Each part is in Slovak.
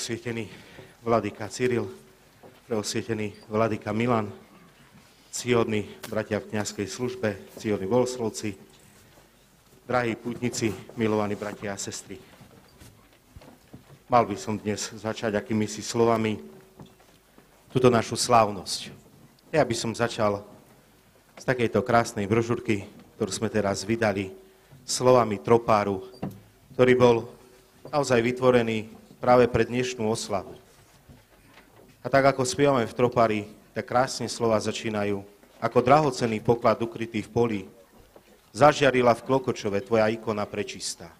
preosvietený vladyka Cyril, preosvietený vladyka Milan, ciodní bratia v kniazkej službe, ciodní volslovci, drahí putníci, milovaní bratia a sestry. Mal by som dnes začať akými si slovami túto našu slávnosť. Ja by som začal z takejto krásnej brožúrky, ktorú sme teraz vydali, slovami tropáru, ktorý bol naozaj vytvorený práve pre dnešnú oslavu. A tak ako spievame v tropári, tak krásne slova začínajú. Ako drahocený poklad ukrytý v poli, zažiarila v Klokočove tvoja ikona prečistá.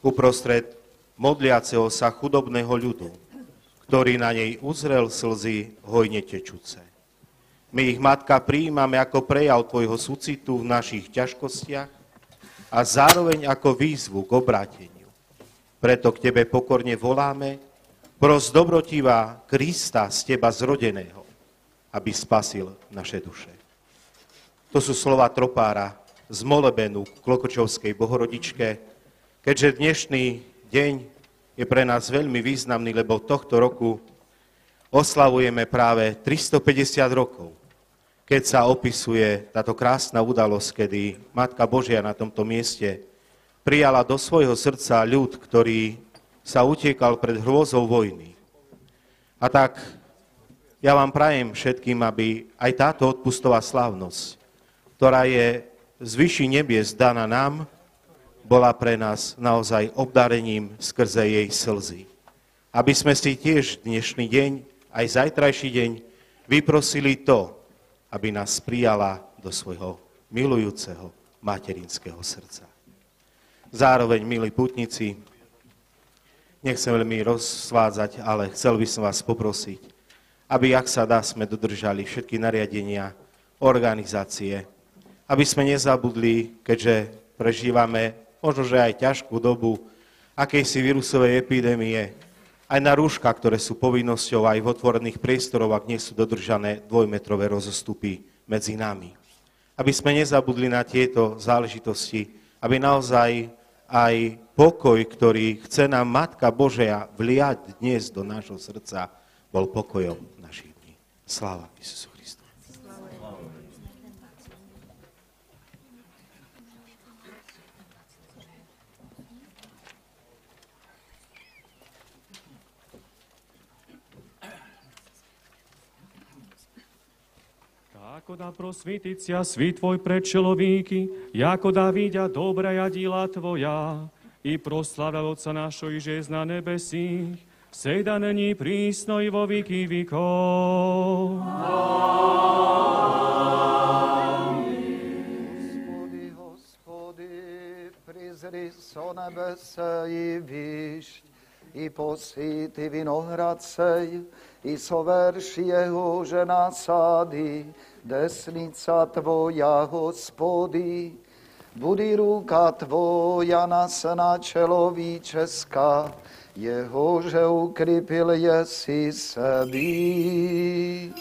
Uprostred modliaceho sa chudobného ľudu, ktorý na nej uzrel slzy hojne tečúce. My ich, Matka, prijímame ako prejav Tvojho súcitu v našich ťažkostiach a zároveň ako výzvu k obráteniu preto k Tebe pokorne voláme, pros dobrotivá Krista z Teba zrodeného, aby spasil naše duše. To sú slova tropára z molebenu k Klokočovskej bohorodičke, keďže dnešný deň je pre nás veľmi významný, lebo tohto roku oslavujeme práve 350 rokov, keď sa opisuje táto krásna udalosť, kedy Matka Božia na tomto mieste prijala do svojho srdca ľud, ktorý sa utiekal pred hrôzou vojny. A tak ja vám prajem všetkým, aby aj táto odpustová slávnosť, ktorá je z vyšší nebies daná nám, bola pre nás naozaj obdarením skrze jej slzy. Aby sme si tiež dnešný deň, aj zajtrajší deň, vyprosili to, aby nás prijala do svojho milujúceho materinského srdca. Zároveň, milí putníci, nechcem veľmi rozsvádzať, ale chcel by som vás poprosiť, aby, ak sa dá, sme dodržali všetky nariadenia, organizácie, aby sme nezabudli, keďže prežívame možno, že aj ťažkú dobu akejsi vírusovej epidémie, aj na rúška, ktoré sú povinnosťou aj v otvorených priestoroch, ak nie sú dodržané dvojmetrové rozostupy medzi nami. Aby sme nezabudli na tieto záležitosti, aby naozaj aj pokoj, ktorý chce nám Matka Božia vliať dnes do nášho srdca, bol pokojom našich dní. Sláva Isusu Jako da prosviticja svi tvoj predčeloviki, jako da vidja dobraja dila tvoja, i proslava Otca našo i žezna nebesih, sejda na nji prisno i vo viki vikov. Gospodi, Gospodi, prizri so nebese i višť, i posíti vinohrad i soverši jeho žena sady, desnica Tvoja, Hospody, Budy ruka Tvoja nas na čeloví česká, jehože ukrypil jesi sebi.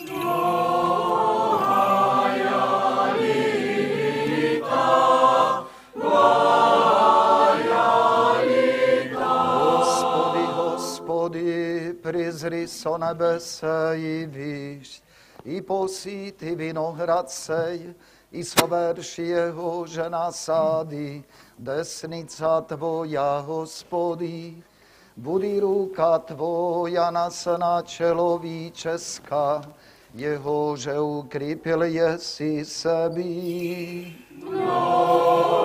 Hospody, hospody, prizri so nebese i výšť, i posíti vinohrad sej, i soverši jeho žena sády, desnica tvoja, hospodí, Budi ruka tvoja nas na čeloví česká, jehože ukrypil jesi sebi. Hospody,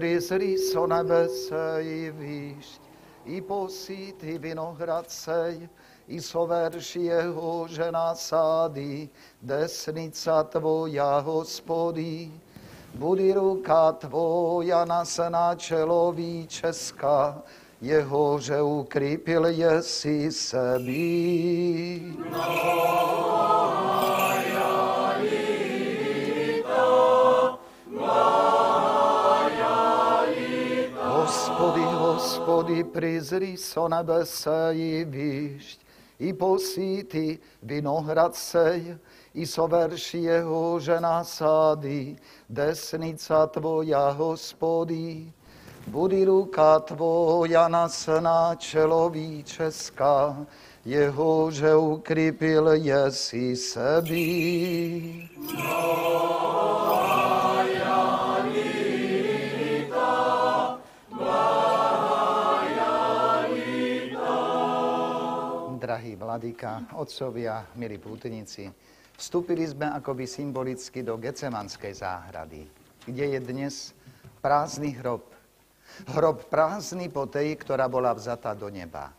prizri so nebese i výšť, i posíti vinohrad sej, i soverši jeho žena sády, desnica tvoja, hospodí. Budi ruka tvoja nas na čeloví česká, jehože ukrypil jesi sebi. Hospody, hospody, prizri so nebese i výšť, i posíti vinohrad sej, i soverši jeho že násady, desnica Tvoja, hospody. Budi ruka Tvoja nasná čeloví česká, jeho že ukrypil jesi sebi. Drahí vladyka, otcovia, milí pútnici, vstúpili sme akoby symbolicky do Gecemanskej záhrady, kde je dnes prázdny hrob. Hrob prázdny po tej, ktorá bola vzatá do neba.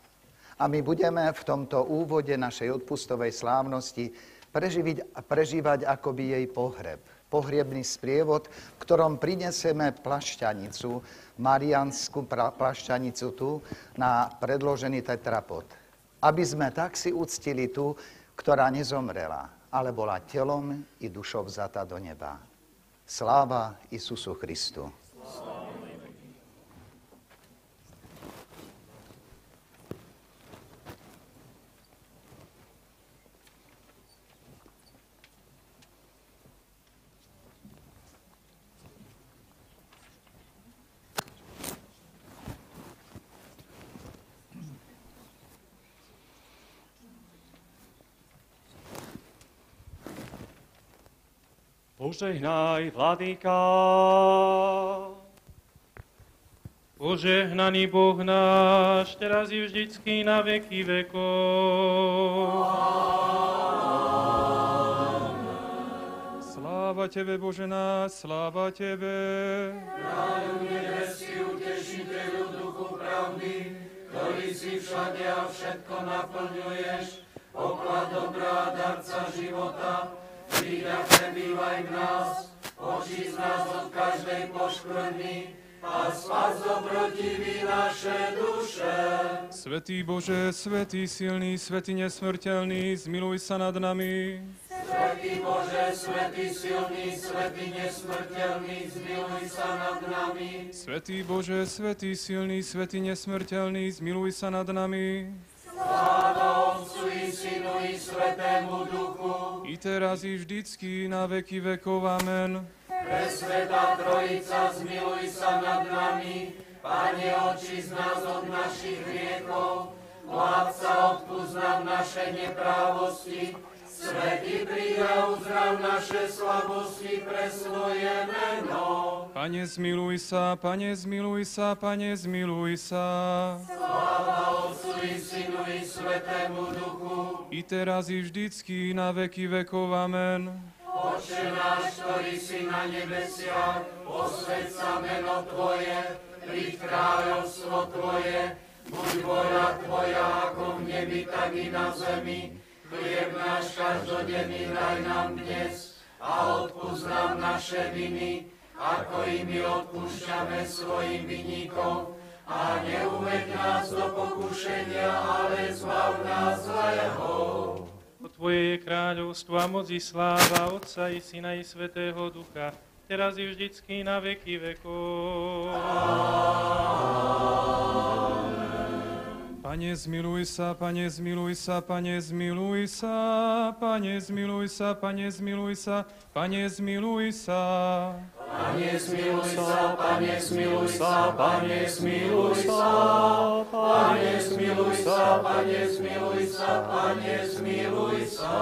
A my budeme v tomto úvode našej odpustovej slávnosti preživiť, prežívať akoby jej pohreb. Pohriebný sprievod, v ktorom prineseme plašťanicu, marianskú plašťanicu tu na predložený tetrapod. Aby sme tak si uctili tú, ktorá nezomrela, ale bola telom i dušou vzata do neba. Sláva Isusu Christu. Požehnaj, Vladyka. Požehnaný Boh náš, teraz i vždycky na veky vekov. Sláva Tebe, Bože náš, sláva Tebe. Kráľu nebeský, utešiteľu duchu pravdy, ktorý si všade a všetko naplňuješ, poklad dobrá, darca života, Príď a prebývaj v nás, očíš nás od každej poškvrny a spas dobrotivý naše duše. Svetý Bože, Svetý silný, Svetý nesmrteľný, zmiluj sa nad nami. Svetý Bože, Svetý silný, Svetý nesmrteľný, zmiluj sa nad nami. Svetý Bože, Svetý silný, Svetý nesmrteľný, zmiluj sa nad nami. Sláva Otcu i Synu i Svetému Duchu. I teraz i vždycky na veky vekov. Amen. Presvetá Trojica, zmiluj sa nad nami. Pane, oči z nás od našich hriechov. Vládca, odpúsť nám naše neprávosti. Svetý príď a uzdrav naše slabosti pre svoje meno. Pane, zmiluj sa, Pane, zmiluj sa, Pane, zmiluj sa. Sláva Otcu i Synu i Svetému Duchu. I teraz i vždycky na veky vekov. Amen. Oče náš, ktorý si na nebesiach, posved sa meno Tvoje, príď kráľovstvo Tvoje, buď voľa Tvoja ako v nebi, tak i na zemi. Chlieb náš každodenný daj nám dnes a odpúsť nám naše viny, ako i my odpúšťame svojim vinníkom. A neuved nás do pokušenia, ale zbav nás zlého. O Tvoje je kráľovstvo a moc sláva Otca i Syna i Svetého Ducha, teraz i vždycky na veky vekov. Pane, zmiluj sa, Pane, zmiluj sa, Pane, zmiluj sa, Pane, zmiluj sa, Pane, zmiluj sa, Pane, zmiluj sa. Pane, zmiluj sa, Pane, zmiluj sa, Pane, zmiluj sa, Pane, zmiluj sa, Pane, zmiluj sa, Pane, zmiluj sa.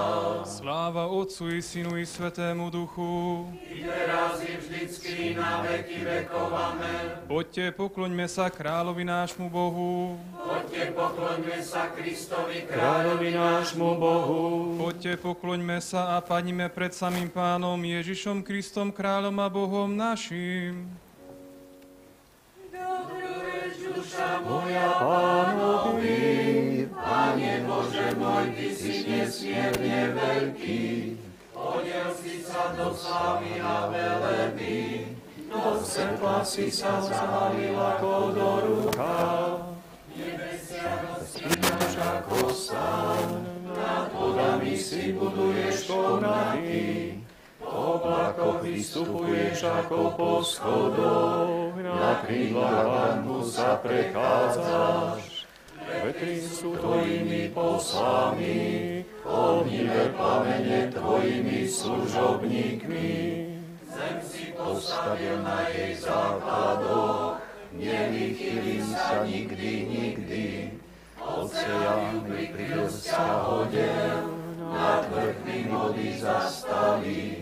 Sláva Otcu i Synu i Svetému Duchu. I teraz i vždycky na veky vekov, amen. Poďte, pokloňme sa kráľovi nášmu Bohu. Poďte, pokloňme sa Kristovi kráľovi. nášmu Bohu. Poďte, pokloňme sa a padnime pred samým Pánom Ježišom Kristom, kráľom a Bohom našim. Moja pánovi, Pane Bože môj, Ty si nesmierne veľký. Podiel si sa do slávy a veleby. do svetla si sa zahalil ako do ruka. Spínaš ako stan, nad vodami si buduješ komnaty. Po oblakoch vystupuješ ako po schodoch, na krídlach vanku sa prechádzaš. Vetri sú tvojimi poslami, ohnivé plamene tvojimi služobníkmi. Zem si postavil na jej základoch, nevychýlim sa nikdy, nikdy. Oceán prikryl sa hodel, nad vrchmi vody zastali,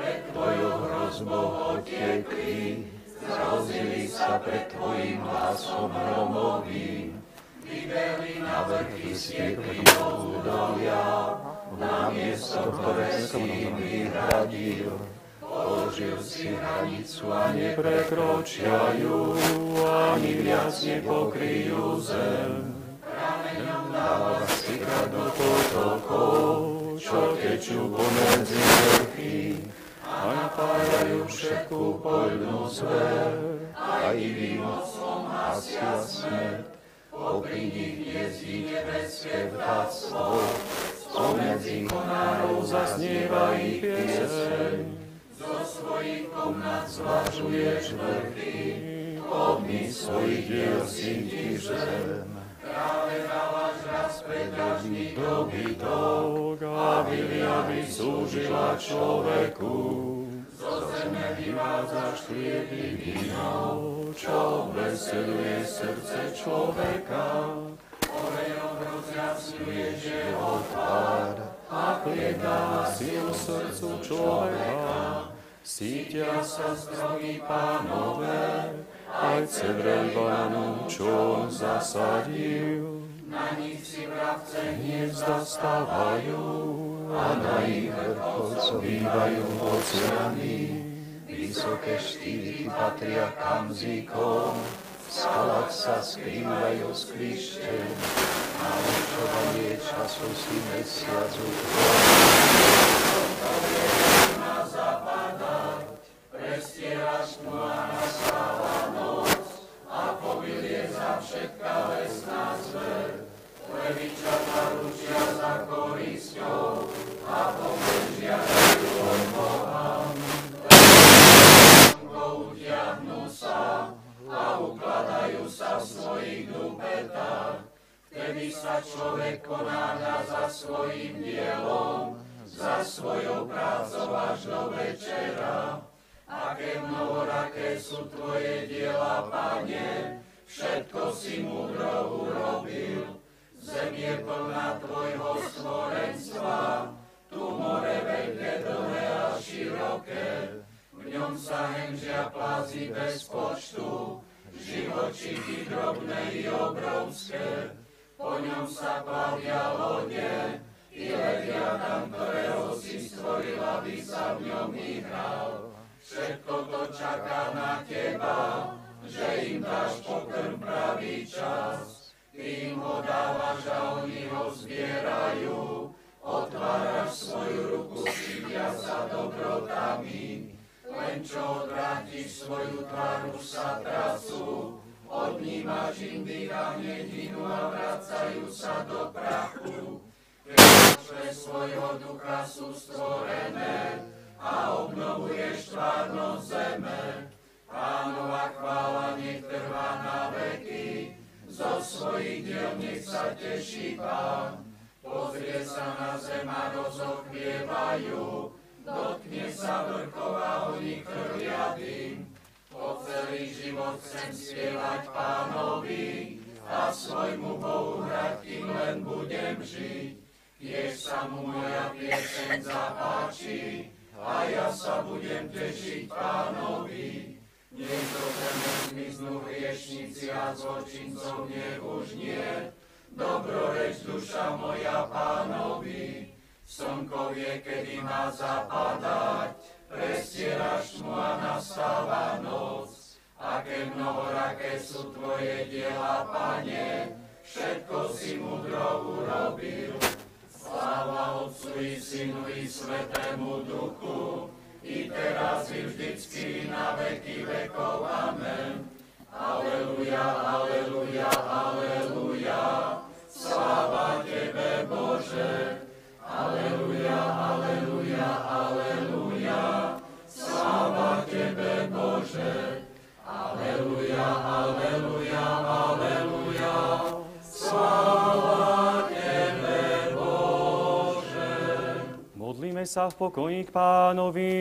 pred tvojou hrozbou otekli, zrozili sa pred tvojim hlasom hromovým. Vybehli na vrchy stiekli do údolia, na miesto, ktoré si im vyhradil. Položil si hranicu a neprekročia ju, ani viac nepokryjú zem. Prameňom dáva si do potokov, čo tečú pomedzi vrchy a napájajú všetku poľnú zver, a iným mocom hasia smet. Popri nich jezdí nebeské vtáctvo, spomedzi konárov zaznieva ich pieseň. Zo svojich komnat zvažuješ vrchy, odmy svojich diel sintíš zem. Práve dávaš raz predražných dobytok a vylia by slúžila človeku. Zo zeme vyvádzaš chlieby víno, čo veseluje srdce človeka. Olejom rozjasňuješ jeho tvár a chlieb dáva silu srdcu človeka. Sítia sa stromy pánové, aj cedre Libanonu, čo on zasadil. Na nich si vrabce hniezda stávajú a na ich vrcholcov bývajú oceány. Vysoké štýly patria kamzíkom, v skalách sa skrývajú sklište, na určovanie času si mesiac na človek ponáhľa za svojim dielom, za svojou prácou až do večera. Aké mnohoraké sú Tvoje diela, Pane, všetko si múdro urobil. Zem je plná Tvojho stvorenstva, tu more veľké, dlhé a široké. V ňom sa hemžia plazy bez počtu, živočíky drobné i obrovské. Po ňom sa plavia lode, i leviatan, ktorého si stvoril, aby sa v ňom ihral. Všetko to čaká na teba, že im dáš pokrm pravý čas. Ty im ho dávaš a oni ho zbierajú. Otváraš svoju ruku, sítia sa dobrotami. Len čo odvrátiš svoju tváru sa trasú, odnímaš im dýchanie dinu a vracajú sa do prachu. Keď svojho ducha sú stvorené a obnovuješ tvárnosť zeme, Pánova chvála nech trvá na veky, zo svojich diel nech sa teší Pán. Pozrie sa na zem a rozochvievajú, dotkne sa vrchov a oni krvia dým. Po celý život chcem spievať pánovi a svojmu Bohu hrať, kým len budem žiť. Tiež sa mu moja pieseň zapáči a ja sa budem tešiť pánovi. Nech do zeme zmiznú hriešnici a zločincov nech už nie. Dobroreč duša moja pánovi, slnko vie, kedy má zapadať, prestieraš mu a nastáva noc. Aké mnohoraké sú tvoje diela, pane, všetko si mudro urobil. Sláva Otcu i Synu i Svetému Duchu, i teraz i vždycky na veky vekov. Amen. Aleluja, aleluja, aleluja. Sláva Tebe, Bože. Aleluja, aleluja, aleluja. Modlíme sa v pokoji k pánovi.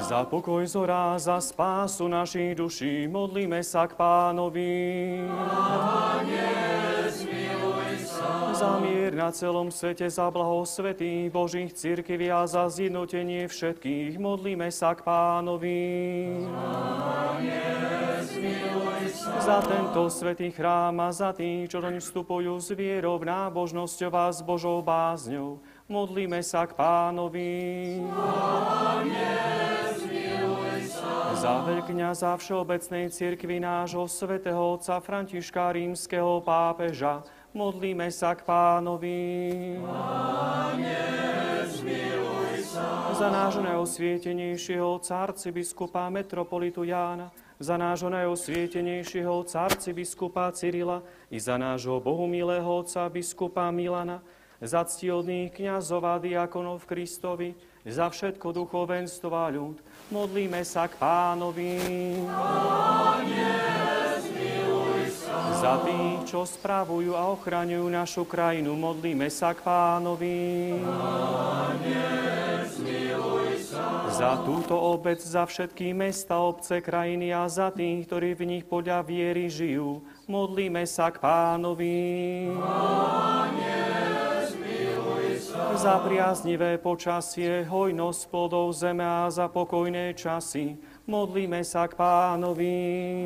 Za pokoj zora, za spásu našich duší, modlíme sa k pánovi. Za mier na celom svete, za blaho svetých Božích církví a za zjednotenie všetkých, modlíme sa k pánovi. Za tento svetý chrám a za tých, čo doň vstupujú s vierou, nábožnosťou a s Božou bázňou, modlíme sa k pánovi. Za veľkňaza Všeobecnej cirkvi nášho svätého otca Františka rímskeho pápeža, modlíme sa k pánovi. Za nášho najosvietenejšieho arcibiskupa metropolitu Jána, za nášho najosvietenejšieho arcibiskupa Cyrila i za nášho bohumilého otca biskupa Milana, za ctiodných kniazov a diakonov Kristovi, za všetko duchovenstvo a ľud, modlíme sa k pánovi. Za tých, čo spravujú a ochraňujú našu krajinu, modlíme sa k pánovi. Za túto obec, za všetky mesta, obce, krajiny a za tých, ktorí v nich podľa viery žijú, modlíme sa k pánovi. Za priaznivé počasie, hojnosť plodov zeme a za pokojné časy, modlíme sa k pánovi.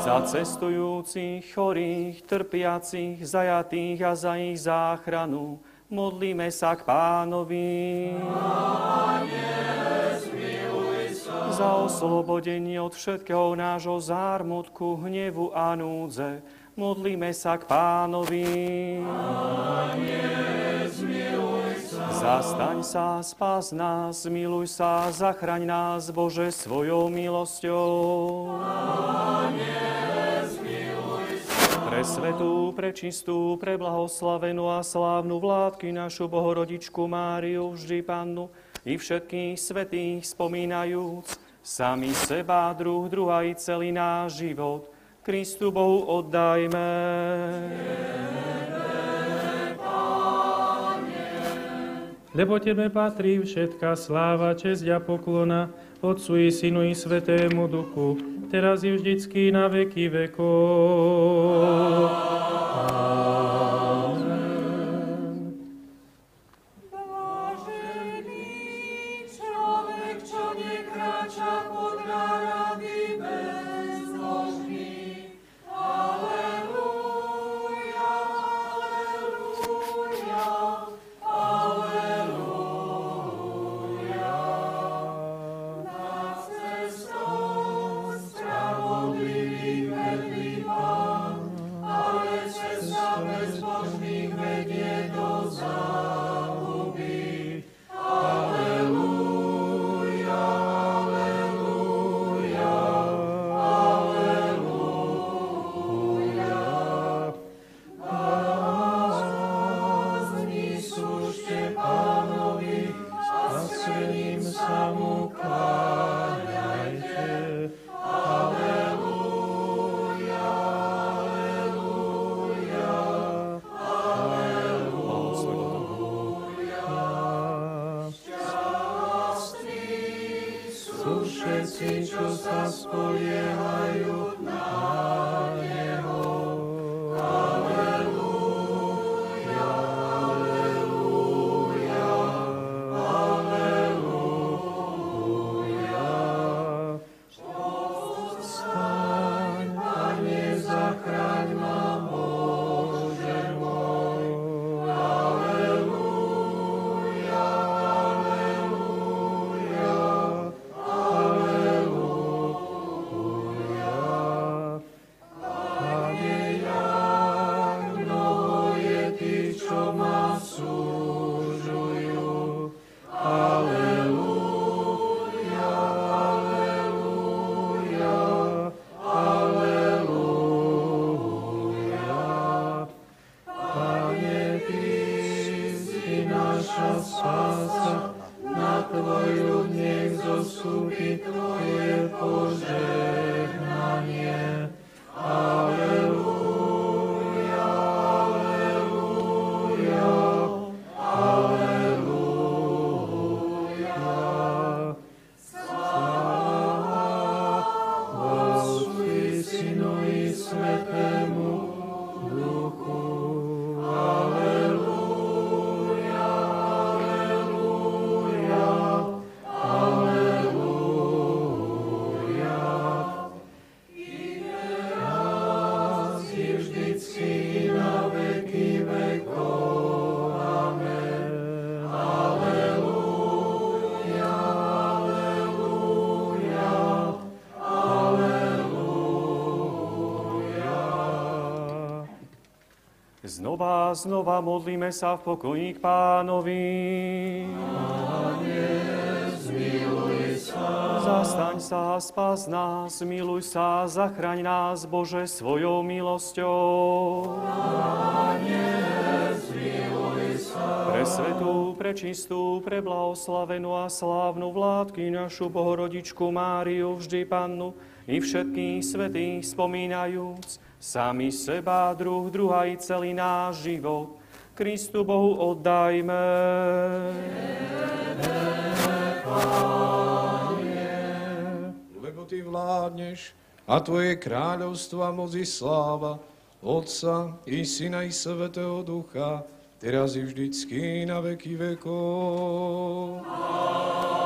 Za cestujúcich, chorých, trpiacich, zajatých a za ich záchranu, modlíme sa k pánovi. Za oslobodenie od všetkého nášho zármutku, hnevu a núdze, modlíme sa k pánovi. Zastaň sa, spas nás, miluj sa, zachraň nás, Bože, svojou milosťou. Pre svetú, prečistú, preblahoslavenú a slávnu vládky našu Bohorodičku Máriu, vždy Pannu, i všetkých svetých spomínajúc, sami seba, druh, druha i celý náš život, Kristu Bohu oddajme. Lebo Tebe patrí všetká sláva, česť a poklona, Otcu i Synu i Svetému Duchu, teraz i vždycky na veky vekov. Blažený naša spása, na Tvoju nech zosúpi Tvoje požehnanie. Amen. Znova modlíme sa v pokoji k pánovi. Zastaň sa, spas nás, miluj sa, zachraň nás, Bože, svojou milosťou. Pre svetú, pre čistú, pre blahoslavenú a slávnu vládky našu Bohorodičku Máriu, vždy Pannu, i všetkých svetých spomínajúc, sami seba, druh, druha i celý náš život, Kristu Bohu oddajme. Lebo Ty vládneš a Tvoje kráľovstvo a moc i sláva, Otca i Syna i Svetého Ducha, teraz i vždycky na veky vekov. Slovo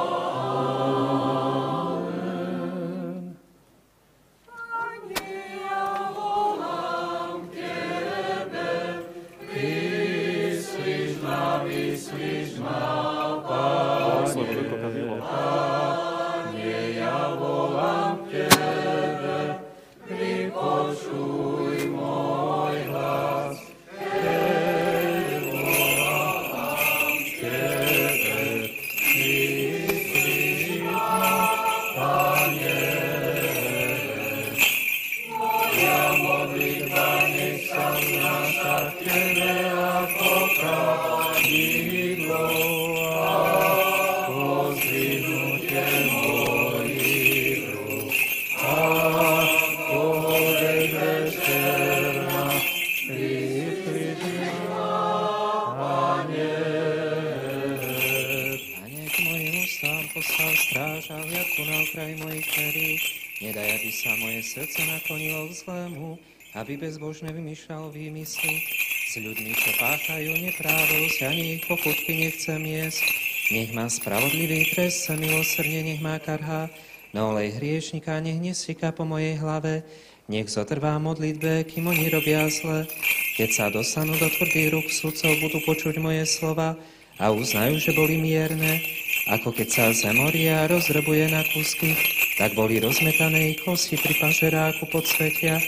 srdce naklonilo k zlému, aby bezbožne vymýšľal výmysly. S ľuďmi, čo páchajú neprávosť, ani ich pokutky nechcem jesť. Nech má spravodlivý trest sa milosrdne, nech má karha. Na olej hriešnika nech nesíka po mojej hlave. Nech zotrvá modlitbe, kým oni robia zle. Keď sa dostanú do tvrdých rúk sudcov, budú počuť moje slova a uznajú, že boli mierne. Ako keď sa zemoria rozdrobuje na kúsky, tak boli rozmetané ich kosti pri pažeráku podsvetia.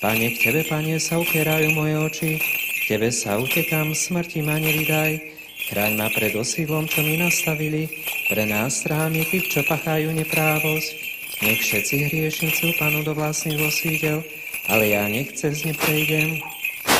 Pane, k Tebe, Pane, sa upierajú moje oči, k Tebe sa utekám, smrti ma nevydaj. Chráň ma pred osídlom, čo mi nastavili, pre nás strámi tých, čo pachajú neprávosť. Nech všetci hriešnici upanú do vlastných osídel, ale ja nech cez ne prejdem.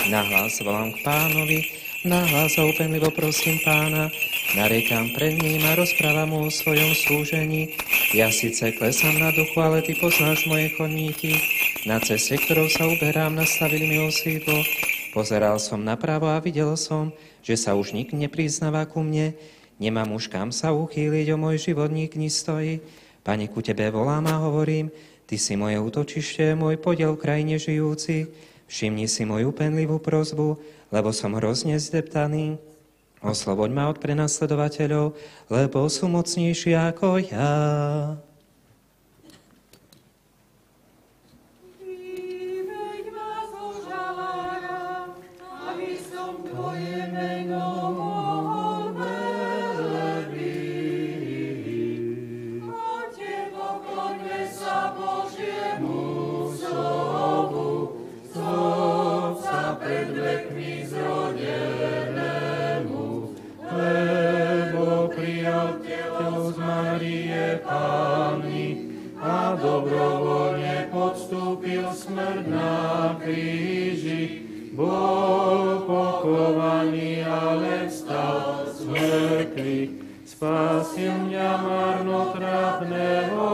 Nahlas volám k pánovi, nahlas a úpenlivo prosím pána, narekám pred ním a rozprávam mu o svojom slúžení. Ja síce klesám na duchu, ale ty poznáš moje chodníky. Na ceste, ktorou sa uberám, nastavili mi osídlo. Pozeral som napravo a videl som, že sa už nik nepriznáva ku mne. Nemám už kam sa uchýliť, o môj život nik stojí. Pane, ku Tebe volám a hovorím, Ty si moje útočište, môj podiel krajine žijúci. Všimni si moju penlivú prozbu, lebo som hrozne zdeptaný. Osloboď ma od prenasledovateľov, lebo sú mocnejší ako ja. Vyveď ma zo žalára, aby som Tvoje meno Bol pochovaný, ale vstal z mŕtvych. Spasil mňa marnotrápneho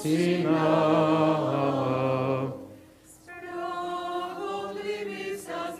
syna. Spravodliví sa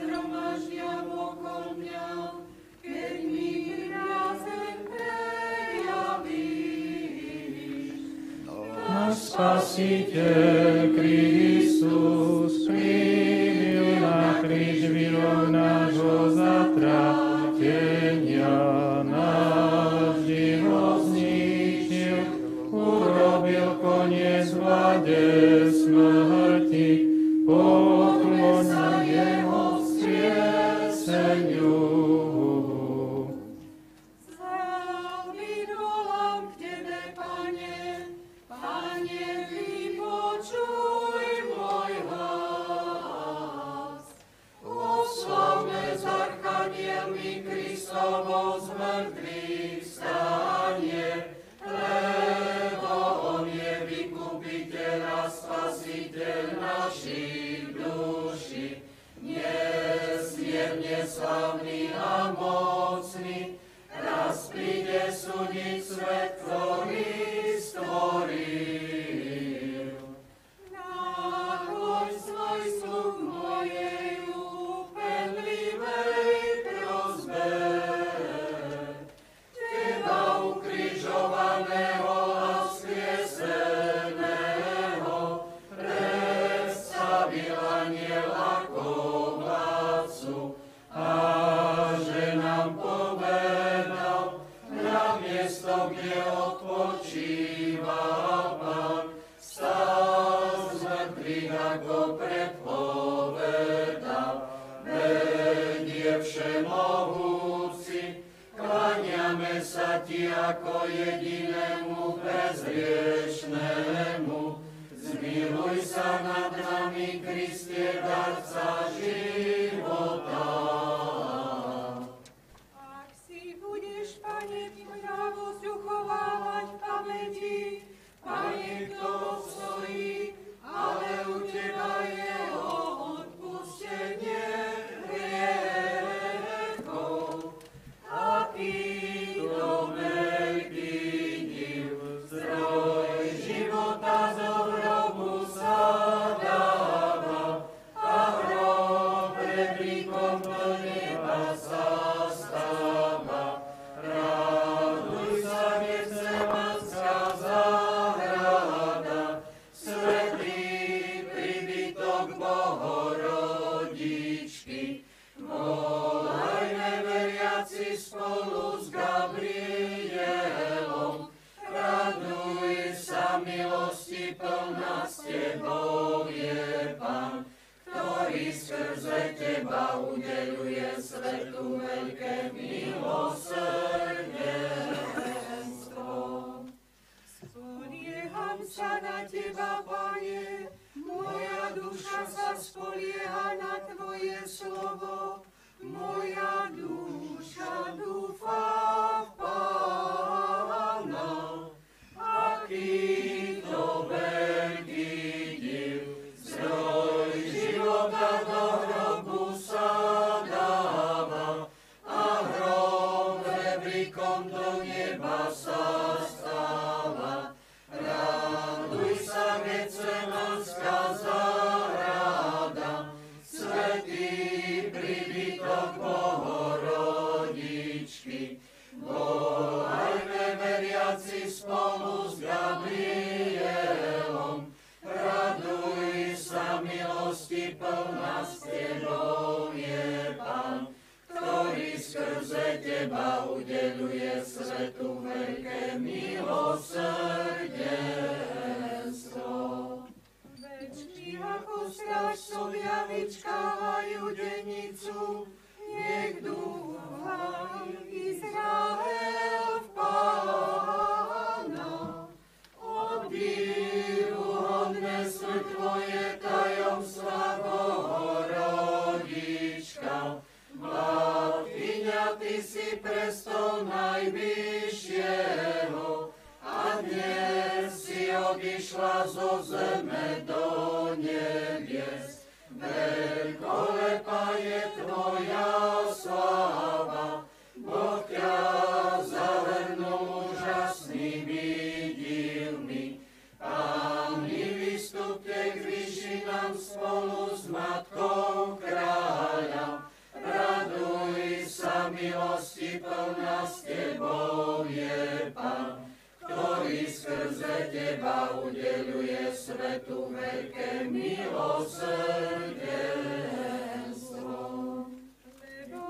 Tvoje slovo, moja strážcovia vyčkávajú dennicu, nech dúfaj Izrael v Pána. Obdivuhodné sú Tvoje tajomstvá, Bohorodička. Vládkyňa, Ty si prestol najvyššieho a dnes si odišla zo zeme do nebies. Milosti plná s Tebou je Pán, skrze Teba udeluje svetu veľké milosrdenstvo. Lebo.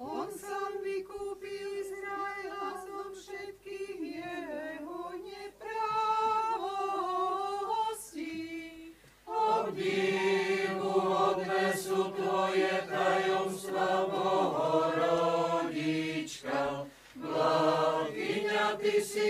On sám vykúpil Izraela zo všetkých jeho neprávostí.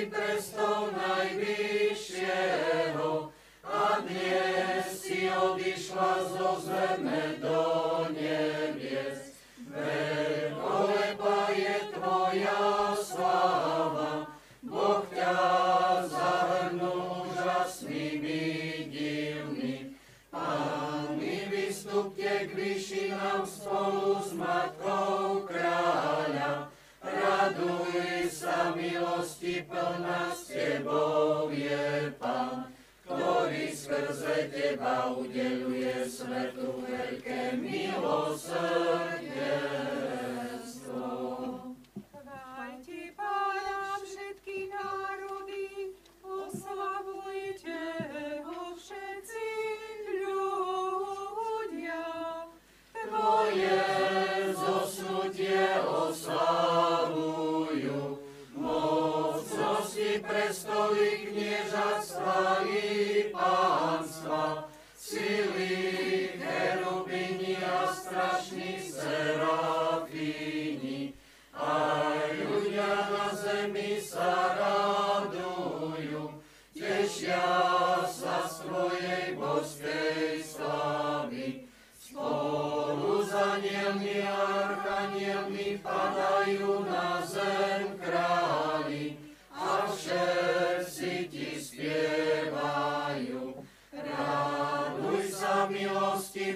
Prestol najvyššieho a dnes si odišla zo zeme do nebies. Veľkolepá je Tvoja sláva, Boh ťa zahrnul úžasnými divmi. Páni, vystupte k výšinám spolu s plná s Tebou je Pán, ktorý skrze Teba udeluje svetu veľké milosrdenstvo. Chváľte Pána všetky národy, oslavujte ho všetci prestoly kniežatstva i pánstva, sily,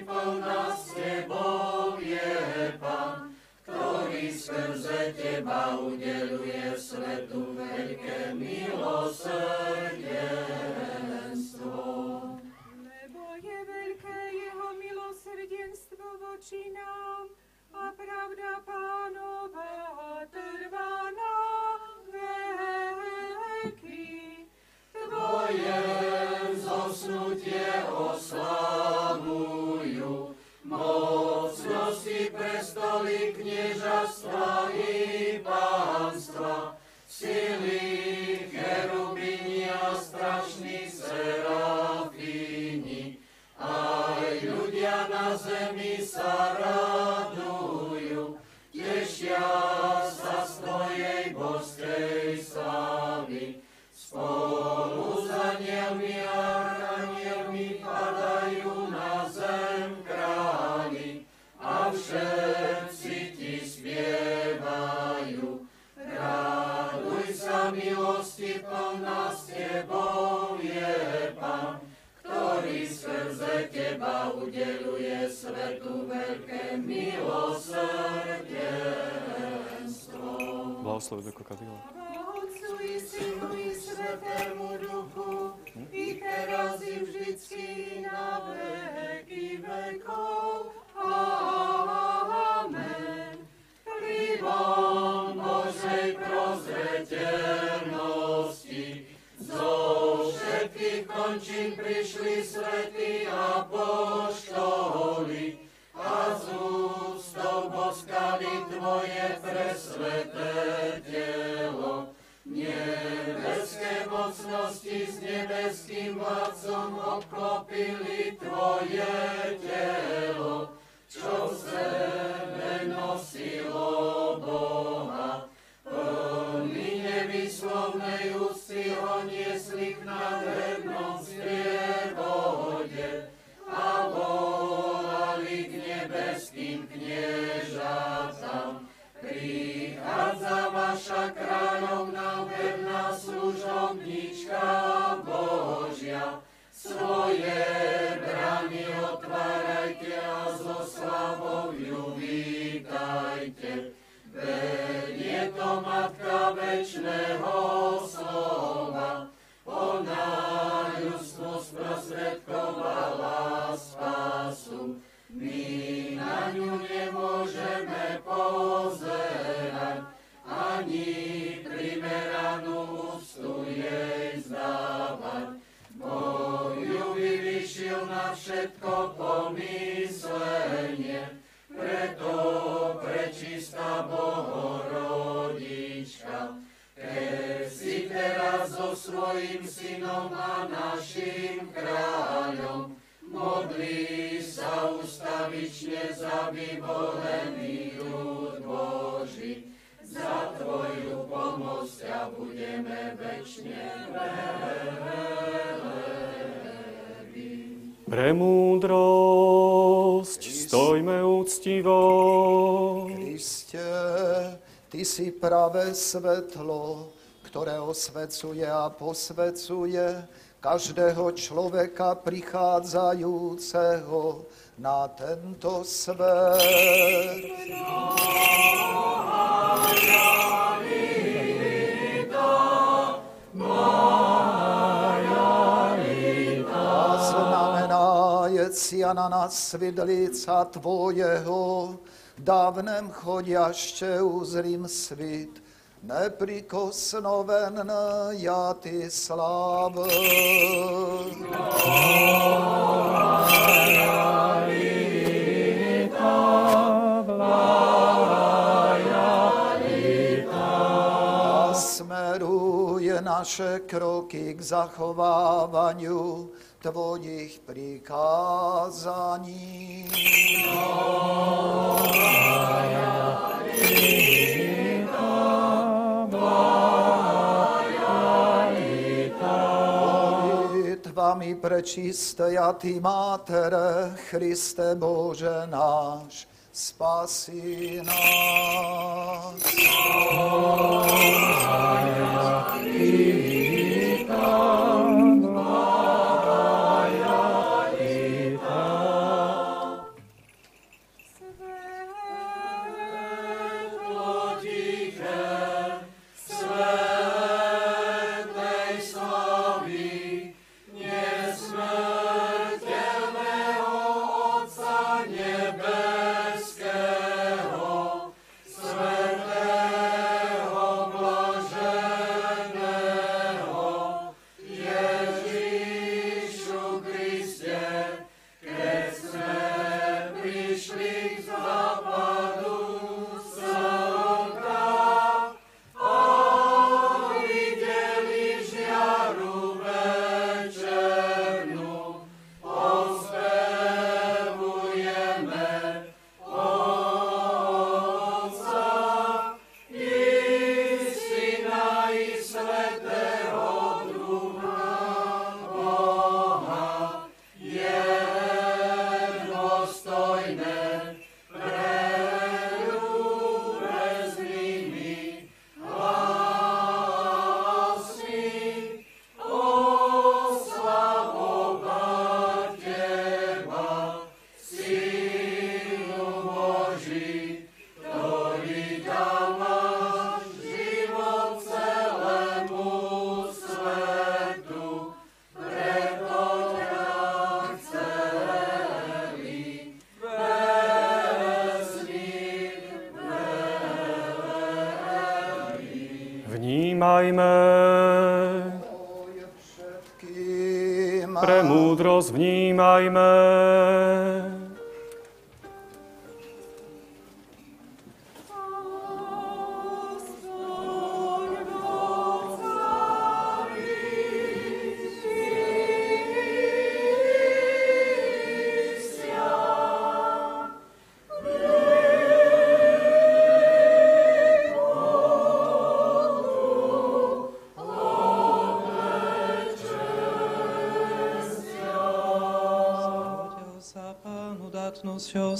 plná s tebou je Pán, ktorý skrze teba udeluje svetu veľké milosrdenstvo. Lebo je veľké jeho milosrdenstvo voči nám a pravda pánova trvá na veky. Tvoje zosnutie oslavujú, mocnosti prestoli kniežastva i pánstva, sily cherubini a strašní serafíni, aj ľudia na zemi sa radujú, tešia sa z Tvojej božskej slávy. Spolu milosti plná s Tebou je Pán, ktorý skrze Teba udeluje svetu veľké milosrdenstvo. Blahoslovi do kokadila. Otcu i Synu i Svetému Duchu, i teraz i vždycky na veky vekov. Amen. Vplyvom Božej prozreteľnosti končín prišli svätí apoštoli a z ústov boskali Tvoje presveté telo. Nebeské mocnosti s nebeským vládcom obklopili Tvoje telo, čo v sebe nosilo Boha. Plný nevyslovnej úcty ho niesli k nádhernom Vaša kráľovná, verná služobnička Božia, svoje brany otvárajte a so slavou ju vítajte. Veď je to Matka večného slova, ona ľudstvu sprostredkovala spásu. My na ňu nemôžeme pozerať, ani primeranú úctu jej zdávať. Boh ju vyvyšil na všetko pomyslenie, preto prečistá Bohorodička, keď si teraz so svojím synom a našim kráľom modlí sa ustavične za vyvolený ťa budeme večne Premúdrosť, stojme úctivo. Kriste, Ty si pravé svetlo, ktoré osvecuje a posvecuje každého človeka prichádzajúceho na tento svet. A znamenajúcia na nás svidlica Tvojeho, dávnem chodiašte uzrím svit, neprikosnoven ja Ty slávu. A naše kroky k zachovávaniu Tvojich prikázaní. Molitvami prečisté a Ty, Mátere, Christe Bože náš, spasi nas. O Maria,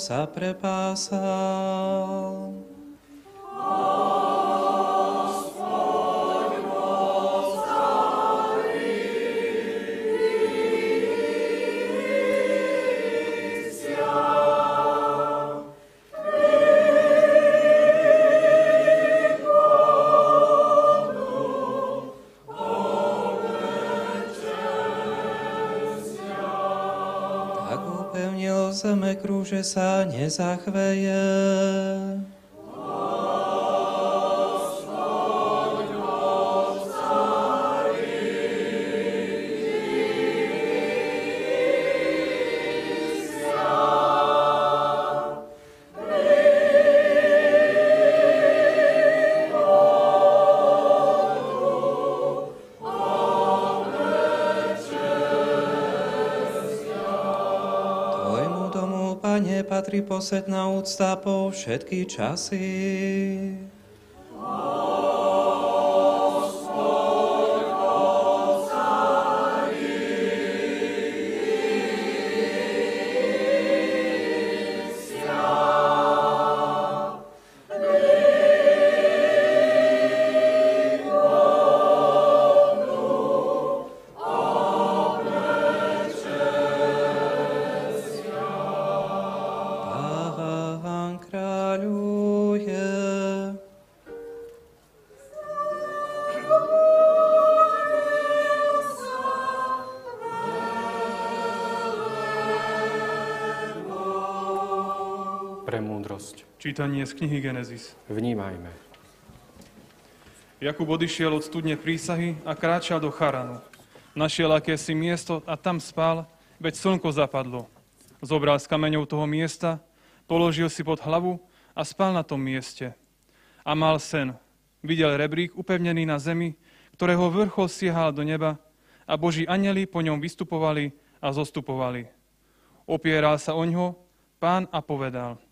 sa prepásal. Sa nezachveje. Posvetná úcta po všetky časy. Čítanie z knihy Genesis. vnímajme. Jakub odišiel od studne prísahy a kráčal do Charanu. Našiel akési miesto a tam spal, veď slnko zapadlo. Zobral z kameňov toho miesta, položil si pod hlavu a spal na tom mieste. A mal sen. Videl rebrík upevnený na zemi, ktorého vrchol siehal do neba a Boží anjeli po ňom vystupovali a zostupovali. Opieral sa o ňo pán a povedal –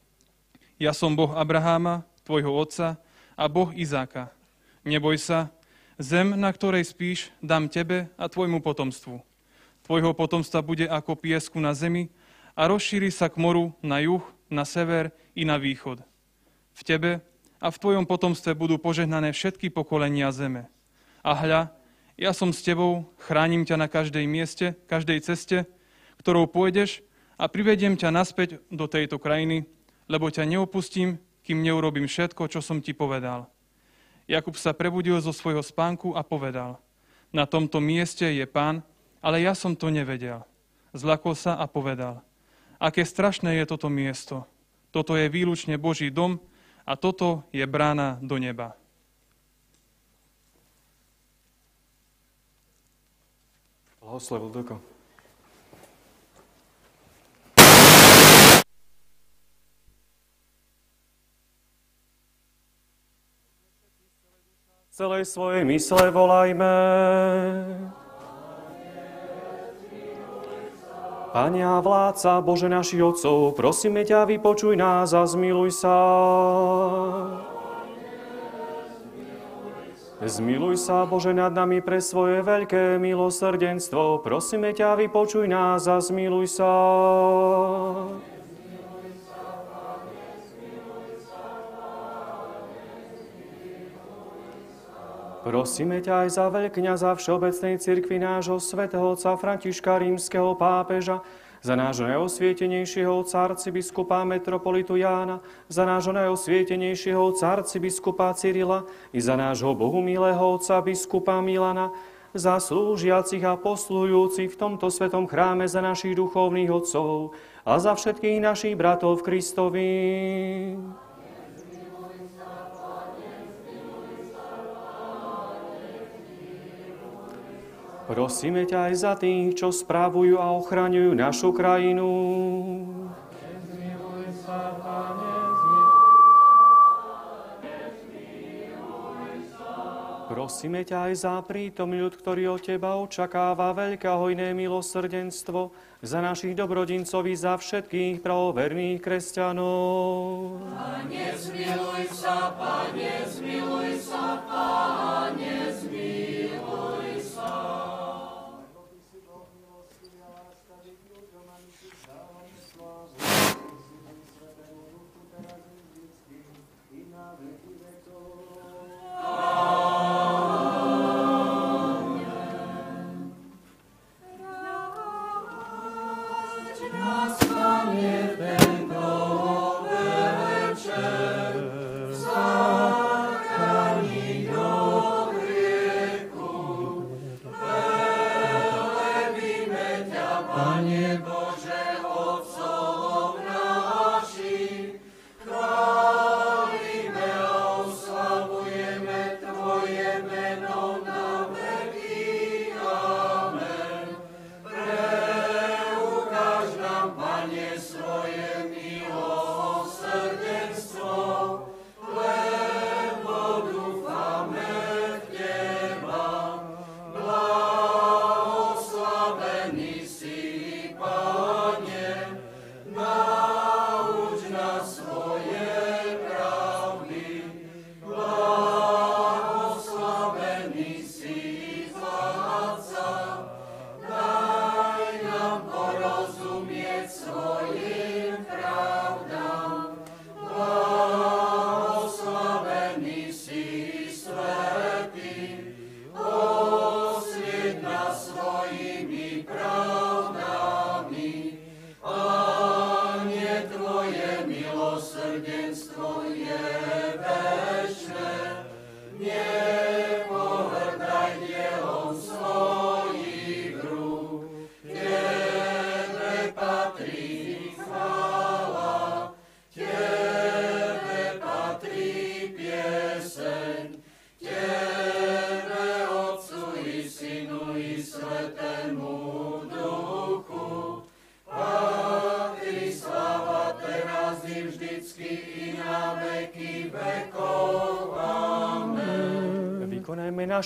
ja som Boh Abraháma, tvojho otca, a Boh Izáka. Neboj sa, zem, na ktorej spíš, dám tebe a tvojmu potomstvu. Tvojho potomstva bude ako piesku na zemi a rozšíri sa k moru na juh, na sever i na východ. V tebe a v tvojom potomstve budú požehnané všetky pokolenia zeme. A hľa, ja som s tebou, chránim ťa na každej mieste, každej ceste, ktorou pôjdeš a privediem ťa naspäť do tejto krajiny, lebo ťa neopustím, kým neurobím všetko, čo som ti povedal. Jakub sa prebudil zo svojho spánku a povedal, na tomto mieste je pán, ale ja som to nevedel. Zlakol sa a povedal, aké strašné je toto miesto. Toto je výlučne Boží dom a toto je brána do neba. Blahoslav Vldoko. Celej svojej mysle volajme. Pane a vládca, Bože našich otcov, prosíme ťa, vypočuj nás a zmiluj sa. Zmiluj sa, Bože, nad nami pre svoje veľké milosrdenstvo. Prosíme ťa, vypočuj nás a zmiluj sa. Prosíme ťa aj za veľkňaza Všeobecnej cirkvi nášho svätého otca Františka rímskeho pápeža, za nášho najosvietenejšieho otca arcibiskupa metropolitu Jána, za nášho najosvietenejšieho otca arcibiskupa Cyrila i za nášho bohumilého otca biskupa Milana, za slúžiacich a poslujúcich v tomto svetom chráme za našich duchovných otcov a za všetkých našich bratov v Kristovi. Prosíme ťa aj za tých, čo spravujú a ochraňujú našu krajinu. Sa, Pane, Prosíme ťa aj za prítomný ľud, ktorý od Teba očakáva veľké hojné milosrdenstvo, za našich dobrodincov i za všetkých pravoverných kresťanov. Pane, zmiluj sa, Pane, zmiluj sa, Pane, zmiluj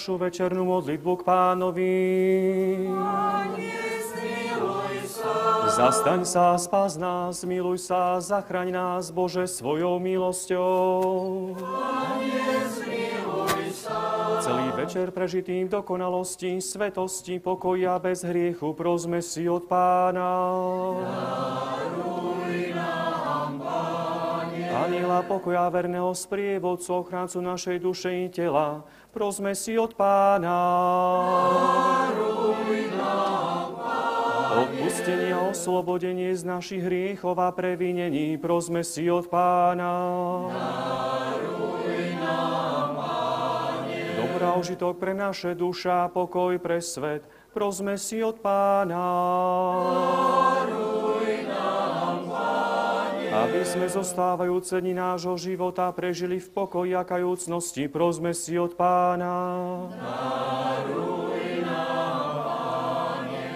našu večernú modlitbu k pánovi. Zastaň sa, spas nás, miluj sa, zachraň nás, Bože, svojou milosťou. Celý večer prežitý v dokonalosti, svetosti, pokoja bez hriechu, prosme si od pána. Pokoja verného sprievodcu, ochráncu našej duše i tela, prosme si od pána. Odpustenie a oslobodenie z našich hriechov a previnení, prosme si od pána. Dobrá užitok pre naše duša, pokoj pre svet, prosme si od pána. Aby sme zostávajúce dni nášho života prežili v pokoji a kajúcnosti, prosme si od pána.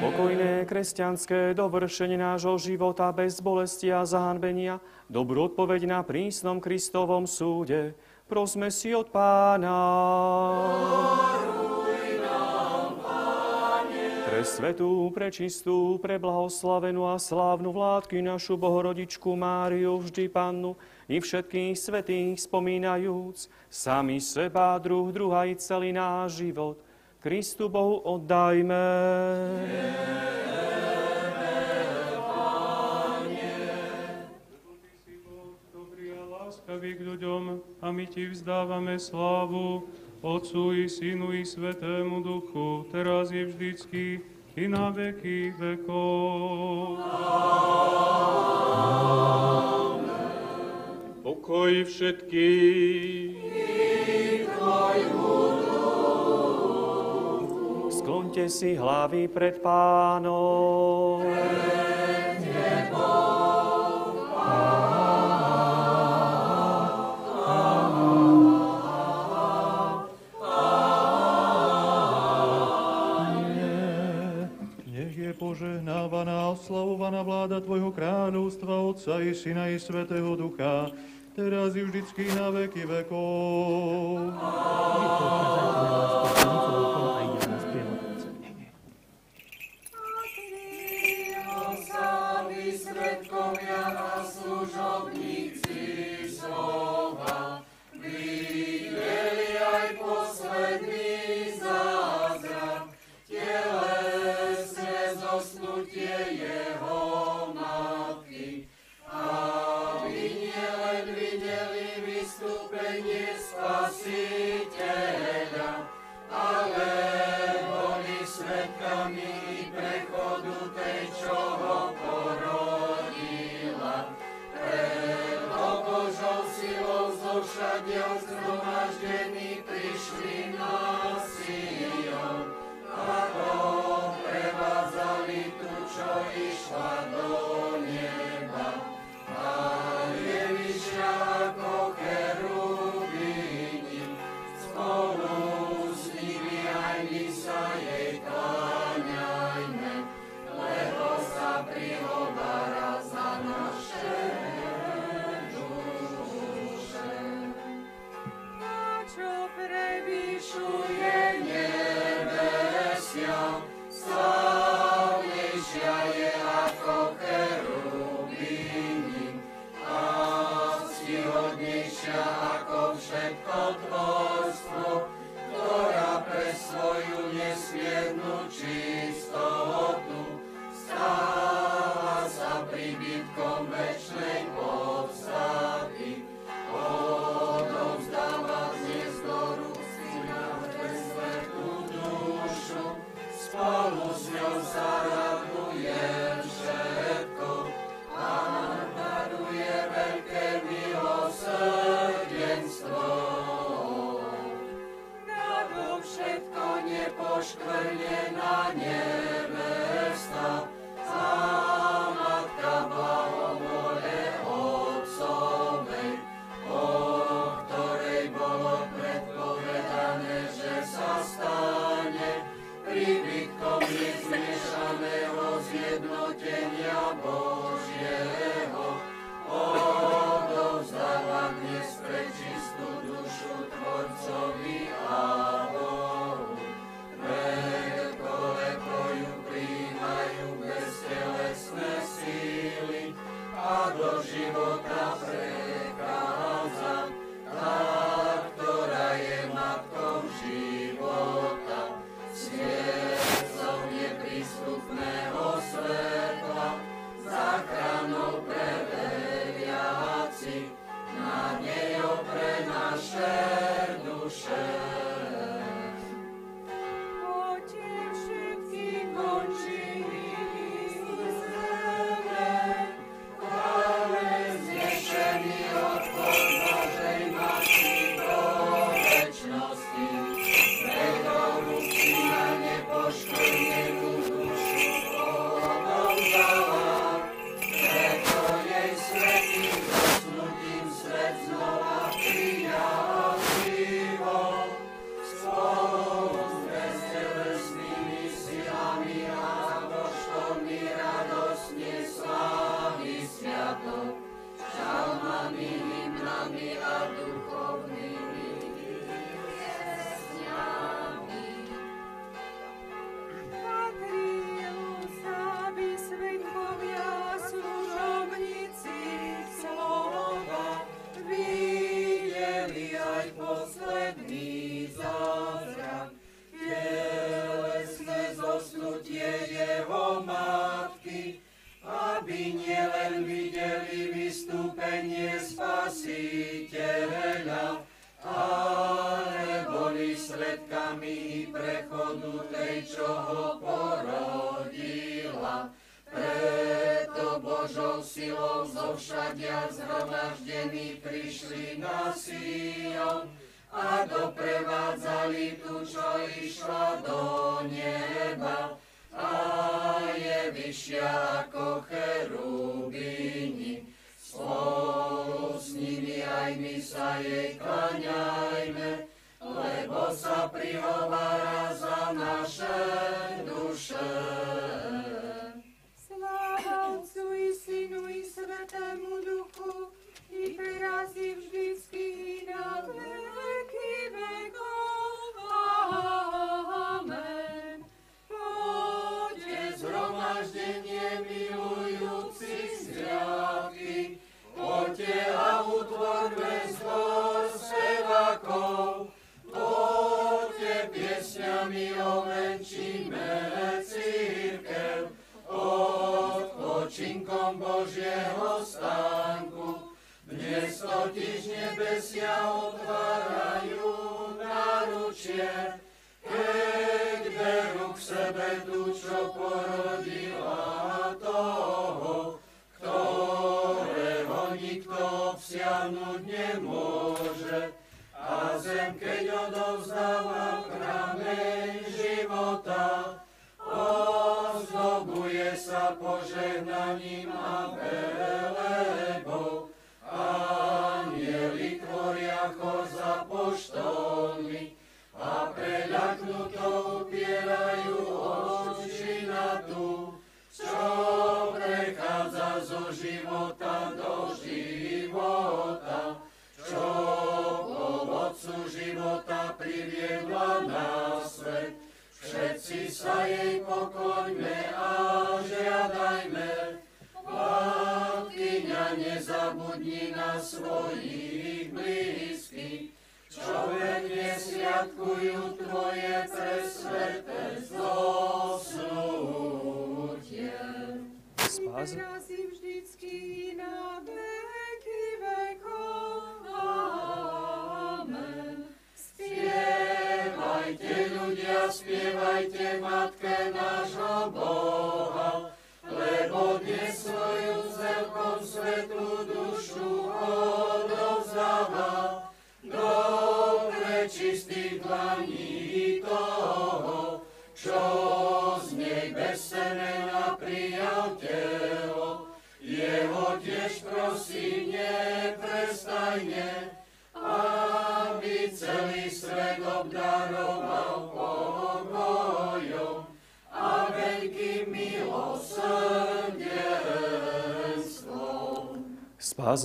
Pokojné kresťanské dovršenie nášho života bez bolesti a zahanbenia, dobrú odpoveď na prísnom Kristovom súde, prosme si od pána. Pre svetú, prečistú, preblahoslavenú a slávnu vládky našu Bohorodičku Máriu, vždy Pannu, i všetkých svetých spomínajúc, sami seba, druh, druha i celý náš život, Kristu Bohu oddajme. A láskavý k ľuďom a my ti vzdávame slávu, Otcu i Synu i Svetému Duchu, teraz je vždycky i na veky vekov. Pokoj všetký. Skloňte si hlavy pred pánom. piesňami pochválená a oslavovaná vláda Tvojho kráľovstva, Otca i Syna i Svetého Ducha, teraz i vždycky na veky vekov. Amen.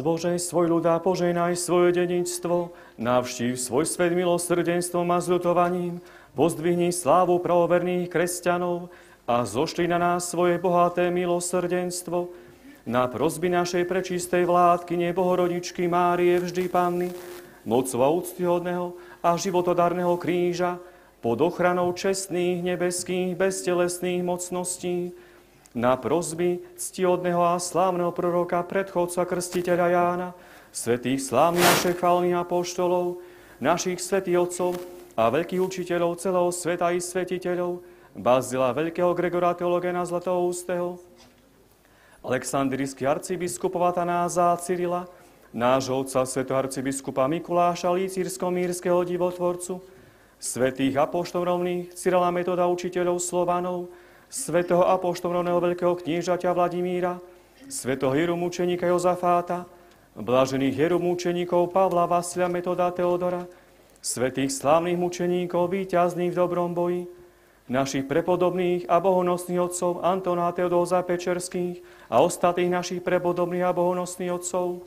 Bože, svoj ľud a svoje dedictvo, navštív svoj svet milosrdenstvom a zľutovaním, pozdvihni slávu pravoverných kresťanov a zošli na nás svoje bohaté milosrdenstvo, na prosby našej prečistej vládky nebohorodičky Márie vždy Panny, mocova úctyhodného a životodarného kríža, pod ochranou čestných nebeských beztelesných mocností, na prosby ctihodného a slávneho proroka predchodca krstiteľa Jána, svetých slávnych našich chválnych apoštolov, našich svetých otcov a veľkých učiteľov celého sveta i svetiteľov, Bazila veľkého Gregora Teologena Zlatoústeho, Aleksandrijský arcibiskup Atanáza a Cyrila, nášho otca svetoarcibiskupa Mikuláša Lícirsko-mírskeho divotvorcu, svetých apoštolovných Cyrila Metoda učiteľov Slovanov, svetého apoštolovného veľkého kniežaťa Vladimíra, svetého hieromúčeníka Jozafáta, blažených hieromúčeníkov Pavla Vasilia Metoda Teodora, svetých slávnych mučeníkov víťazných v dobrom boji, našich prepodobných a bohonosných otcov Antona Teodóza Pečerských a ostatných našich prepodobných a bohonosných otcov,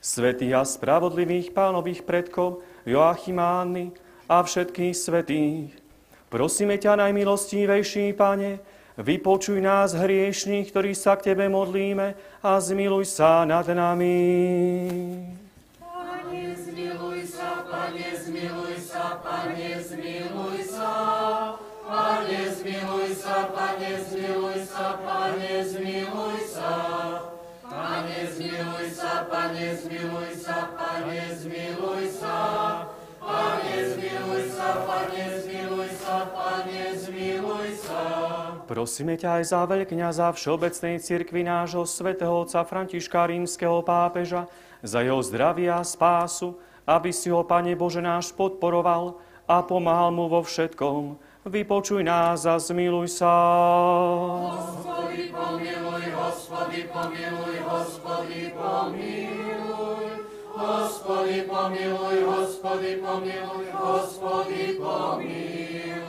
svetých a spravodlivých pánových predkov Joachima a všetkých svetých. Prosíme ťa, najmilostivejší Pane, vypočuj nás hriešných, ktorí sa k Tebe modlíme a zmiluj sa nad nami. Pane, zmiluj sa, Pane, zmiluj sa, Pane, zmiluj sa. Pane, zmiluj sa, Pane, zmiluj sa, Pane, zmiluj sa. Pane, zmiluj sa, Pane, zmiluj sa, Pane, zmiluj sa. Pane, Prosíme ťa aj za veľkňaza Všeobecnej cirkvi nášho svätého otca Františka rímskeho pápeža, za jeho zdravie a spásu, aby si ho, Pane Bože náš, podporoval a pomáhal mu vo všetkom. Vypočuj nás a zmiluj sa. Hospody pomiluj, hospody pomiluj, hospody pomiluj. Hospody pomiluj, hospody pomiluj, hospody pomiluj.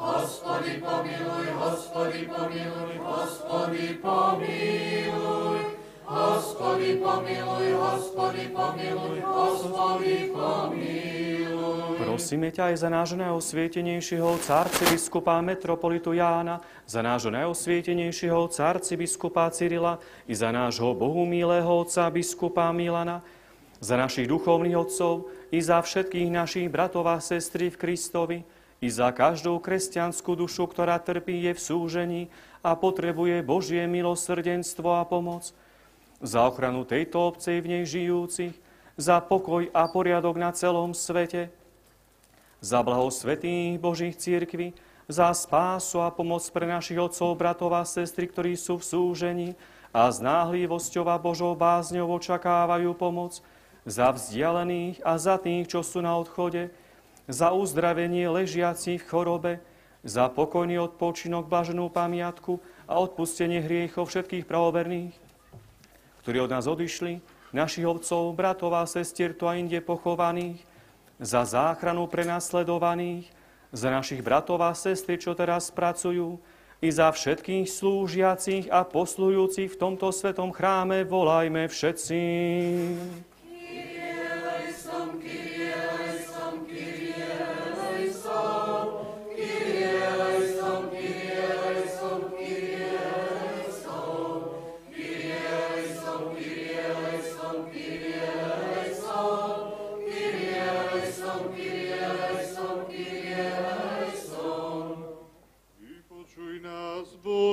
Hospody pomiluj, hospody pomiluj, hospody pomiluj. Hospody pomiluj, hospody pomiluj, hospody pomiluj. Prosíme ťa aj za nášho najosvietenejšieho arcibiskupa metropolitu Jána, za nášho najosvietenejšieho arcibiskupa Cyrila i za nášho bohumílého otca biskupa Milana, za našich duchovných otcov i za všetkých našich bratov a sestry v Kristovi, i za každú kresťanskú dušu, ktorá trpí, je v súžení a potrebuje Božie milosrdenstvo a pomoc, za ochranu tejto obcej v nej žijúcich, za pokoj a poriadok na celom svete, za blaho svetých Božích církví, za spásu a pomoc pre našich otcov, bratov a sestry, ktorí sú v súžení a s náhlivosťou a Božou bázňou očakávajú pomoc, za vzdialených a za tých, čo sú na odchode, za uzdravenie ležiacich v chorobe, za pokojný odpočinok, blaženú pamiatku a odpustenie hriechov všetkých pravoverných, ktorí od nás odišli, našich otcov, bratov a sestier tu a inde pochovaných, za záchranu prenasledovaných, za našich bratov a sestry, čo teraz pracujú, i za všetkých slúžiacich a poslujúcich v tomto svetom chráme volajme všetci.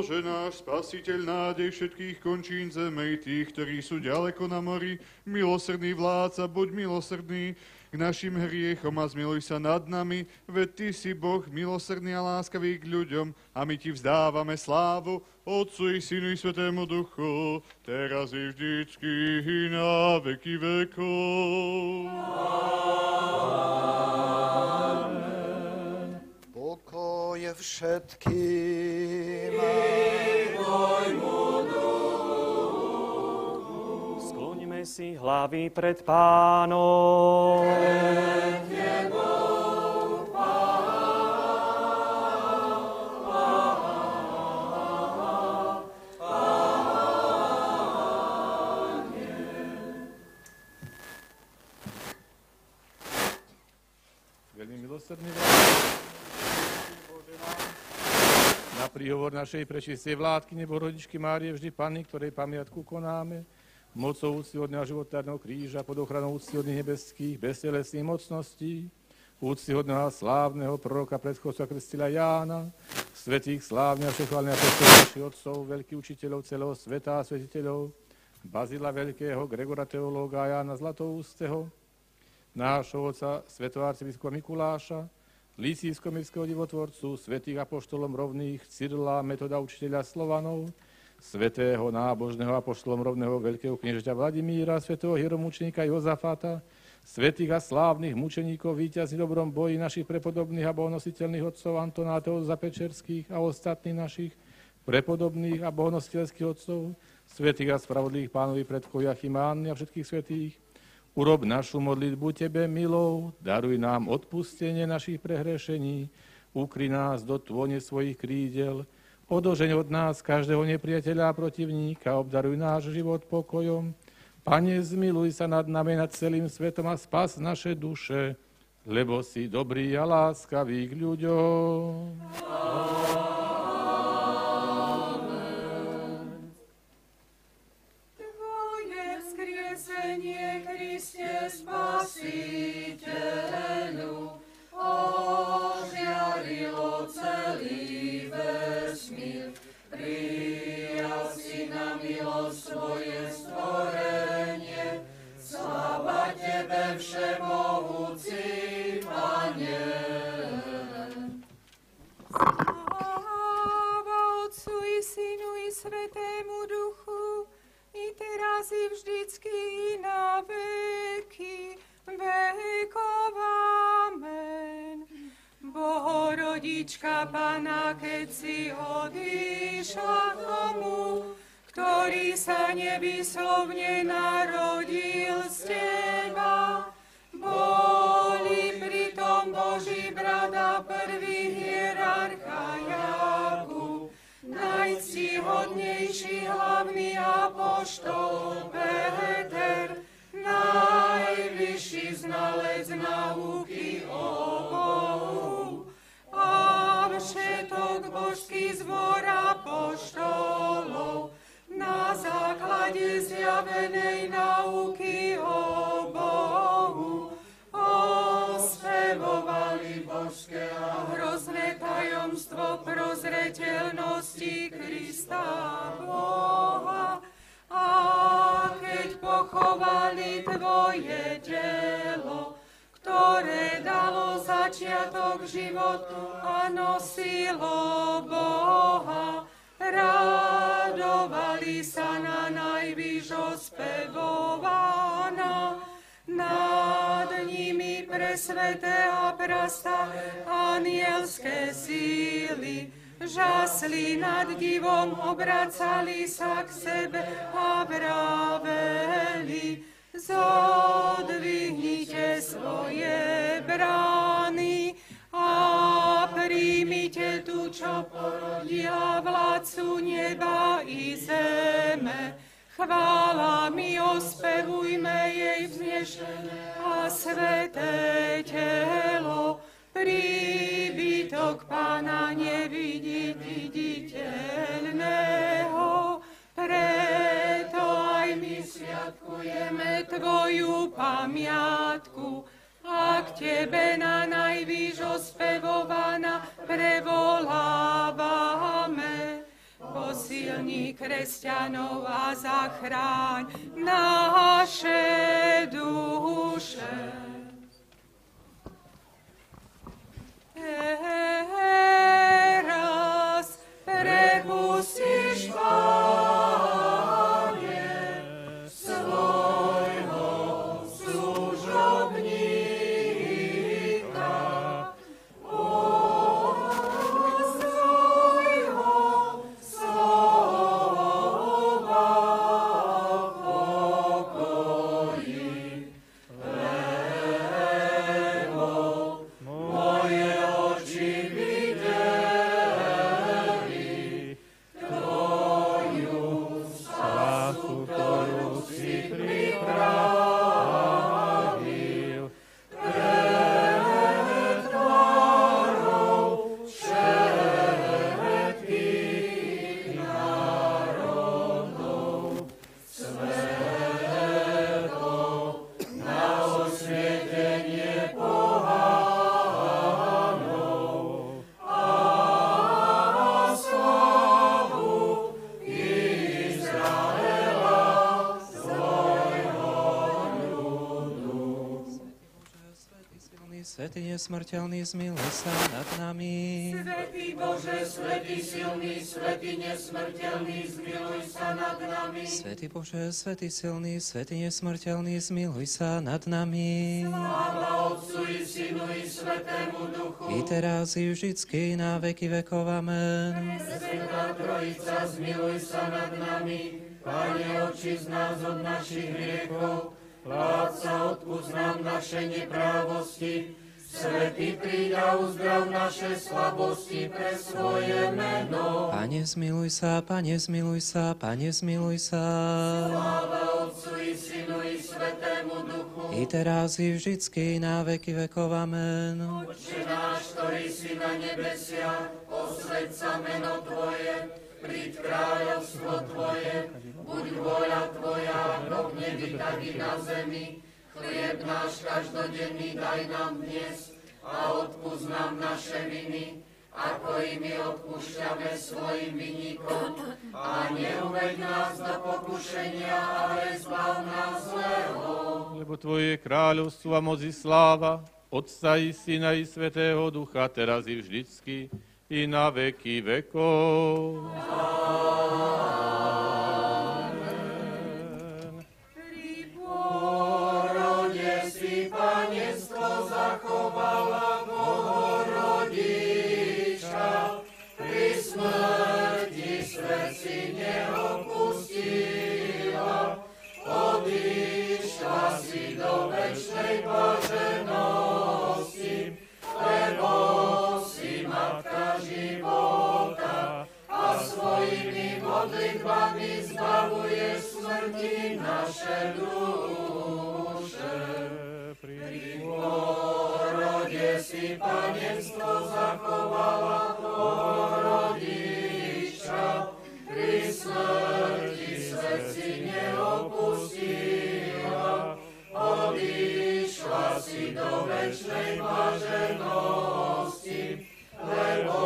Bože náš, spasiteľ, nádej všetkých končín zeme i tých, ktorí sú ďaleko na mori, milosrdný vládca, buď milosrdný k našim hriechom a zmiluj sa nad nami, veď Ty si Boh milosrdný a láskavý k ľuďom a my Ti vzdávame slávu, Otcu i Synu i Svetému Duchu, teraz i vždycky i na veky vekov. Pokoj všetkým. Skloňme si hlavy pred pánom. Veľmi milosrdný na príhovor našej prečistej vládky neborodičky Márie vždy Panny, ktorej pamiatku konáme, mocou úctyhodného životárneho kríža pod ochranou úctyhodných nebeských, beztelesných mocností, úctyhodného a slávneho proroka predchodca krstila Jána, svetých slávne a všechválne apostolov našich otcov, veľkých učiteľov celého sveta a svetiteľov, Bazila Veľkého, Gregora Teológa a Jána Zlatoústeho, nášho oca svetovárci biskupa Mikuláša, Lícijsko-mirského divotvorcu, svetých apoštolom rovných Cyrila, metoda učiteľa Slovanov, svetého nábožného apoštolom rovného veľkého kniežaťa Vladimíra, svetého hieromučníka Jozafata, svetých a slávnych mučeníkov, víťazí dobrom boji našich prepodobných a bohonositeľných otcov Antoná Zapečerských a ostatných našich prepodobných a bohonositeľských otcov, svetých a spravodlých pánovi predkov Jachimánny a všetkých svetých, Urob našu modlitbu Tebe milou, daruj nám odpustenie našich prehrešení, ukry nás do tvone svojich krídel, odožeň od nás každého nepriateľa a protivníka, obdaruj náš život pokojom. Pane, zmiluj sa nad nami, nad celým svetom a spas naše duše, lebo si dobrý a láskavý k ľuďom. Tvoje Kriste Spasiteľu, ožiarilo celý vesmír. Prijal si na milosť svoje stvorenie, sláva Tebe všemohúci, Pane. Sláva Otcu i Synu i Svetému Duchu, i teraz i vždycky i na veky vekov. Amen. Bohorodička Pana, keď si odišla tomu, ktorý sa nevyslovne narodil z Teba, boli pritom Boží brada prvý hierarcha Jakub, najctihodnejší hlavný apoštol Peter, najvyšší znalec nauky o Bohu. A všetok božský zbor apoštolov na základe zjavenej nauky o Bohu hrozné tajomstvo prozreteľnosti Krista Boha. A keď pochovali Tvoje telo, ktoré dalo začiatok životu a nosilo Boha, radovali sa na najvyš ospevovaná. Nad nimi presveté a prasté anielské síly, žasli nad divom, obracali sa k sebe a vraveli, zodvihnite svoje brány a príjmite tu, čo porodila vládcu neba i zeme. Chvála mi ospevujme jej vznešené a sveté telo, príbytok Pána nevidí. Preto aj my sviatkujeme Tvoju pamiatku a k Tebe na najvýš ospevovaná prevolávame. Posilni kresťanov a zachráň naše duše. Teraz svetý nesmrteľný, zmiluj sa nad nami. Svetý Bože, svetý silný, svetý nesmrteľný, zmiluj sa nad nami. Svetý Bože, svetý silný, svetý nesmrteľný, zmiluj sa nad nami. Sláva Otcu i Synu i Svetému Duchu. I teraz, i vždycky, na veky vekov. Amen. Svetá Trojica, zmiluj sa nad nami. Pane, očist nás od našich hriechov. Vládca, odpúsť nám naše neprávosti. Svetý, príď a uzdrav naše slabosti pre svoje meno. Pane, zmiluj sa, Pane, zmiluj sa, Pane, zmiluj sa. Sláva Otcu i Synu i Svetému Duchu. I teraz, i vždycky, na veky vekov. Amen. Oče náš, ktorý si na nebesiach, posveď sa meno Tvoje, príď kráľovstvo Tvoje, buď vôľa Tvoja, ako v nebi, tak i na zemi. Chlieb náš každodenný daj nám dnes a odpúsť nám naše viny, ako i my odpúšťame svojim vinníkom. A neuveď nás do pokušenia, ale zbav nás zlého. Lebo Tvoje je kráľovstvo a moc i sláva, Otca i Syna i Svetého Ducha, teraz i vždycky, i na veky vekov. Pri modlitbami zbavuje smrti naše duše. Pri porode si panenstvo zachovala Bohorodička, pri smrti do večnej blaženosti, lebo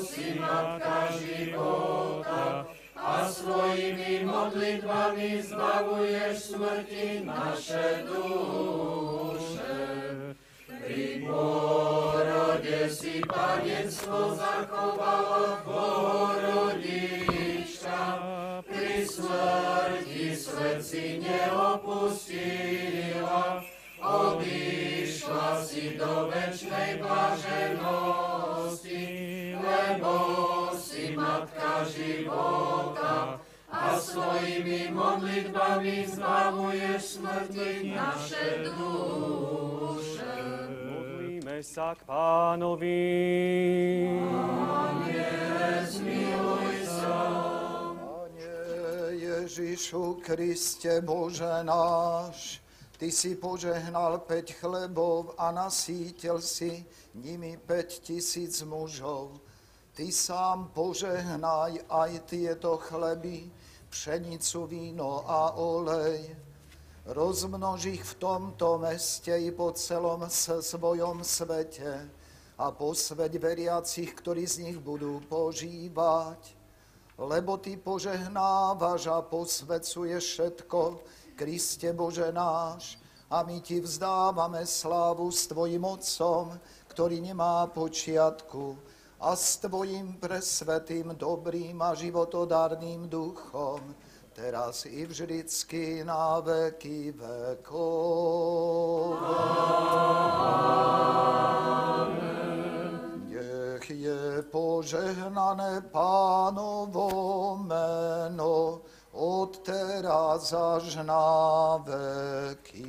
si matka života a svojimi modlitbami zbavuješ smrti naše duše. Pri porode si panenstvo zachovala porodička, pri smrti svet si neopustila, odišla si do večnej blaženosti, lebo si matka života a svojimi modlitbami zbavuješ smrti naše duše. Modlíme sa k pánovi. Pane, zmiluj sa. Pane Ježišu Kriste Bože náš, Ty si požehnal päť chlebov a nasítil si nimi päť tisíc mužov. Ty sám požehnaj aj tieto chleby, pšenicu, víno a olej. Rozmnož ich v tomto meste i po celom svojom svete a posveď veriacich, ktorí z nich budú požívať. Lebo Ty požehnávaš a posvecuješ všetko, Kriste Bože náš, a my Ti vzdávame slávu s Tvojim Otcom, ktorý nemá počiatku, a s Tvojim presvetým, dobrým a životodárnym duchom, teraz i vždycky na veky vekov. Nech je požehnané pánovo meno, od teraz až na veky.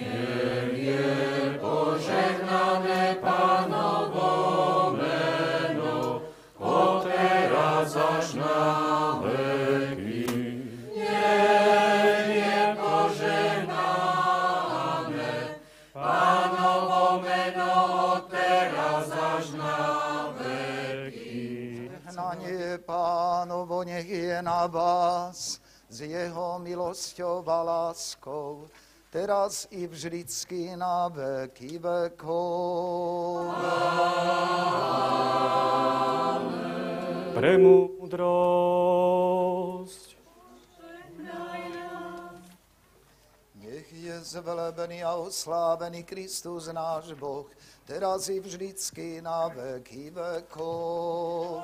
Nech je požehnané pánovo meno, od teraz až na veky. Pánovo nech je na vás s jeho milosťou a láskou, teraz i vždycky na veky vekov. Premúdrosť. Nech zvelebený a oslávený Kristus náš Boh, teraz i vždycky na veky vekov.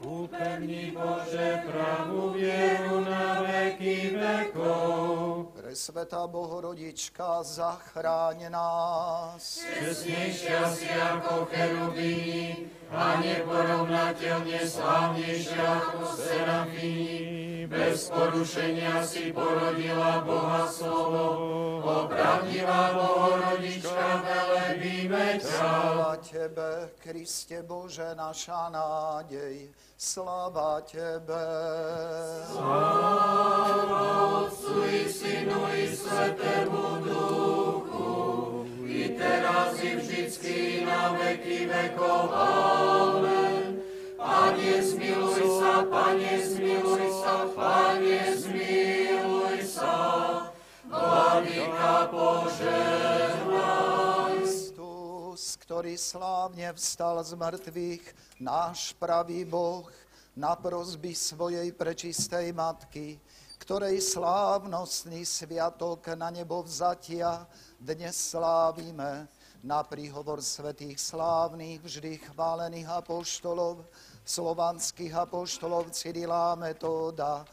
Upevni Bože pravú vieru na veky vekov. Presvetá Bohorodička, zachráň nás. Čestnejšia si ako cherubíni a neporovnateľne slávnejšia ako serafíni. Bez porušenia si porodila Boha slovo, opravdivá Bohorodička, velebíme ťa. Tebe, Kriste Bože, naša nádej. Sláva Tebe. Sláva Otcu i Synu i Svetému Duchu, teraz i vždycky na veky vekov. Amen. Pane, zmiluj sa, Pane, zmiluj sa, Pane, zmiluj sa. Vladyka požehnaj. Kristus, ktorý slávne vstal z mŕtvych, náš pravý Boh, na prosby svojej prečistej matky, ktorej slávnostný sviatok na nebo vzatia dnes slávime, na príhovor svetých slávnych, vždy chválených apoštolov, slovanských apoštolov Cyrila Metóda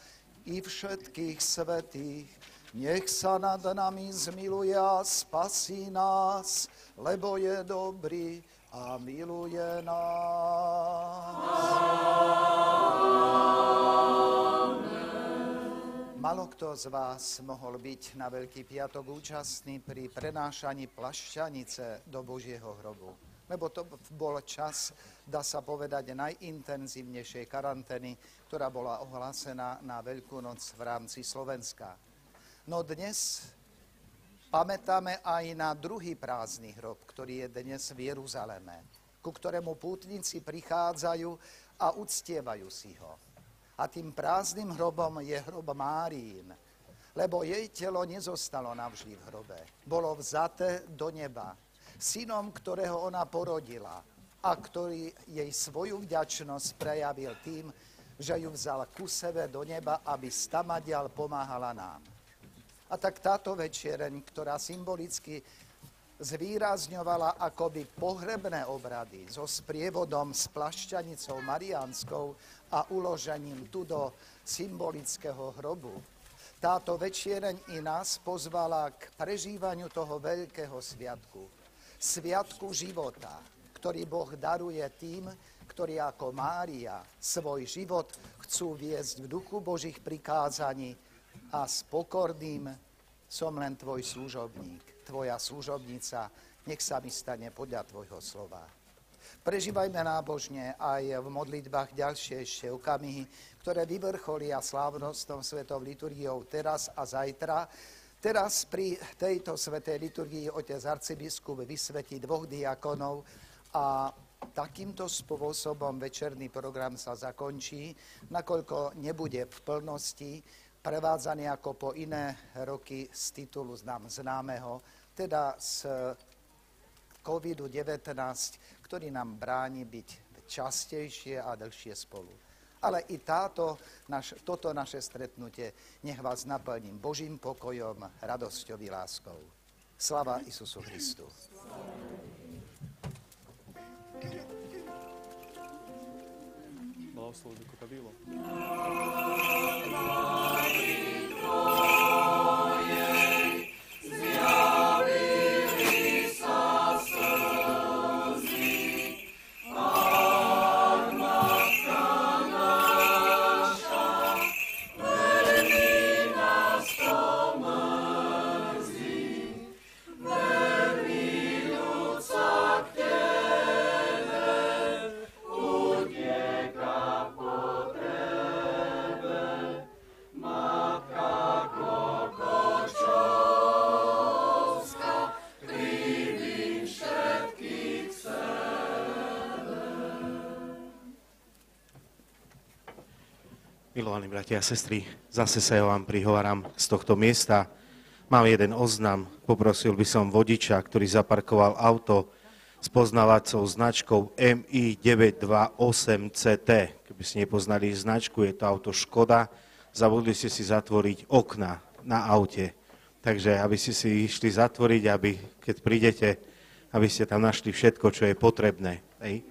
i všetkých svetých, nech sa nad nami zmiluje a spasí nás, lebo je dobrý a miluje nás. Malo kto z vás mohol byť na Veľký piatok účastný pri prenášaní plašťanice do Božieho hrobu. Lebo to bol čas, dá sa povedať, najintenzívnejšej karantény, ktorá bola ohlásená na Veľkú noc v rámci Slovenska. No dnes pamätáme aj na druhý prázdny hrob, ktorý je dnes v Jeruzaleme, ku ktorému pútnici prichádzajú a uctievajú si ho. A tým prázdnym hrobom je hrob Márín. lebo jej telo nezostalo navždy v hrobe. Bolo vzaté do neba. Synom, ktorého ona porodila a ktorý jej svoju vďačnosť prejavil tým, že ju vzal ku sebe do neba, aby stamadial pomáhala nám. A tak táto večereň, ktorá symbolicky zvýrazňovala akoby pohrebné obrady so sprievodom s plašťanicou mariánskou a uložením tu do symbolického hrobu, táto večiereň i nás pozvala k prežívaniu toho veľkého sviatku. Sviatku života, ktorý Boh daruje tým, ktorí ako Mária svoj život chcú viesť v duchu Božích prikázaní a s pokorným som len tvoj služobník, tvoja služobnica, nech sa mi stane podľa tvojho slova. Prežívajme nábožne aj v modlitbách ďalšie ešte okamihy, ktoré vyvrcholia slávnostnou svetou liturgiou teraz a zajtra. Teraz pri tejto svetej liturgii otec arcibiskup vysvetí dvoch diakonov a takýmto spôsobom večerný program sa zakončí, nakoľko nebude v plnosti prevádzaný ako po iné roky z titulu znám známeho, teda z COVID-19, ktorý nám bráni byť častejšie a dlhšie spolu. Ale i táto, naš, toto naše stretnutie nech vás naplním Božím pokojom, radosťou i láskou. Slava Isusu Christu. Благослови Кадило. Bratia a sestry, zase sa ja vám prihováram z tohto miesta. Mám jeden oznam. Poprosil by som vodiča, ktorý zaparkoval auto s poznávacou značkou MI928CT. Keby ste nepoznali značku, je to auto Škoda. Zabudli ste si zatvoriť okna na aute. Takže aby ste si išli zatvoriť, aby keď prídete, aby ste tam našli všetko, čo je potrebné. Hej.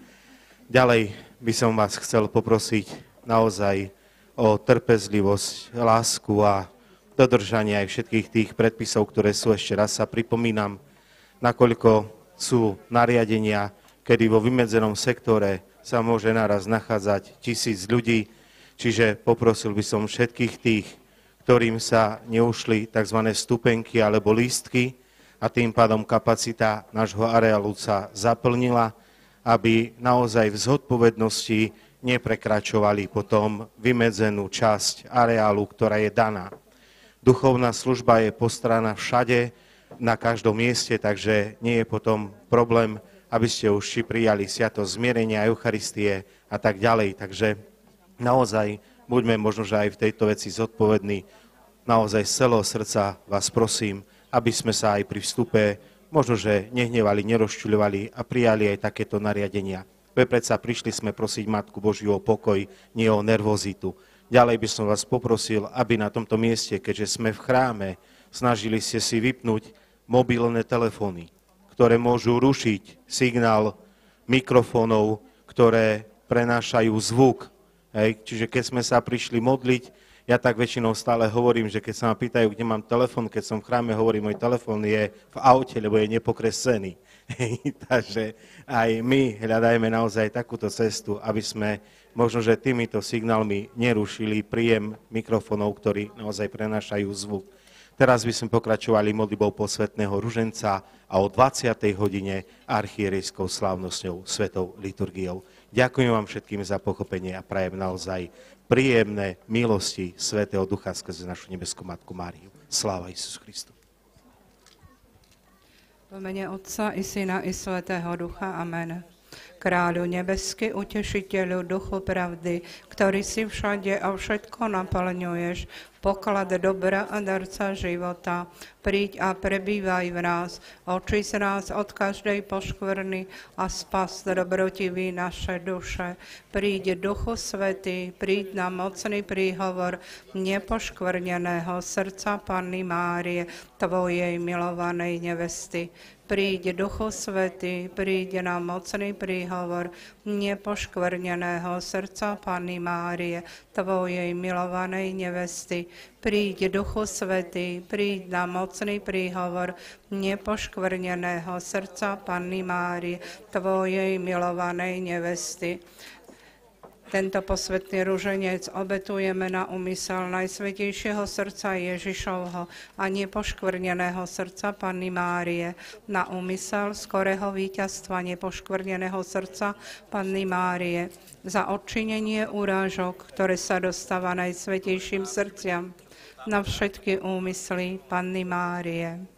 Ďalej by som vás chcel poprosiť naozaj o trpezlivosť, lásku a dodržanie aj všetkých tých predpisov, ktoré sú ešte raz sa pripomínam, nakoľko sú nariadenia, kedy vo vymedzenom sektore sa môže naraz nachádzať tisíc ľudí, čiže poprosil by som všetkých tých, ktorým sa neušli tzv. stupenky alebo lístky a tým pádom kapacita nášho areálu sa zaplnila, aby naozaj v zodpovednosti neprekračovali potom vymedzenú časť areálu, ktorá je daná. Duchovná služba je postraná všade, na každom mieste, takže nie je potom problém, aby ste už či prijali sviato zmierenia, Eucharistie a tak ďalej. Takže naozaj buďme možno, že aj v tejto veci zodpovední. Naozaj z celého srdca vás prosím, aby sme sa aj pri vstupe možno, že nehnevali, nerozčuľovali a prijali aj takéto nariadenia. Veď predsa prišli sme prosiť Matku Božiu o pokoj, nie o nervozitu. Ďalej by som vás poprosil, aby na tomto mieste, keďže sme v chráme, snažili ste si vypnúť mobilné telefóny, ktoré môžu rušiť signál mikrofónov, ktoré prenášajú zvuk. Hej. Čiže keď sme sa prišli modliť, ja tak väčšinou stále hovorím, že keď sa ma pýtajú, kde mám telefón, keď som v chráme, hovorím, môj telefón je v aute, lebo je Takže aj my hľadajme naozaj takúto cestu, aby sme možno, že týmito signálmi nerušili príjem mikrofónov, ktorí naozaj prenášajú zvuk. Teraz by sme pokračovali modlibou posvetného ruženca a o 20. hodine archierejskou slávnosťou, svetou liturgiou. Ďakujem vám všetkým za pochopenie a prajem naozaj príjemné milosti Svetého Ducha skrze našu nebeskú Matku Máriu. Sláva Isus Christu. V mene Otca i Syna i Svetého Ducha. Amen. Kráľu nebeský, utešiteľu, duchu pravdy, ktorý si všade a všetko naplňuješ, poklad dobra a darca života. Príď a prebývaj v nás, očist nás od každej poškvrny a spas dobrotivý naše duše. Príď Duchu Svetý, príď na mocný príhovor nepoškvrneného srdca Panny Márie, Tvojej milovanej nevesty. Príď Duchu Svetý, príď na mocný príhovor nepoškvrneného srdca Panny Márie, Tvojej milovanej nevesty. Príď Duchu Svetý, príď na mocný príhovor nepoškvrneného srdca Panny Márie, Tvojej milovanej nevesty. Tento posvetný ruženec obetujeme na umysel Najsvetejšieho srdca Ježišovho a nepoškvrneného srdca Panny Márie, na umysel skorého víťazstva nepoškvrneného srdca Panny Márie, za odčinenie urážok, ktoré sa dostáva Najsvetejším srdciam, na všetky úmysly Panny Márie.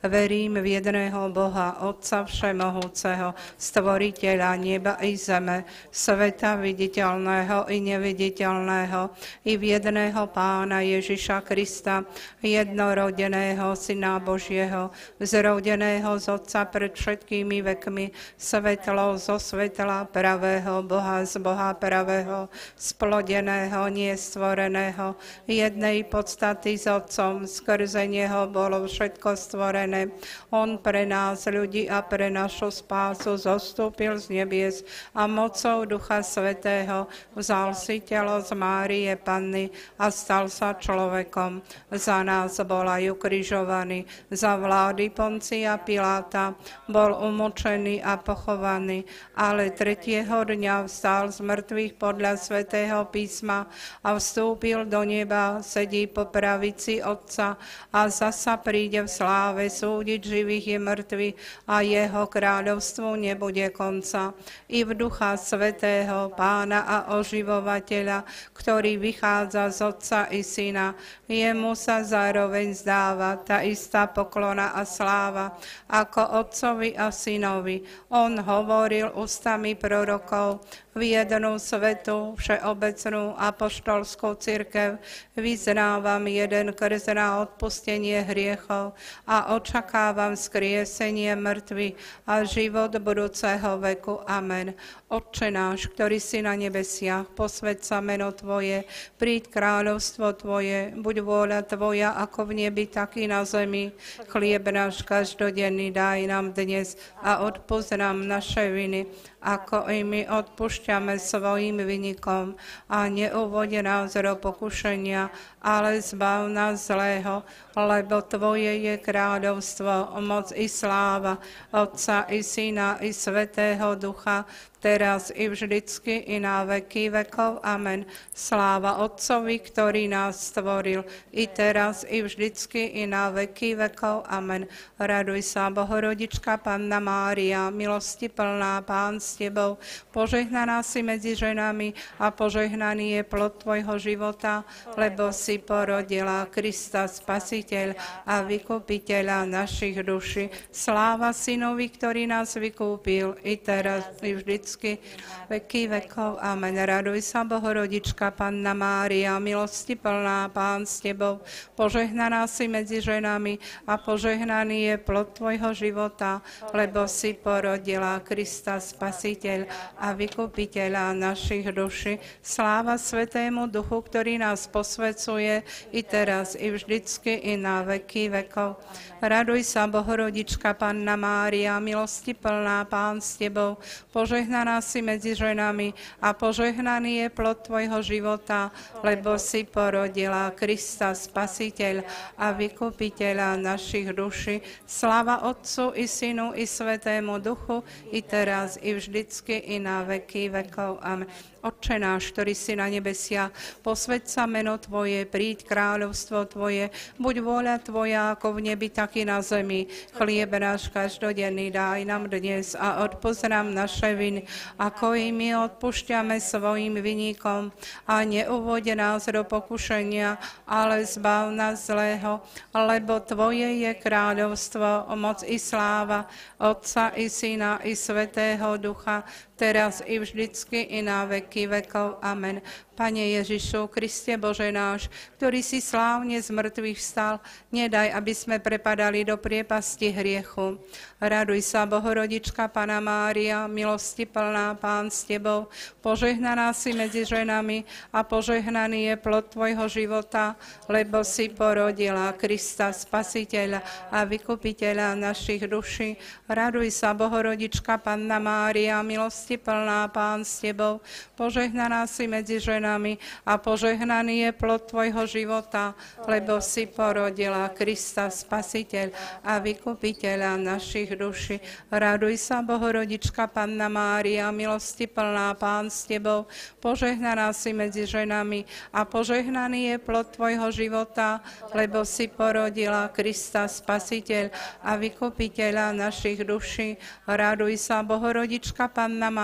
Verím v jedného Boha, Otca Všemohúceho, Stvoriteľa neba i zeme, sveta viditeľného i neviditeľného, i v jedného Pána Ježiša Krista, jednorodeného Syna Božieho, zrodeného z Otca pred všetkými vekmi, svetlo zo svetla pravého Boha z Boha pravého, splodeného, nestvoreného, jednej podstaty s Otcom, skrze Neho bolo všetko stvorené stvorené. On pre nás, ľudí a pre našu spásu zostúpil z nebies a mocou Ducha Svetého vzal si telo z Márie Panny a stal sa človekom. Za nás bol aj ukrižovaný, za vlády Poncia Piláta bol umočený a pochovaný, ale tretieho dňa vstal z mŕtvych podľa Svetého písma a vstúpil do neba, sedí po pravici Otca a zasa príde v sláve súdiť živých i mŕtvych a jeho kráľovstvu nebude konca. I v Ducha Svetého, Pána a Oživovateľa, ktorý vychádza z Otca i Syna, jemu sa zároveň zdáva tá istá poklona a sláva, ako Otcovi a Synovi. On hovoril ústami prorokov, v jednu svetu, všeobecnú apoštolskú církev, vyznávam jeden krz na odpustenie hriechov a očakávam skriesenie mŕtvych a život budúceho veku. Amen. Otče náš, ktorý si na nebesiach, posved sa meno Tvoje, príď kráľovstvo Tvoje, buď vôľa Tvoja ako v nebi, tak i na zemi. Chlieb náš každodenný daj nám dnes a odpúsť nám naše viny, ako i my odpúšťame svojim vynikom a neuvode nás do pokušenia, ale zbav nás zlého, lebo Tvoje je kráľovstvo, moc i sláva, Otca i Syna i Svetého Ducha, teraz i vždycky i na veky vekov. Amen. Sláva Otcovi, ktorý nás stvoril, i teraz i vždycky i na veky vekov. Amen. Raduj sa, Bohorodička Panna Mária, milosti plná, Pán s Tebou, požehnaná si medzi ženami a požehnaný je plod Tvojho života, lebo si porodila Krista Spasiteľ a vykupiteľa našich duší. Sláva Synovi, ktorý nás vykúpil, i teraz i vždycky vždycky, veky vekov. Amen. Raduj sa, Bohorodička, Panna Mária, milosti plná, Pán s Tebou, požehnaná si medzi ženami a požehnaný je plod Tvojho života, lebo si porodila Krista Spasiteľ a vykupiteľa našich duší. Sláva Svetému Duchu, ktorý nás posvecuje i teraz, i vždycky, i na veky vekov. Raduj sa, Bohorodička, Panna Mária, milosti plná, Pán s Tebou, požehnaná požehnaná si medzi ženami a požehnaný je plod Tvojho života, lebo si porodila Krista Spasiteľ a vykupiteľa našich duší. Slava Otcu i Synu i Svetému Duchu, i teraz, i vždycky, i na veky vekov. Amen. Otče náš, ktorý si na nebesia, posveď sa meno Tvoje, príď kráľovstvo Tvoje, buď vôľa Tvoja ako v nebi, tak i na zemi. Chlieb náš každodenný daj nám dnes a odpoznám naše viny, ako i my odpúšťame svojim vynikom a neuvode nás do pokušenia, ale zbav nás zlého, lebo Tvoje je kráľovstvo, moc i sláva, Otca i Syna i Svetého Ducha, teraz i vždycky i na vek veky vekov. Amen. Pane Ježišu, Kriste Bože náš, ktorý si slávne z mŕtvych vstal, nedaj, aby sme prepadali do priepasti hriechu. Raduj sa, Bohorodička, Pana Mária, milosti plná, Pán s Tebou, požehnaná si medzi ženami a požehnaný je plod Tvojho života, lebo si porodila Krista, Spasiteľa a Vykupiteľa našich duší. Raduj sa, Bohorodička, Panna Mária, milosti plná, Pán s Tebou, požehnaná si medzi ženami a požehnaný je plod Tvojho života, lebo si porodila Krista, Spasiteľ a Vykupiteľa našich duší. Raduj sa, Bohorodička Panna Mária, milosti plná Pán s Tebou, požehnaná si medzi ženami a požehnaný je plod Tvojho života, lebo si porodila Krista, Spasiteľ a Vykupiteľa našich duší. Raduj sa, Bohorodička Panna Mária,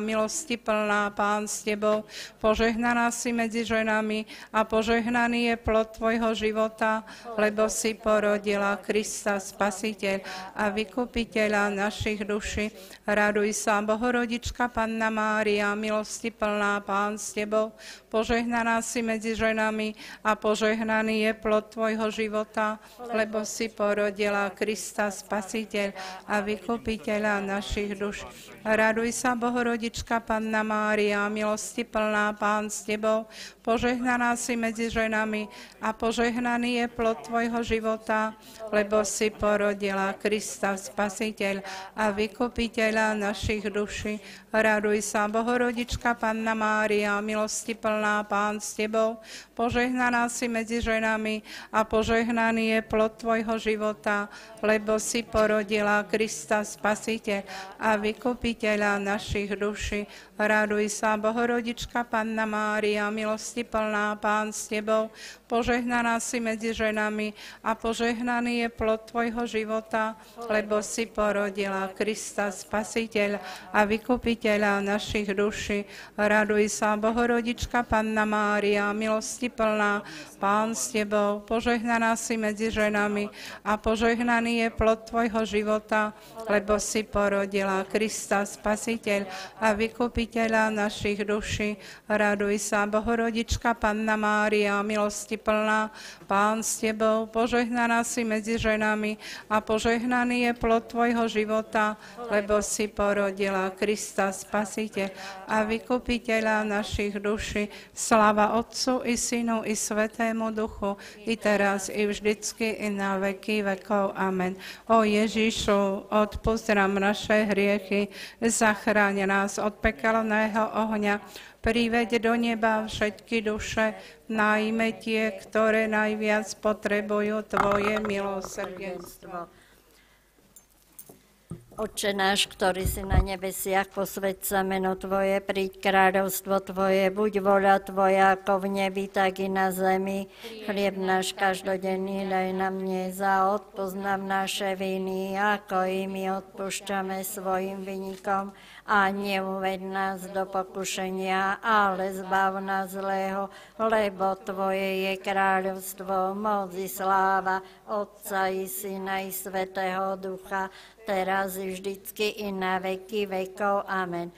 milosti plná Pán s Tebou, požehnaná si medzi ženami a požehnaný je plod Tvojho života, lebo si porodila Krista, Spasiteľ a Vykupiteľa našich duší. Raduj sa, Bohorodička Panna Mária, milosti plná Pán s Tebou, požehnaná si medzi ženami a požehnaný je plod Tvojho života, lebo si porodila Krista, Spasiteľ a Vykupiteľa našich duš. Raduj sa, Bohorodička Panna Mária, milosti plná Pán s Tebou, požehnaná si medzi ženami a požehnaný je plod Tvojho života, lebo si porodila Krista, Spasiteľ a Vykupiteľa našich duší. Raduj sa, Bohorodička Panna Mária, milosti plná Pán s Tebou, požehnaná si medzi ženami a požehnaný je plod Tvojho života, lebo si porodila Krista, Spasiteľ a Vykupiteľa našich duší. Raduj sa, Bohorodička Panna Mária, milosti plná Pán s Tebou, požehnaná si medzi ženami a požehnaný je plod Tvojho života, lebo si porodila Krista, Spasiteľ a Vykupiteľ Spasiteľa našich duší. Raduj sa, Bohorodička Panna Mária, milosti plná, Pán s Tebou, požehnaná si medzi ženami a požehnaný je plod Tvojho života, lebo si porodila Krista, Spasiteľ a Vykupiteľa našich duší. Raduj sa, Bohorodička Panna Mária, milosti plná, Pán s Tebou, požehnaná si medzi ženami a požehnaný je plod Tvojho života, lebo si porodila Krista, Spasiteľ a Vykupiteľa našich duší. Slava Otcu i Synu i Svetému Duchu, i teraz, i vždycky, i na veky vekov. Amen. O Ježišu, odpust nám naše hriechy, zachráň nás od pekelného ohňa, priveď do neba všetky duše, najmä tie, ktoré najviac potrebujú Tvoje milosrdenstvo. Oče náš, ktorý si na nebesiach, posveď sa meno Tvoje, príď kráľovstvo Tvoje, buď voľa Tvoja ako v nebi, tak i na zemi. Chlieb náš každodenný daj nám dnes a odpoznám naše viny, ako i my odpúšťame svojim vynikom a neuved nás do pokušenia, ale zbav nás zlého, lebo Tvoje je kráľovstvo, moc i sláva, Otca i Syna i Svetého Ducha, teraz i vždycky i na veky vekov. Amen.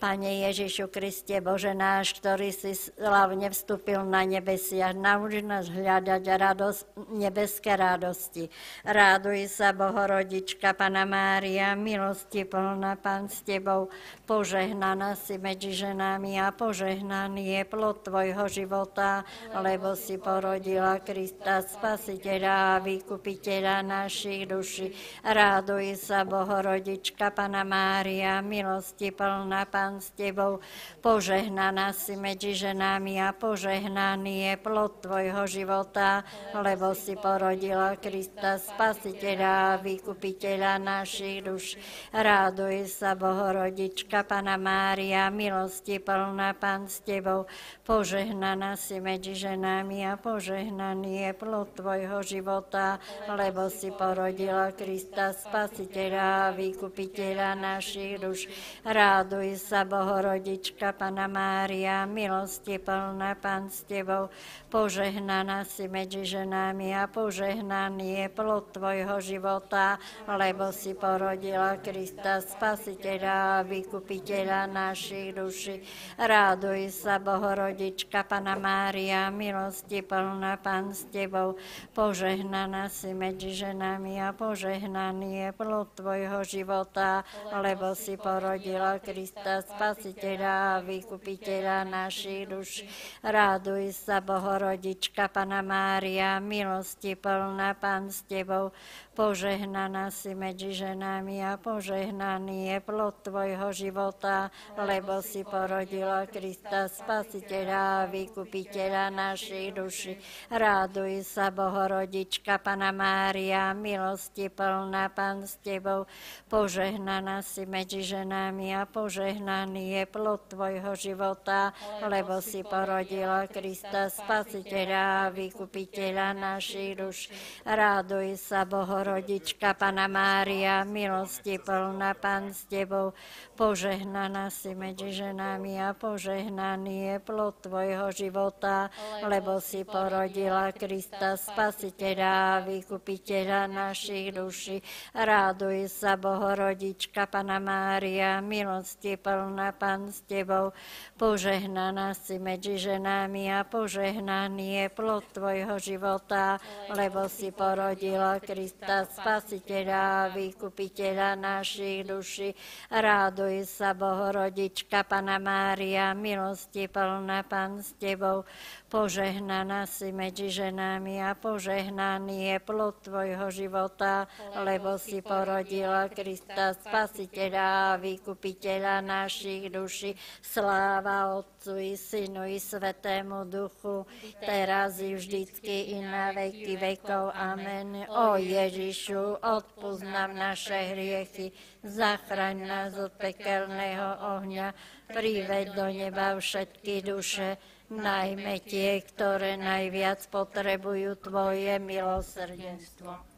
Pane Ježišu Kriste, Bože náš, ktorý si slavne vstúpil na nebesia, nauč nás hľadať radosť, nebeské radosti. Ráduj sa, Bohorodička, Pana Mária, milosti plná, Pán s Tebou, požehnaná si medzi ženami a požehnaný je plod Tvojho života, lebo si porodila Krista, Spasiteľa a Vykupiteľa našich duší. Ráduj sa, Bohorodička, Pana Mária, milosti plná, Pán Pán s Tebou, požehnaná si medzi ženami a požehnaný je plod Tvojho života, lebo si porodila Krista, Spasiteľa a Vykupiteľa našich duš. Ráduj sa, Bohorodička, Pana Mária, milosti plná Pán s Tebou, požehnaná si medzi ženami a požehnaný je plod Tvojho života, lebo si porodila Krista, Spasiteľa a vykupiteľa našich duš. Ráduj sa, Bohorodička, Pana Mária, milosti plná, Pán s Tebou, požehnaná si medzi ženami a požehnaný je plod Tvojho života, lebo si porodila Krista, Spasiteľa a vykupiteľa našich duši. Ráduj sa, Bohorodička, Pana Mária, milosti plná, Pán s Tebou, požehnaná si medzi ženami a požehnaný je plod Tvojho života, lebo si porodila Krista, Spasiteľa vykupiteľa našich duš. Ráduj sa, Bohorodička, Pana Mária, milosti plná, Pán s Tebou, Požehnaná si medzi ženami a požehnaný je plod Tvojho života, lebo si porodila Krista, Spasiteľa a Vykupiteľa našich duši. Ráduj sa, Bohorodička, Pana Mária, milosti plná, Pán s Tebou. Požehnaná si medzi ženami a požehnaný je plod Tvojho života, lebo si porodila Krista, Spasiteľa a Vykupiteľa našich duši. Ráduj sa, Bohorodička, Bohorodička, Pana Mária, milosti plná, Pán s Tebou, požehnaná si medzi ženami a požehnaný je plod Tvojho života, lebo si porodila Krista, Spasiteľa a Vykupiteľa našich duší. Ráduj sa, Bohorodička, Pana Mária, milosti plná, Pán s Tebou, požehnaná si medzi ženami a požehnaný je plod Tvojho života, lebo si porodila Krista, spasiteľa a vykupiteľa našich duší. Ráduj sa, Bohorodička, Pana Mária, milosti plná, Pán s Tebou, Požehnaná si medzi ženami a požehnaný je plod Tvojho života, lebo si porodila Krista, Spasiteľa a Vykupiteľa našich duší. Sláva Otcu i Synu i Svetému Duchu, teraz i vždycky i na veky vekov. Amen. O Ježišu, odpúsť nám naše hriechy, zachraň nás od pekelného ohňa, priveď do neba všetky duše, najmä tie, ktoré najviac potrebujú Tvoje milosrdenstvo.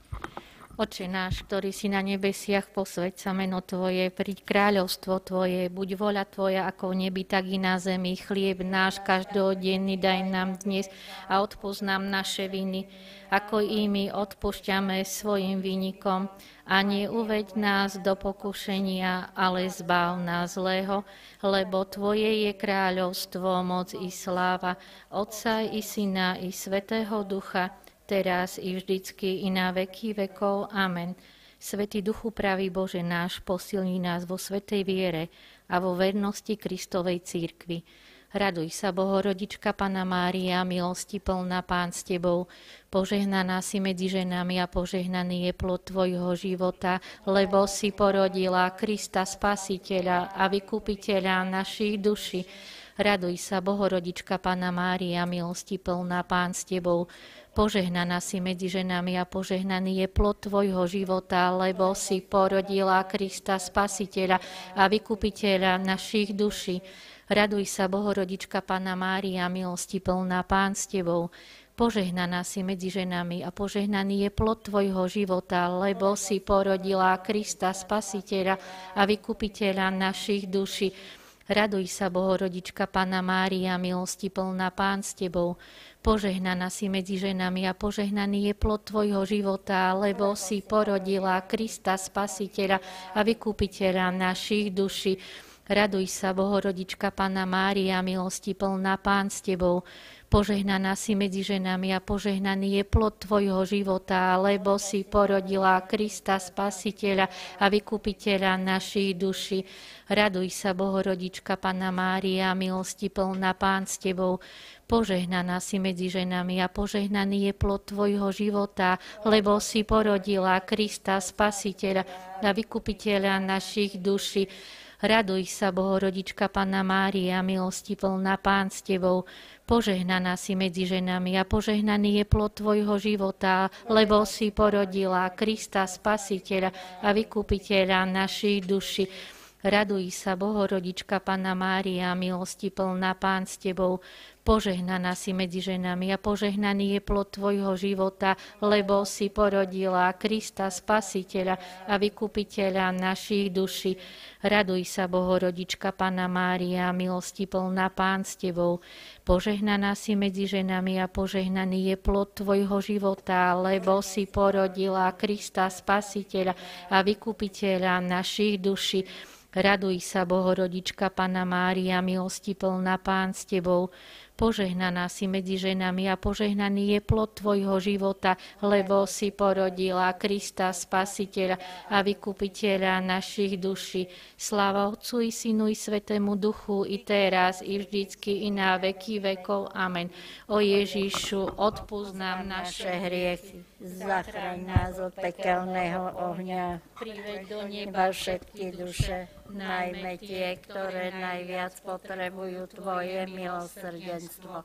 Oče náš, ktorý si na nebesiach, posveď sa meno Tvoje, príď kráľovstvo Tvoje, buď voľa Tvoja ako v nebi, tak i na zemi. Chlieb náš každodenný daj nám dnes a odpúsť naše viny, ako i my odpúšťame svojim vynikom. A neuveď nás do pokušenia, ale zbav nás zlého, lebo Tvoje je kráľovstvo, moc i sláva, Otca i Syna i Svetého Ducha, teraz i vždycky i na veky vekov. Amen. Svetý Duchu pravý Bože náš, posilní nás vo svetej viere a vo vernosti Kristovej církvy. Raduj sa, Bohorodička Pana Mária, milosti plná Pán s Tebou, požehnaná si medzi ženami a požehnaný je plod Tvojho života, lebo si porodila Krista Spasiteľa a Vykupiteľa našich duší. Raduj sa, Bohorodička Pana Mária, milosti plná Pán s Tebou, Požehnaná si medzi ženami a požehnaný je plod Tvojho života, lebo si porodila Krista Spasiteľa a Vykupiteľa našich duší. Raduj sa, Bohorodička Pana Mária, milosti plná Pán s Tebou. Požehnaná si medzi ženami a požehnaný je plod Tvojho života, lebo si porodila Krista Spasiteľa a Vykupiteľa našich duší. Raduj sa, Bohorodička Pana Mária, milosti plná Pán s Tebou. Požehnaná si medzi ženami a požehnaný je plod Tvojho života, lebo si porodila Krista Spasiteľa a Vykupiteľa našich duší. Raduj sa, Bohorodička Pana Mária, milosti plná Pán s Tebou. Požehnaná si medzi ženami a požehnaný je plod Tvojho života, lebo si porodila Krista Spasiteľa a Vykupiteľa našich duší. Raduj sa, Bohorodička Pana Mária, milosti plná Pán s Tebou. Požehnaná si medzi ženami a požehnaný je plod Tvojho života, lebo si porodila Krista, Spasiteľa a Vykupiteľa našich duší. Raduj sa, Bohorodička Panna Mária, milosti plná Pán s Tebou. Požehnaná si medzi ženami a požehnaný je plod Tvojho života, lebo si porodila Krista, Spasiteľa a Vykupiteľa našich duší. Raduj sa, Bohorodička Panna Mária, milosti plná Pán s Tebou. Požehnaná si medzi ženami a požehnaný je plod Tvojho života, lebo si porodila Krista Spasiteľa a vykupiteľa našich duší. Raduj sa, Bohorodička Pana Mária, milosti plná Pán s Tebou. Požehnaná si medzi ženami a požehnaný je plod Tvojho života, lebo si porodila Krista Spasiteľa a vykupiteľa našich duší. Raduj sa, Bohorodička Pana Mária, milosti plná Pán s Tebou. Požehnaná si medzi ženami a požehnaný je plod Tvojho života, lebo si porodila Krista Spasiteľa a vykupiteľa našich duší. Sláva Otcu i Synu i Svetému Duchu i teraz i vždycky i na veky vekov. Amen. O Ježišu, odpúsť nám naše hriechy. Zachraň nás od pekelného ohňa. Priveď do neba všetky duše, najmä tie, ktoré najviac potrebujú Tvoje milosrdenstvo.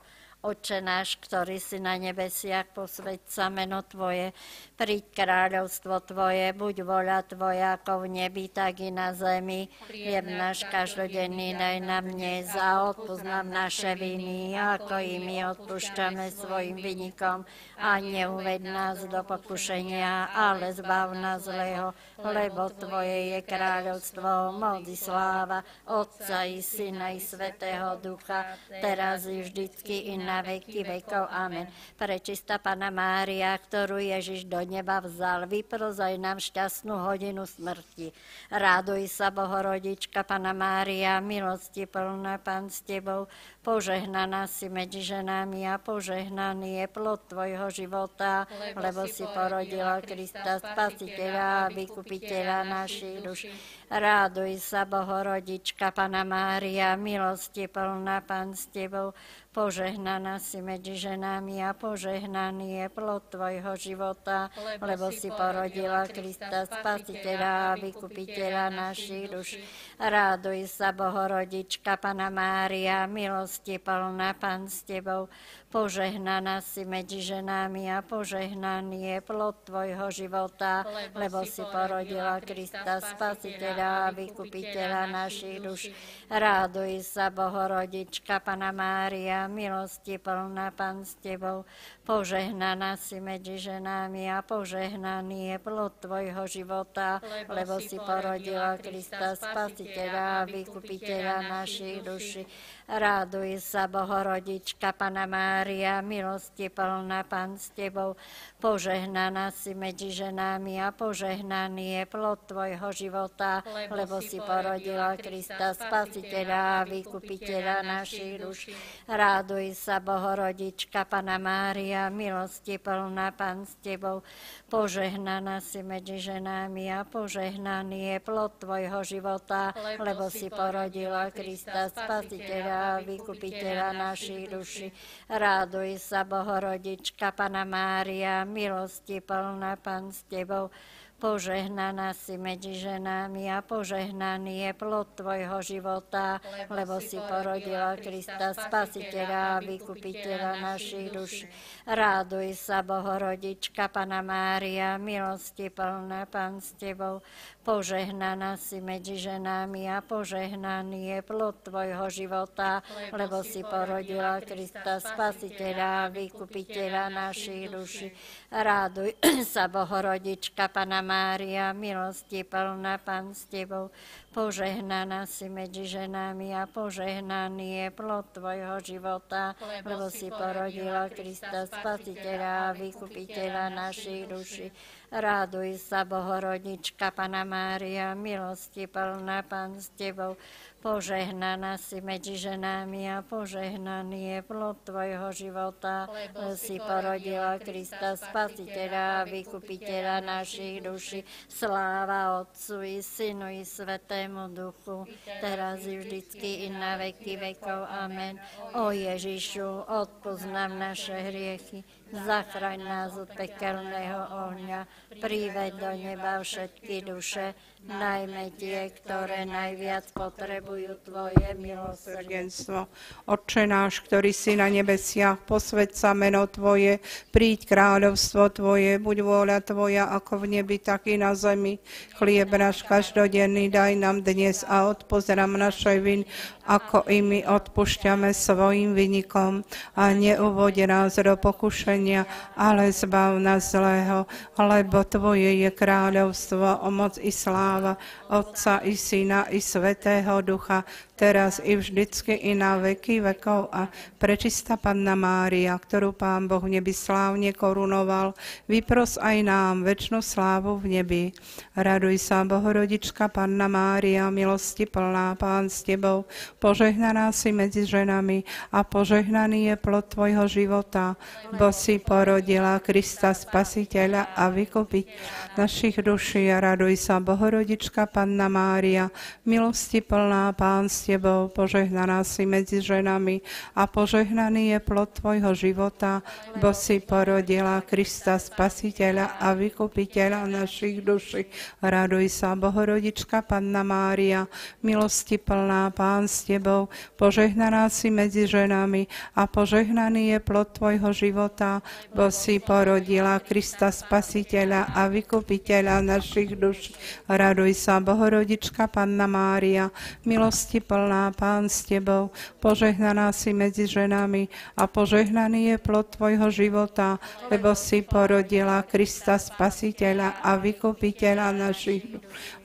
Oče náš, ktorý si na nebesiach, posveď sa meno Tvoje, príď kráľovstvo Tvoje, buď voľa Tvoja, ako v nebi, tak i na zemi. Chlieb náš každodenný daj nám dnes a odpúsť nám naše viny, ako i my odpúšťame svojim vynikom. A neuved nás do pokušenia, ale zbav nás zlého, lebo Tvoje je kráľovstvo, moc i sláva, Otca i Syna i Svetého Ducha, teraz i vždycky i na veky vekov. Amen. Prečistá Pana Mária, ktorú Ježiš do neba vzal, vyprozaj nám šťastnú hodinu smrti. Ráduj sa, Bohorodička, Pana Mária, milosti plná Pán s Tebou, požehnaná si medzi ženami a požehnaný je plod Tvojho života, lebo, lebo si porodila Krista, Spasiteľa a Vykupiteľa našich duší. Ráduj sa, Bohorodička, Pana Mária, milosti plná Pán s Tebou, Požehnaná si medzi ženami a požehnaný je plod Tvojho života, lebo, lebo si porodila Krista Spasiteľa a Vykupiteľa našich duš. Ráduj sa, Bohorodička, Pana Mária, milosti plná Pán s Tebou, Požehnaná si medzi ženami a požehnaný je plod Tvojho života, lebo, lebo si porodila Krista Spasiteľa a Vykupiteľa našich duš. Ráduj sa, Bohorodička, Pana Mária, milosti plná Pán s Tebou. Požehnaná si medzi ženami a požehnaný je plod Tvojho života, lebo, lebo si porodila Krista Spasiteľa a Vykupiteľa našich duši. Ráduj sa, Bohorodička, Pana Mária, milosti plná Pán s Tebou, požehnaná si medzi ženami a požehnaný je plod Tvojho života, lebo, lebo si porodila Krista Spasiteľa a Vykupiteľa našich duší. Ráduj sa, Bohorodička, Pana Mária, milosti plná Pán s Tebou, požehnaná si medzi ženami a požehnaný je plod Tvojho života, lebo, lebo si porodila Krista Spasiteľa a vykupiteľa našich duši. Ráduj sa, Bohorodička, Pana Mária, milosti plná Pán s Tebou, Požehnaná si medzi ženami a požehnaný je plod Tvojho života, lebo, lebo si porodila Krista Spasiteľa a Vykupiteľa našich duš. Ráduj sa, Bohorodička, Pana Mária, milosti plná Pán s Tebou, Požehnaná si medzi ženami a požehnaný je plod Tvojho života, lebo, si porodila Krista Spasiteľa a Vykupiteľa našich duší. Ráduj sa, Bohorodička, Pana Mária, milosti plná Pán s Tebou, Požehnaná si medzi ženami a požehnaný je plod Tvojho života, lebo, lebo si porodila Krista Spasiteľa a Vykupiteľa našich duší. Ráduj sa, Bohorodička, Pana Mária, milosti plná Pán s Tebou, Požehnaná si medzi ženami a požehnaný je plod Tvojho života, lebo si porodila Krista Spasiteľa a Vykupiteľa našich duší. Sláva Otcu i Synu i Svetému Duchu, teraz i vždycky i na veky vekov. Amen. O Ježišu, odpúsť nám naše hriechy, zachraň nás od pekelného ohňa, priveď do neba všetky duše, najmä tie, ktoré najviac potrebujú Tvoje milosrdenstvo. Otče náš, ktorý si na nebesiach, posved sa meno Tvoje, príď kráľovstvo Tvoje, buď vôľa Tvoja ako v nebi, tak i na zemi. Chlieb náš každodenný daj nám dnes a odpozram naše vin, ako i my odpúšťame svojim vynikom. A neuvode nás do pokušenia, ale zbav nás zlého, lebo Tvoje je kráľovstvo, moc i sláva, Otca i Syna i Svetého Ducha, teraz i vždycky i na veky vekov. A prečistá Panna Mária, ktorú Pán Boh v nebi slávne korunoval, vypros aj nám väčšinu slávu v nebi. Raduj sa, Bohorodička Panna Mária, milosti plná, Pán s Tebou, požehnaná si medzi ženami a požehnaný je plod Tvojho života, bo si porodila Krista Spasiteľa a vykupiť našich duší. Raduj sa, Bohorodička Panna Mária, milosti plná, Pán s tebou, požehnaná si medzi ženami a požehnaný je plod tvojho života, bo si porodila Krista Spasiteľa a vykupiteľa našich duší. Raduj sa, Bohorodička Panna Mária, milosti plná Pán s tebou, požehnaná si medzi ženami a požehnaný je plod tvojho života, bo si porodila Krista Spasiteľa a vykupiteľa našich duší. Raduj sa, Bohorodička Panna Mária, milosti plná plná, Pán s Tebou, požehnaná si medzi ženami a požehnaný je plod Tvojho života, lebo si porodila Krista Spasiteľa a vykupiteľa našich.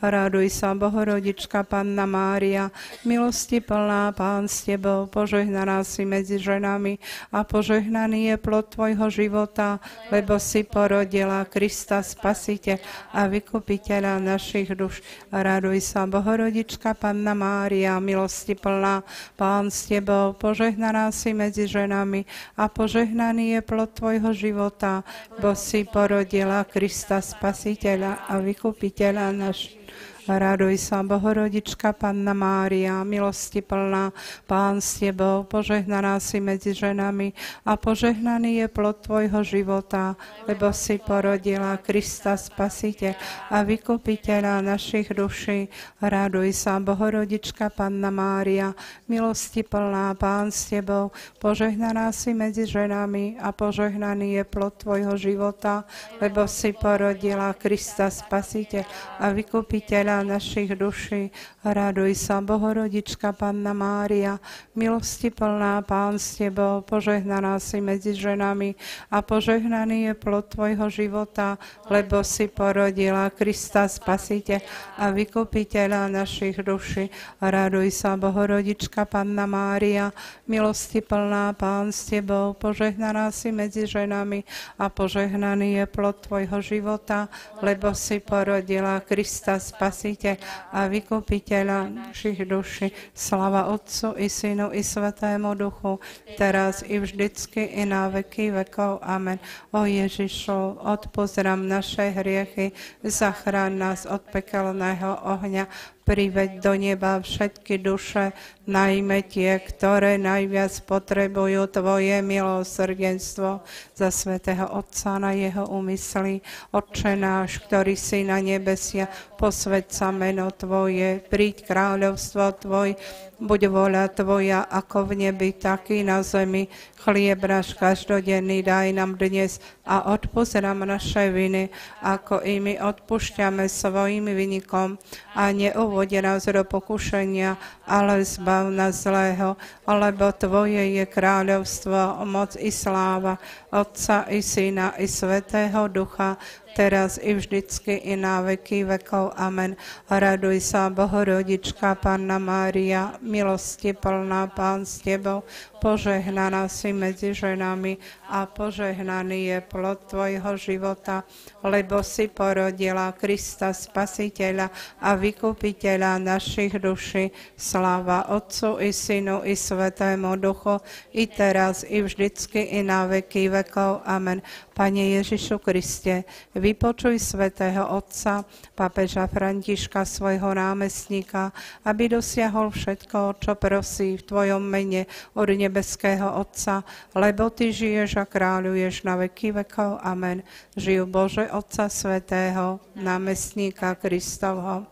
Raduj sa, Bohorodička Panna Mária, milosti plná, Pán s Tebou, požehnaná si medzi ženami a požehnaný je plod Tvojho života, lebo si porodila Krista Spasiteľ a vykupiteľa našich duš. Raduj sa, Bohorodička Panna Mária, milosti plná, Pán s Tebou, požehnaná si medzi ženami a požehnaný je plod Tvojho života, bo si porodila Krista Spasiteľa a Vykupiteľa našich. Raduj sa, Bohorodička, Panna Mária, milosti plná, Pán s Tebou, požehnaná si medzi ženami a požehnaný je plod Tvojho života, lebo si porodila Krista Spasiteľ a vykupiteľa našich duší. Raduj sa, Bohorodička, Panna Mária, milosti plná, Pán s Tebou, požehnaná si medzi ženami a požehnaný je plod Tvojho života, lebo si porodila Krista Spasiteľ a vykupiteľa Pána našich duší. Raduj sa, Bohorodička Panna Mária, milosti plná Pán s Tebou, požehnaná si medzi ženami a požehnaný je plod Tvojho života, lebo si porodila Krista Spasite a vykupiteľa našich duší. Raduj sa, Bohorodička Panna Mária, milosti plná Pán s Tebou, požehnaná si medzi ženami a požehnaný je plod Tvojho života, lebo si porodila Krista Spasite spasiteľ a vykupiteľa našich duší. Slava Otcu i Synu i Svetému Duchu, teraz i vždycky i na veky vekov. Amen. O Ježišu, odpozram naše hriechy, zachráň nás od pekelného ohňa, priveď do neba všetky duše, najmä tie, ktoré najviac potrebujú Tvoje milosrdenstvo za svätého Otca na jeho úmysly. Otče náš, ktorý si na nebesia, posved sa meno Tvoje, príď kráľovstvo Tvoje, buď voľa Tvoja ako v nebi, tak i na zemi. Chlieb náš každodenný daj nám dnes a odpúsť nám naše viny, ako i my odpúšťame svojim vynikom a neuvode nás do pokušenia, ale zbav nás zlého, lebo Tvoje je kráľovstvo, moc i sláva, Otca i Syna i Svetého Ducha, teraz i vždycky i na veky vekov. Amen. Raduj sa, Bohorodička, Panna Mária, milosti plná Pán s Tebou, požehnaná si medzi ženami a požehnaný je plod Tvojho života, lebo si porodila Krista Spasiteľa a vykupiteľa našich duší. Sláva Otcu i Synu i Svetému Duchu, i teraz, i vždycky, i na veky vekov. Amen. Pane Ježišu Kriste, vypočuj svätého Otca, pápeža Františka, svojho námestníka, aby dosiahol všetko, čo prosí v Tvojom mene od nebeského Otca, lebo Ty žiješ a kráľuješ na veky vekov. Amen. Žijú Bože Otca Svetého, námestníka Kristovho.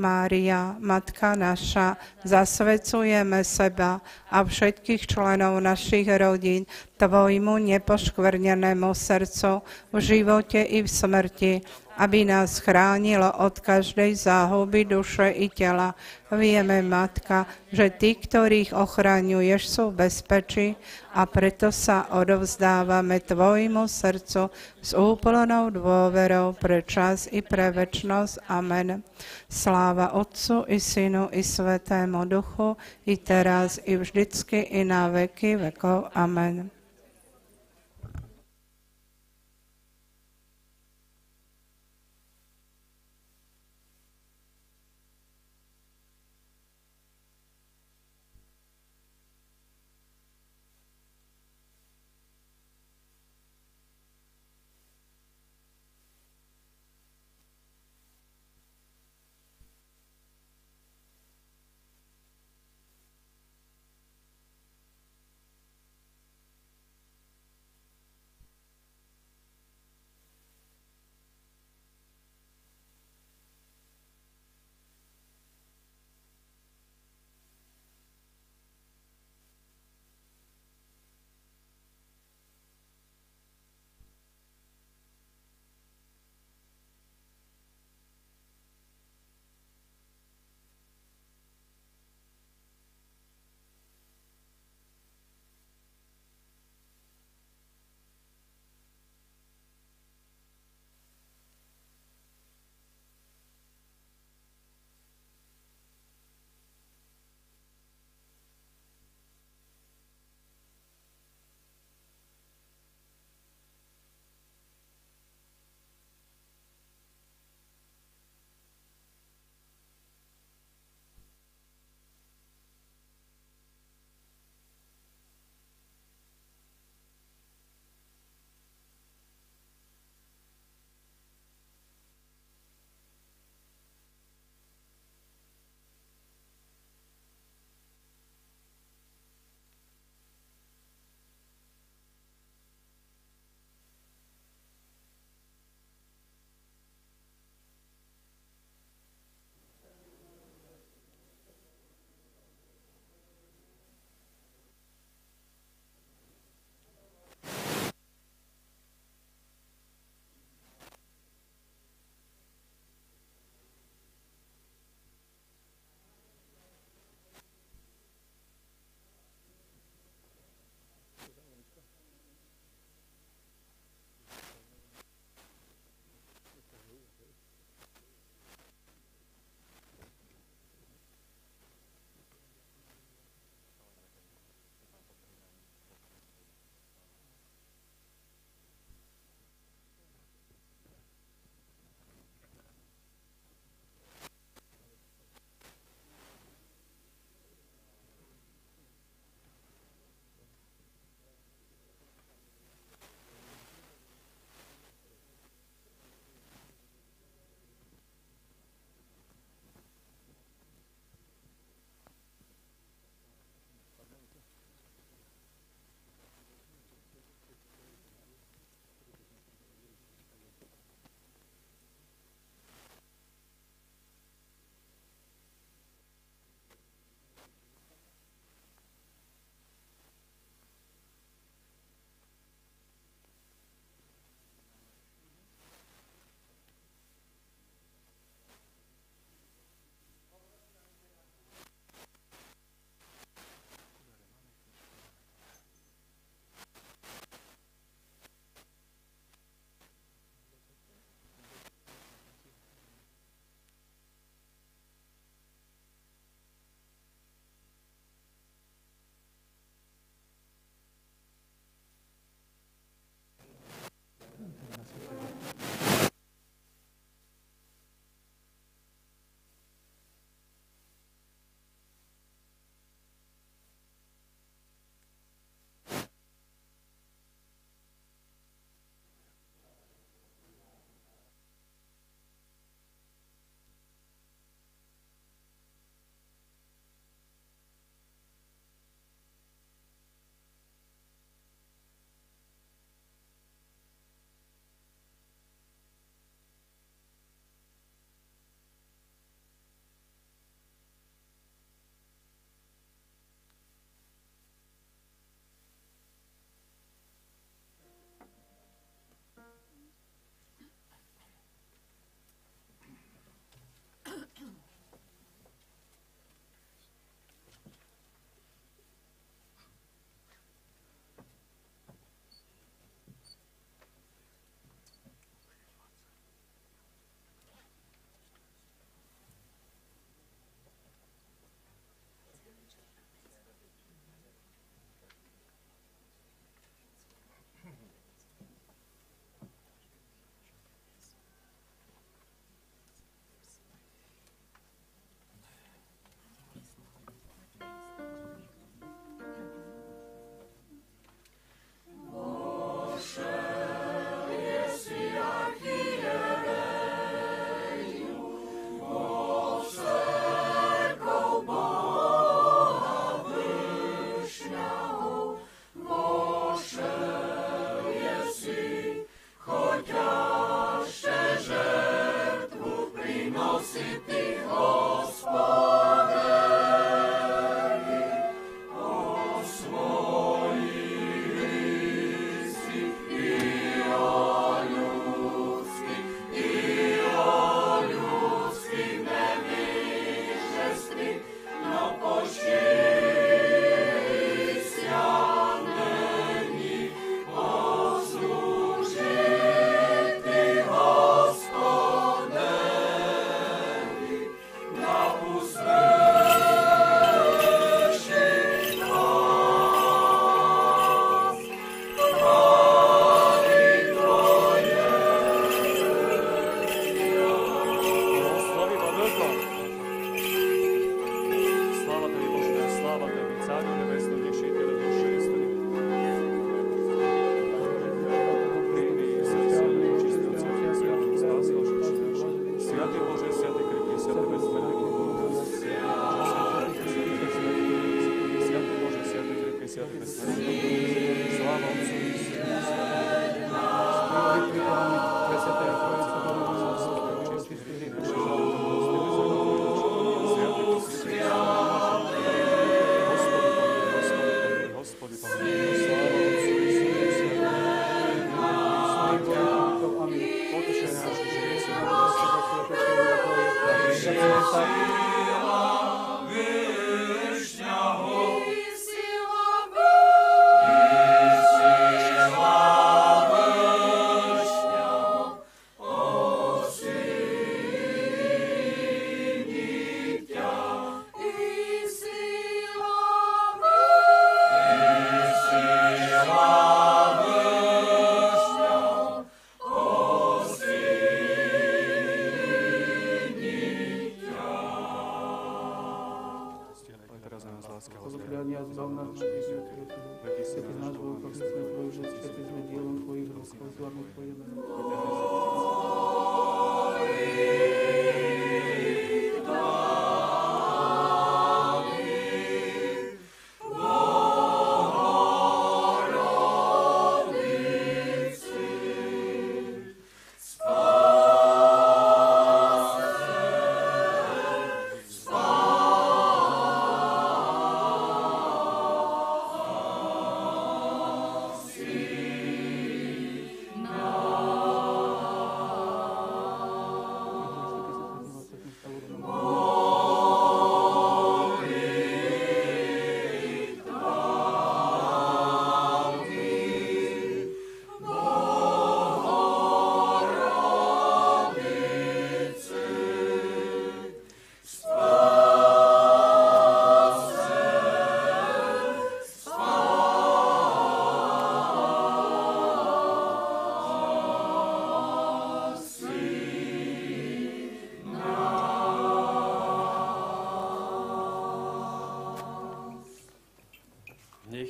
Mária, Matka naša, zasvecujeme seba a všetkých členov našich rodín Tvojmu nepoškvrnenému srdcu v živote i v smrti, aby nás chránilo od každej záhuby duše i tela. Vieme, Matka, že Ty, ktorých ochraňuješ, sú v bezpečí a preto sa odovzdávame Tvojmu srdcu s úplnou dôverou pre čas i pre väčnosť. Amen. Sláva Otcu i Synu i Svetému Duchu, i teraz, i vždycky, i na veky vekov. Amen.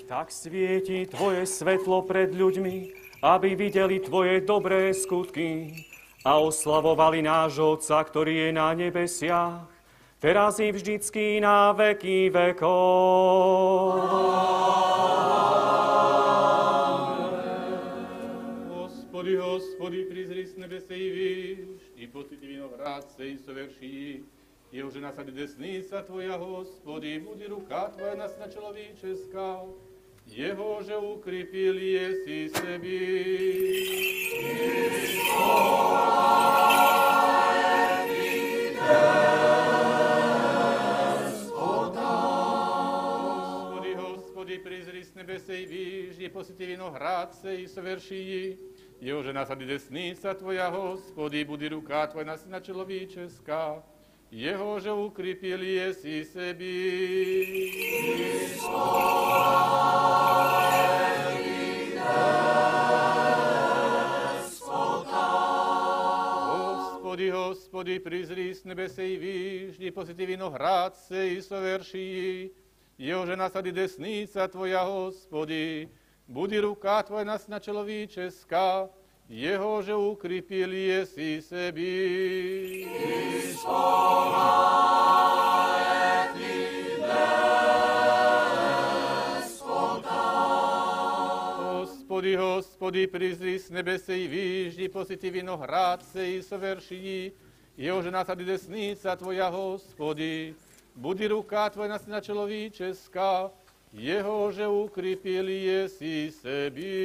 Tak svieti Tvoje svetlo pred ľuďmi, aby videli Tvoje dobré skutky a oslavovali nášho Otca, ktorý je na nebesiach, teraz i vždycky na veky vekov. Господи, Господи, призри с небесе и вишь, и посети виноградце и соверши. И уже насади десница Твоя, Господи, буди рука Твоя нас на человеческая, jeho, že ukrypil jesi sebi. Господи, Господи, призри с небесе и виж, и посети виноградце и соверши их. Jeho, že nasady desnica Tvoja, Господи, буди рука Твоя на Сына Человеческа, Jeho, že ukrypil jesi sebi. Господи, Господи, призри с небесе и вижди, посети виноградце и соверши. Jeho, že nasady desnica Tvoja, Господи, буди рука Твоя нас на человеческа, jeho že ukrypil je si sebi. Hospody, hospody, prizri s nebese i výždi, positi vinohrádce i soveršini, jeho že nasadi desnica Tvoja, hospodi, budi ruka Tvoja na človíčeska, jeho že ukrypil je si sebi.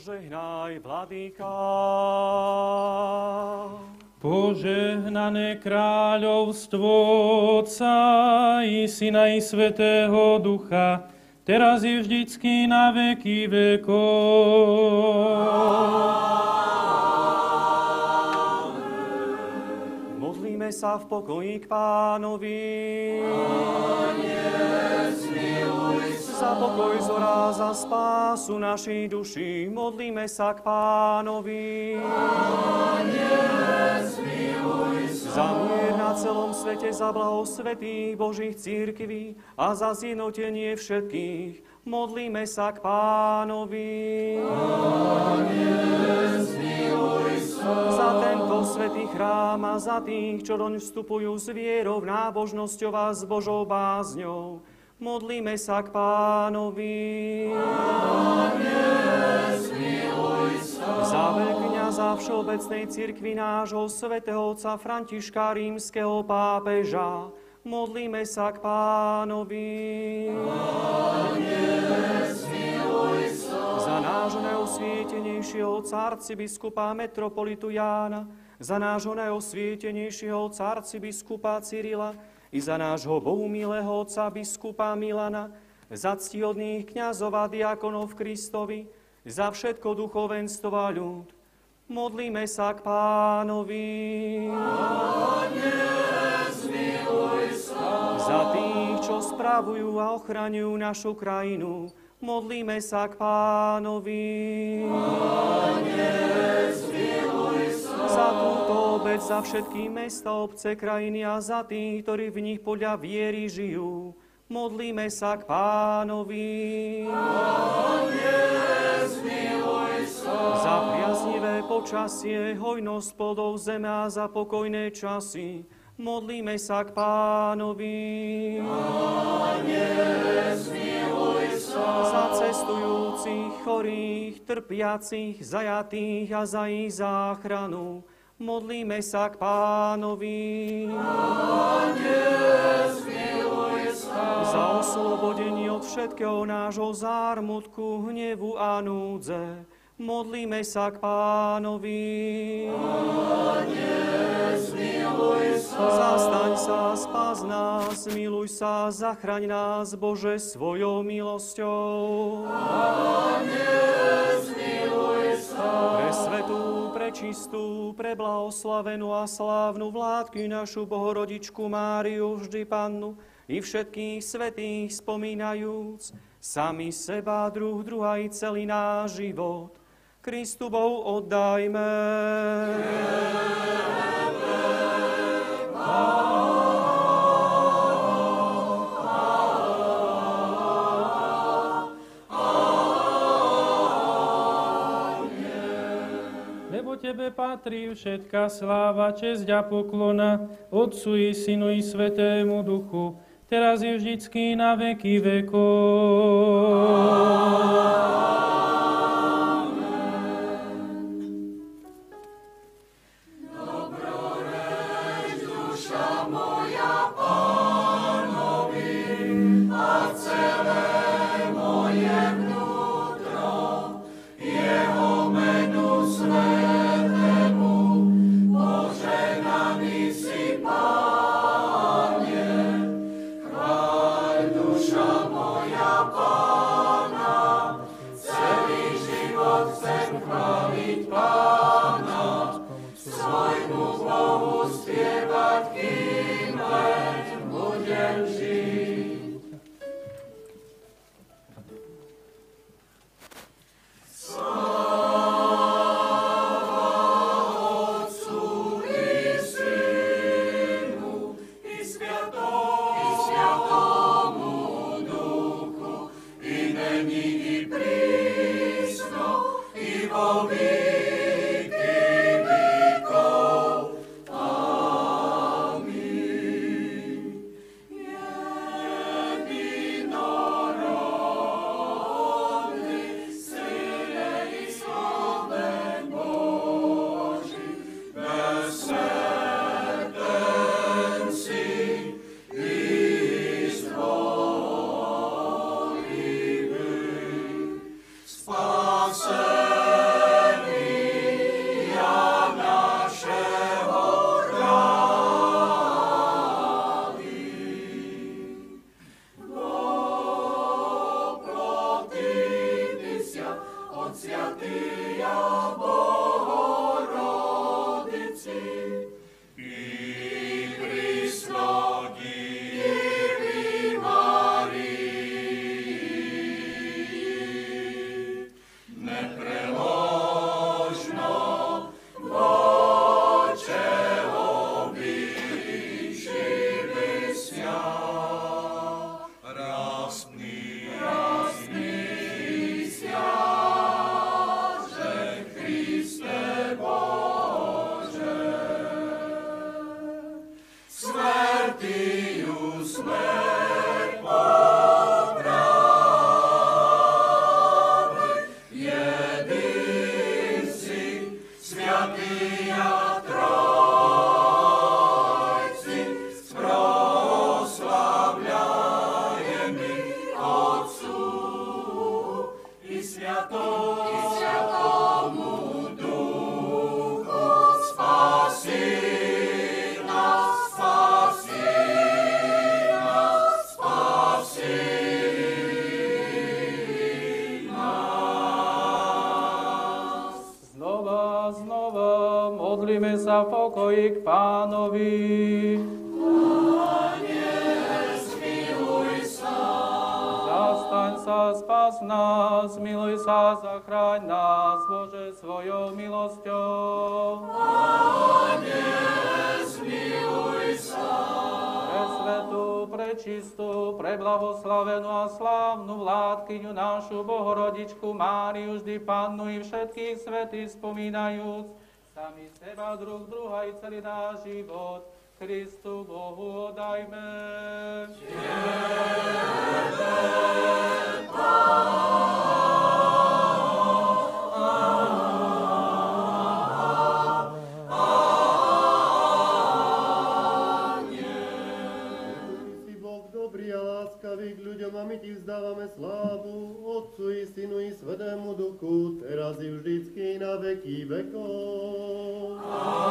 Požehnaj, Vladyka. Požehnané kráľovstvo Otca i Syna i Svetého Ducha, teraz je vždycky na veky vekov. Modlíme sa v pokoji k pánovi. Za pokoj zora, za spásu našej duši, modlíme sa k pánovi. Za mier na celom svete, za blaho svetých Božích církví a za zjednotenie všetkých, modlíme sa k pánovi. Za tento svetý chrám a za tých, čo doň vstupujú s vierou, nábožnosťou a s Božou bázňou, modlíme sa k pánovi. Za veľkňaza Všeobecnej cirkvi nášho svätého otca Františka rímskeho pápeža, modlíme sa k pánovi. Za nášho najosvietenejšieho otca arcibiskupa metropolitu Jána, za nášho najosvietenejšieho otca arcibiskupa Cyrila, i za nášho bohumilého otca biskupa Milana, za ctihodných kniazov a diakonov Kristovi, za všetko duchovenstvo a ľud. Modlíme sa k pánovi. Za tých, čo spravujú a ochraňujú našu krajinu, modlíme sa k pánovi. Za túto obec, za všetky mesta, obce, krajiny a za tých, ktorí v nich podľa viery žijú, modlíme sa k pánovi. Za priaznivé počasie, hojnosť plodov zeme a za pokojné časy, modlíme sa k pánovi. Za cestujúcich, chorých, trpiacich, zajatých a za ich záchranu, modlíme sa k pánovi. Za oslobodenie od všetkého nášho zármutku, hnevu a núdze, modlíme sa k pánovi. Zastaň sa, spas nás, miluj sa, zachraň nás, Bože, svojou milosťou. Pre svetú, pre čistú, pre blahoslavenú a slávnu vládky našu Bohorodičku Máriu, vždy Pannu, i všetkých svetých spomínajúc, sami seba, druh, druha i celý náš život, Kristu Bohu oddajme. Lebo Tebe patrí všetká sláva, česť a poklona, Otcu i Synu i Svetému Duchu, teraz je vždycky na veky vekov. martius me prečistú, preblahoslavenú a slávnu vládkyňu našu Bohorodičku Máriu, vždy Pannu i všetkých svetých spomínajúc, sami seba, druh, druha i celý náš život, Kristu Bohu odajme. Čiže, vzdávame slávu Otcu i Synu i Svetému Duchu, teraz i vždycky na veky vekov. Amen.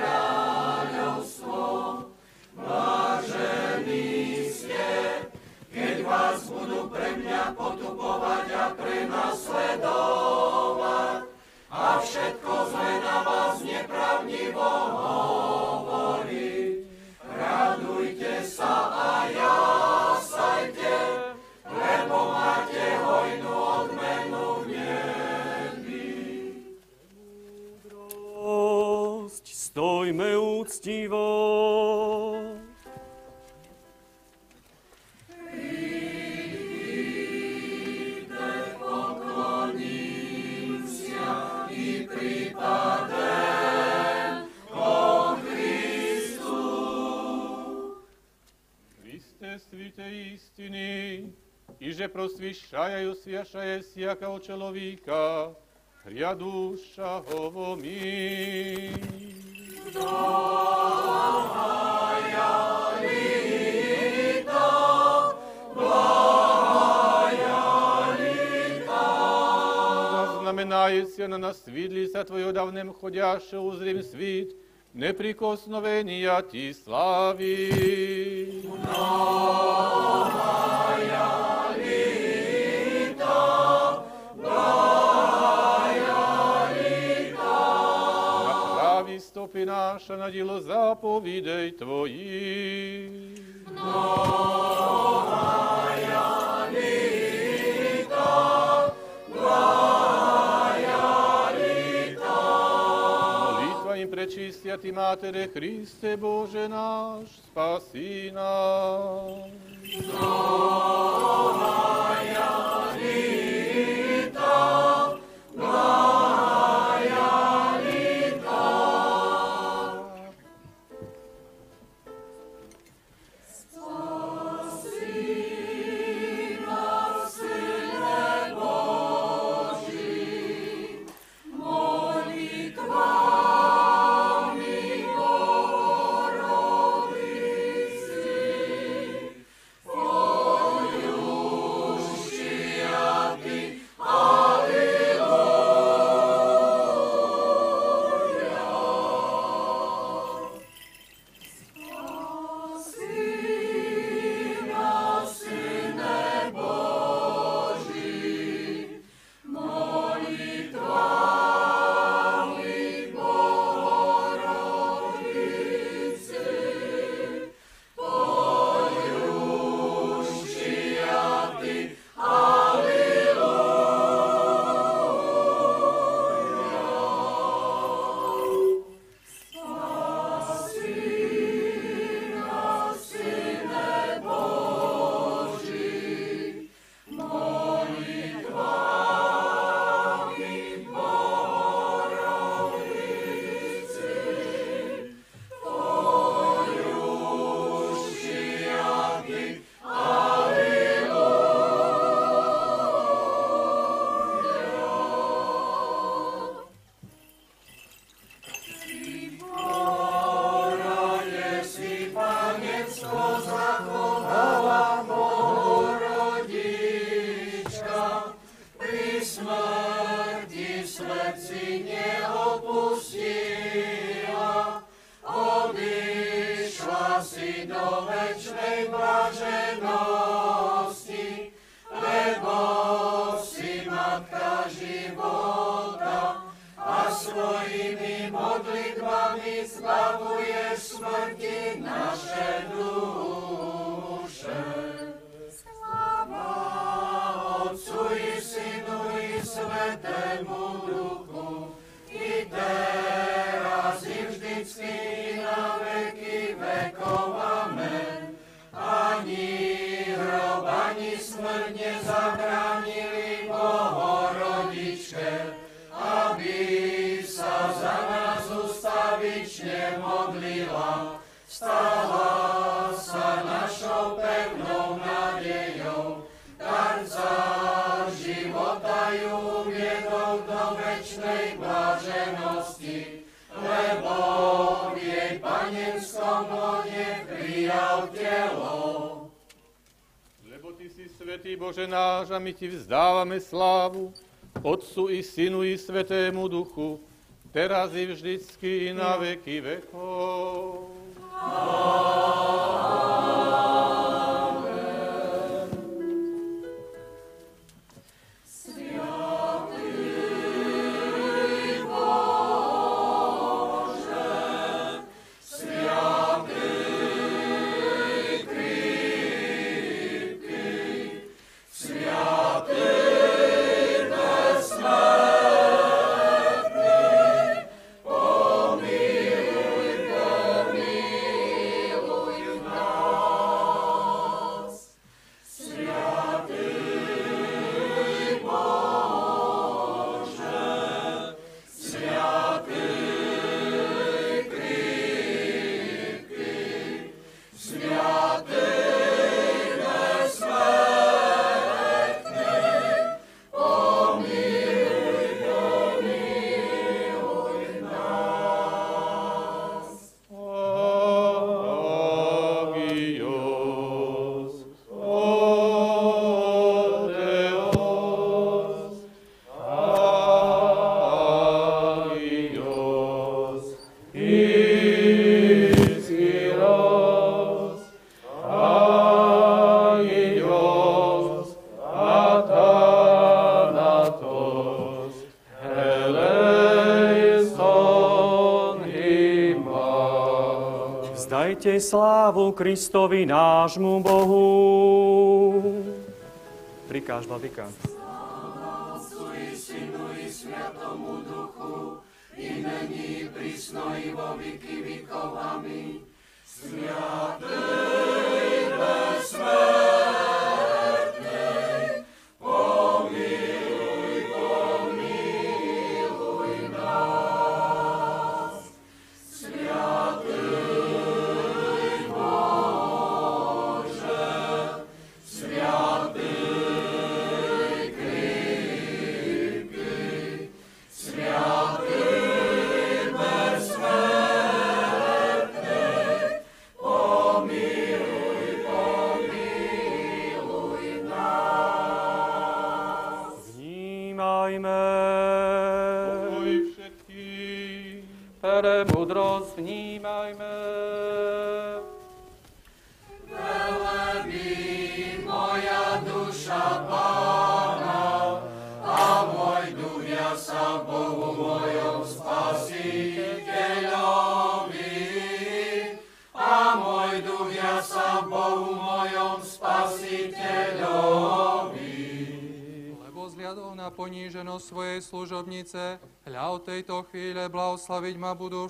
kráľovstvo. Vážení ste, keď vás budú pre mňa a prenasledovať a všetko zle na vás nepravdivo hovorí. Radujte sa a ja. úctivo. svite i iže prosvišajajú svjašaje sjakao čelovika, hria duša ovo. Знаменається на нас світліся Твою давним ходяше узрім світ, неприкосновення ті славі. наша на діло заповідей Твоїх. Молитва им пречистя Ти, Матере Христе Боже наш, спаси нас. smrti Prijal telo. Lebo Ty si svetý Bože náš a my Ti vzdávame slávu, Otcu i Synu i Svetému Duchu, teraz i vždycky i na veky vekov. Dajte Kristovi nášmu Bohu. Prikáž, i Sviatomu Duchu, i není prísno.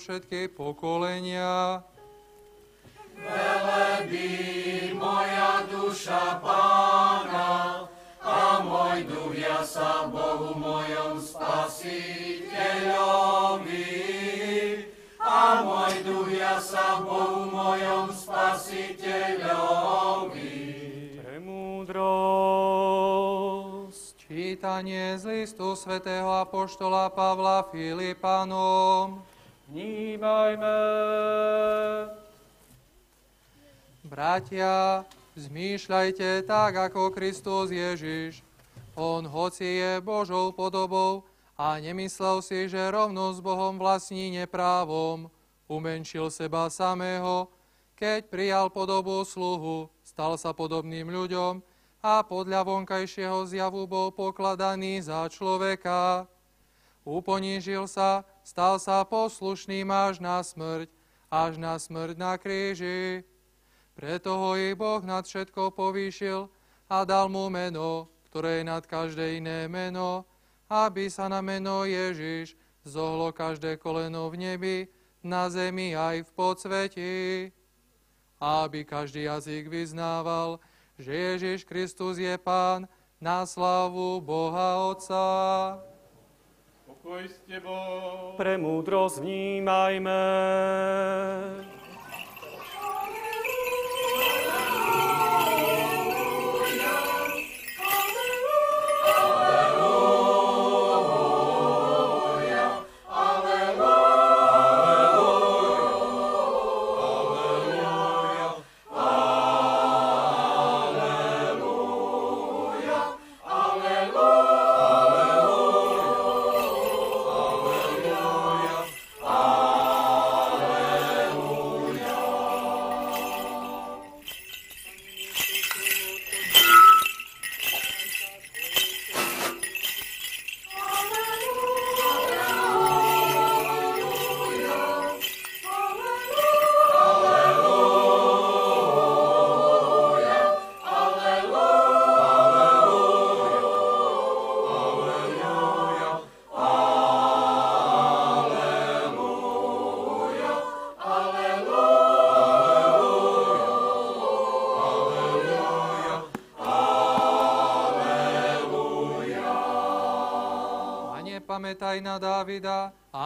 Všetky pokolenia. Velebí moja duša Pána, a môj duch sa Bohu mojom spasiteľovi. A môj duch sa Bohu mojom spasiteľovi. Premúdrosť. Čítanie z listu svätého Apoštola Pavla Filipanom. Vnímajme. Bratia, zmýšľajte tak, ako Kristus Ježiš. On, hoci je Božou podobou a nemyslel si, že rovno s Bohom vlastní neprávom, umenšil seba samého, keď prijal podobu sluhu, stal sa podobným ľuďom a podľa vonkajšieho zjavu bol pokladaný za človeka. Uponížil sa, stal sa poslušným až na smrť, až na smrť na kríži. Preto ho i Boh nad všetko povýšil a dal mu meno, ktoré je nad každé iné meno, aby sa na meno Ježiš zohlo každé koleno v nebi, na zemi aj v podsveti. Aby každý jazyk vyznával, že Ježiš Kristus je Pán na slavu Boha Otca. Pokoj s tebou. Premúdrosť vnímajme.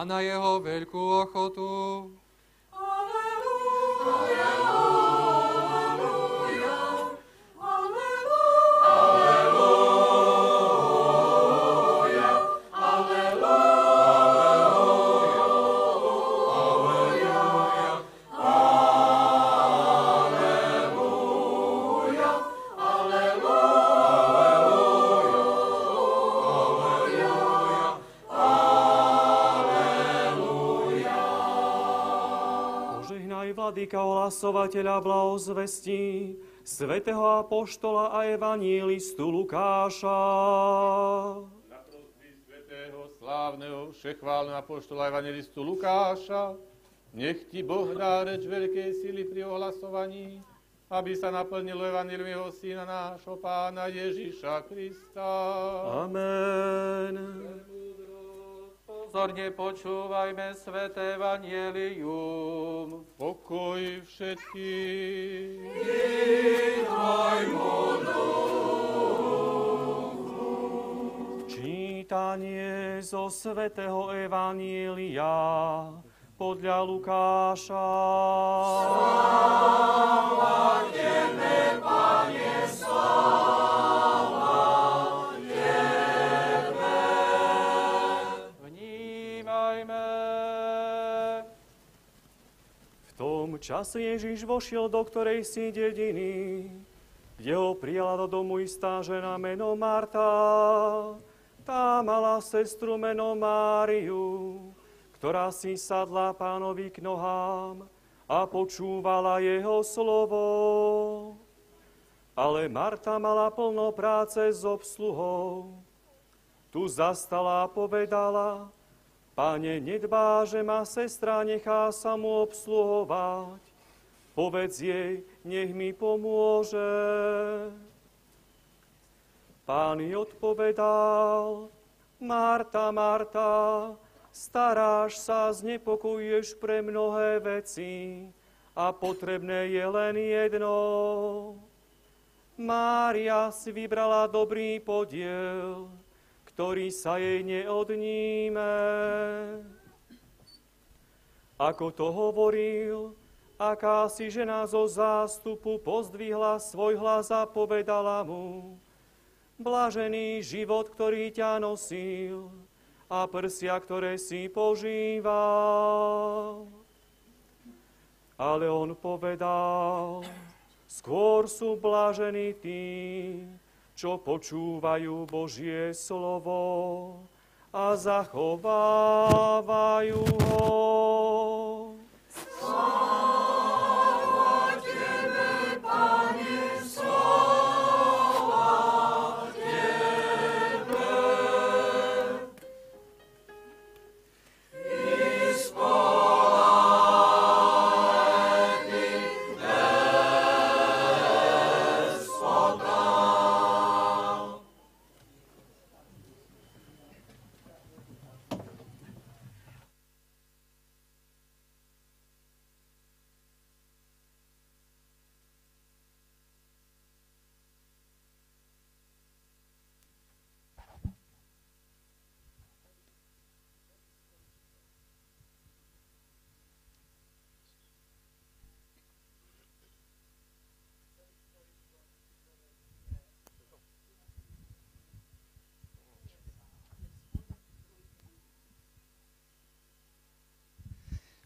Անա Եհով ելքու ոխոտ vladyka ohlasovateľa blahozvestí, svätého apoštola a evanílistu Lukáša. Na prosby svetého, slávneho, všechválneho apoštola evangelistu Lukáša, Nech ti Boh dá reč veľkej sily pri ohlasovaní, aby sa naplnilo evanilium jeho syna nášho pána Ježiša Krista. Amen. Pozorne počúvajme sveté evanielium. Pokoj všetkým. Čítanie zo svätého Evanielia podľa Lukáša. Sláva Tebe, Pane, tom čase Ježiš vošiel do ktorej si dediny, kde ho prijala do domu istá žena meno Marta. Tá mala sestru meno Máriu, ktorá si sadla pánovi k nohám a počúvala jeho slovo. Ale Marta mala plno práce s obsluhou. Tu zastala a povedala, Pane, nedbá, že ma sestra nechá sa mu obsluhovať. Povedz jej, nech mi pomôže. Pán jej odpovedal, Marta, Marta, staráš sa, znepokojuješ pre mnohé veci a potrebné je len jedno. Mária si vybrala dobrý podiel, ktorý sa jej neodníme. Ako to hovoril, aká si žena zo zástupu pozdvihla svoj hlas a povedala mu, Blažený život, ktorý ťa nosil a prsia, ktoré si požíval. Ale on povedal, skôr sú blažení tí, čo počúvajú Božie slovo a zachovávajú ho.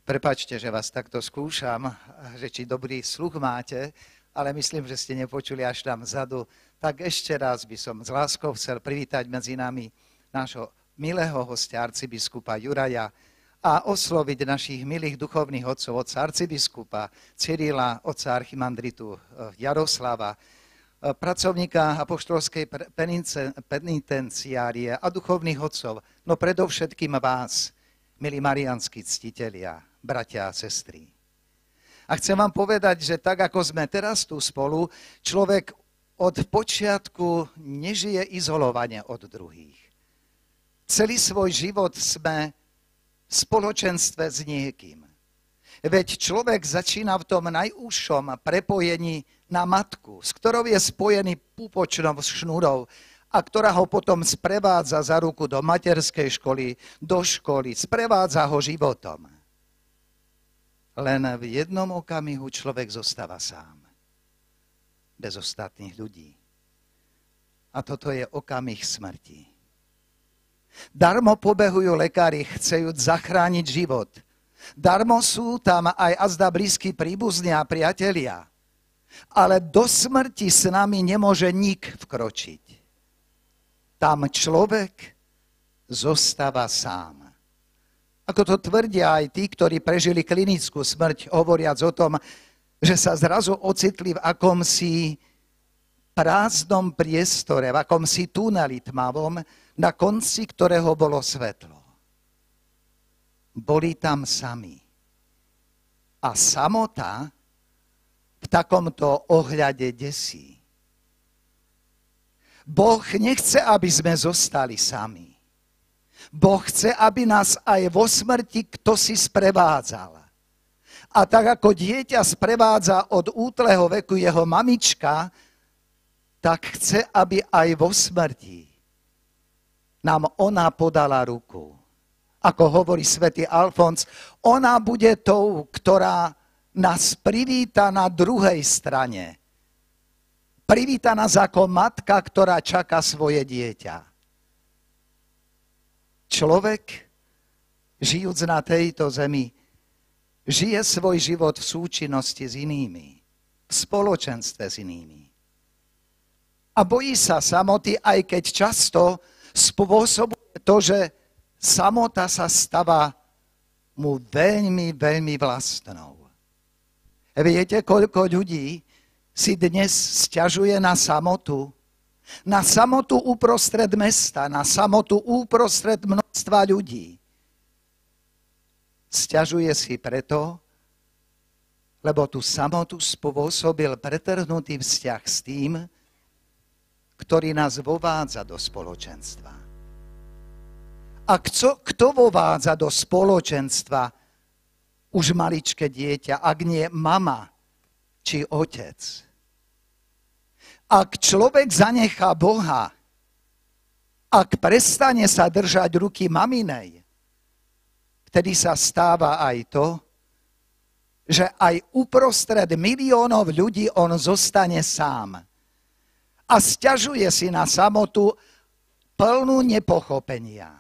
Prepačte, že vás takto skúšam, že či dobrý sluch máte, ale myslím, že ste nepočuli až tam vzadu. Tak ešte raz by som s láskou chcel privítať medzi nami nášho milého hostia, arcibiskupa Juraja, a osloviť našich milých duchovných otcov, otca arcibiskupa Cyrila, otca archimandritu eh, Jaroslava, eh, pracovníka apoštolskej penitenciárie a duchovných otcov, no predovšetkým vás, milí marianskí ctitelia, bratia a sestry. A chcem vám povedať, že tak, ako sme teraz tu spolu, človek od počiatku nežije izolovane od druhých. Celý svoj život sme v spoločenstve s niekým. Veď človek začína v tom najúžšom prepojení na matku, s ktorou je spojený púpočnou šnúrou a ktorá ho potom sprevádza za ruku do materskej školy, do školy, sprevádza ho životom. Len v jednom okamihu človek zostáva sám. Bez ostatných ľudí. A toto je okamih smrti. Darmo pobehujú lekári, chcejúc zachrániť život. Darmo sú tam aj azda blízky príbuzní a priatelia. Ale do smrti s nami nemôže nik vkročiť. Tam človek zostáva sám. Ako to tvrdia aj tí, ktorí prežili klinickú smrť, hovoriac o tom, že sa zrazu ocitli v akomsi prázdnom priestore, v akomsi tuneli tmavom, na konci ktorého bolo svetlo. Boli tam sami. A samota v takomto ohľade desí. Boh nechce, aby sme zostali sami. Boh chce, aby nás aj vo smrti kto si sprevádzal. A tak ako dieťa sprevádza od útleho veku jeho mamička, tak chce, aby aj vo smrti nám ona podala ruku. Ako hovorí svätý Alfons, ona bude tou, ktorá nás privíta na druhej strane. Privíta nás ako matka, ktorá čaká svoje dieťa. Človek, žijúc na tejto zemi, žije svoj život v súčinnosti s inými, v spoločenstve s inými. A bojí sa samoty, aj keď často spôsobuje to, že samota sa stáva mu veľmi, veľmi vlastnou. Viete, koľko ľudí si dnes stiažuje na samotu? Na samotu uprostred mesta, na samotu uprostred množstva ľudí. Sťažuje si preto, lebo tú samotu spôsobil pretrhnutý vzťah s tým, ktorý nás vovádza do spoločenstva. A kto, kto vovádza do spoločenstva už maličké dieťa, ak nie mama či otec. Ak človek zanechá Boha, ak prestane sa držať ruky maminej, vtedy sa stáva aj to, že aj uprostred miliónov ľudí on zostane sám. A stiažuje si na samotu plnú nepochopenia.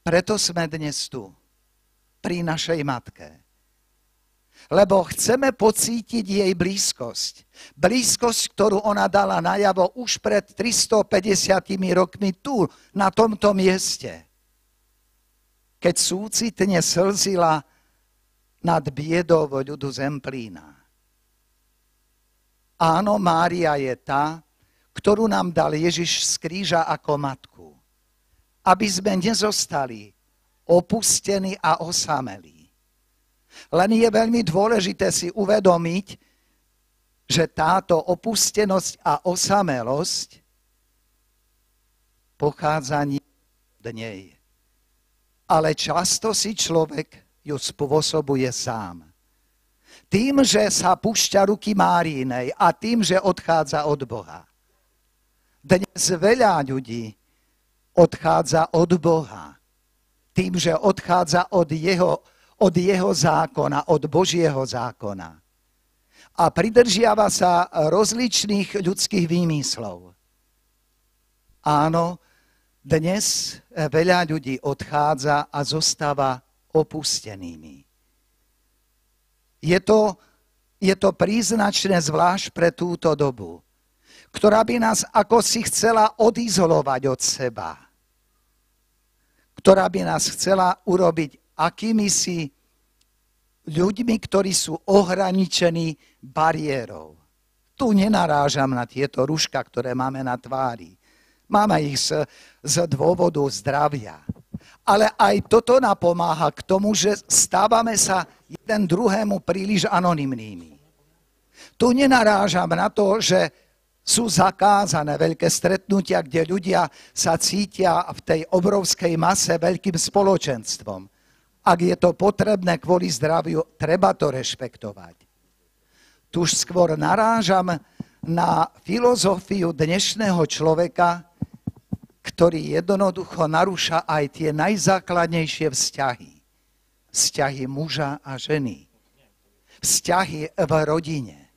Preto sme dnes tu pri našej matke. Lebo chceme pocítiť jej blízkosť. Blízkosť, ktorú ona dala najavo už pred 350 rokmi tu, na tomto mieste. Keď súcitne slzila nad biedou ľudu Zemplína. Áno, Mária je tá, ktorú nám dal Ježiš z kríža ako matku. Aby sme nezostali opustení a osamelí. Len je veľmi dôležité si uvedomiť, že táto opustenosť a osamelosť pochádza od nej. Ale často si človek ju spôsobuje sám. Tým, že sa pušťa ruky Márinej a tým, že odchádza od Boha. Dnes veľa ľudí odchádza od Boha tým, že odchádza od jeho, od jeho zákona, od Božieho zákona. A pridržiava sa rozličných ľudských výmyslov. Áno, dnes veľa ľudí odchádza a zostáva opustenými. Je to, je to príznačné zvlášť pre túto dobu, ktorá by nás ako si chcela odizolovať od seba ktorá by nás chcela urobiť akými si ľuďmi, ktorí sú ohraničení bariérou. Tu nenarážam na tieto ruška, ktoré máme na tvári. Máme ich z, z dôvodu zdravia. Ale aj toto napomáha k tomu, že stávame sa jeden druhému príliš anonymnými. Tu nenarážam na to, že sú zakázané veľké stretnutia, kde ľudia sa cítia v tej obrovskej mase veľkým spoločenstvom. Ak je to potrebné kvôli zdraviu, treba to rešpektovať. Tu už skôr narážam na filozofiu dnešného človeka, ktorý jednoducho narúša aj tie najzákladnejšie vzťahy. Vzťahy muža a ženy. Vzťahy v rodine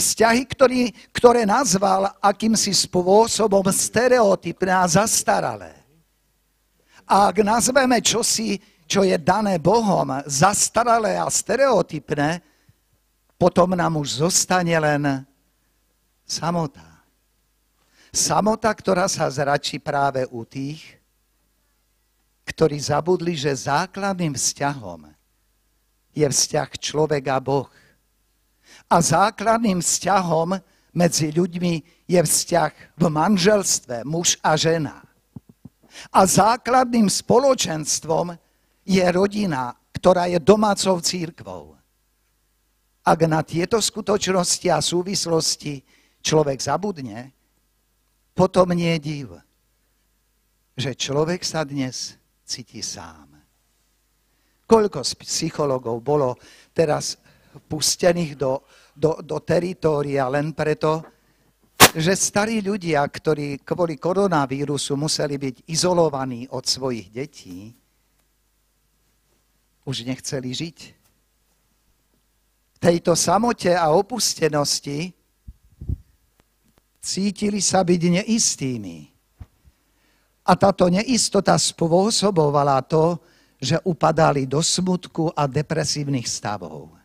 vzťahy, ktorý, ktoré nazval akýmsi spôsobom stereotypné a zastaralé. A ak nazveme čosi, čo je dané Bohom, zastaralé a stereotypné, potom nám už zostane len samota. Samota, ktorá sa zračí práve u tých, ktorí zabudli, že základným vzťahom je vzťah človek a Boh. A základným vzťahom medzi ľuďmi je vzťah v manželstve muž a žena. A základným spoločenstvom je rodina, ktorá je domácou církvou. Ak na tieto skutočnosti a súvislosti človek zabudne, potom nie je div, že človek sa dnes cíti sám. Koľko z psychologov bolo teraz pustených do, do, do teritória len preto, že starí ľudia, ktorí kvôli koronavírusu museli byť izolovaní od svojich detí, už nechceli žiť. V tejto samote a opustenosti cítili sa byť neistými. A táto neistota spôsobovala to, že upadali do smutku a depresívnych stavov.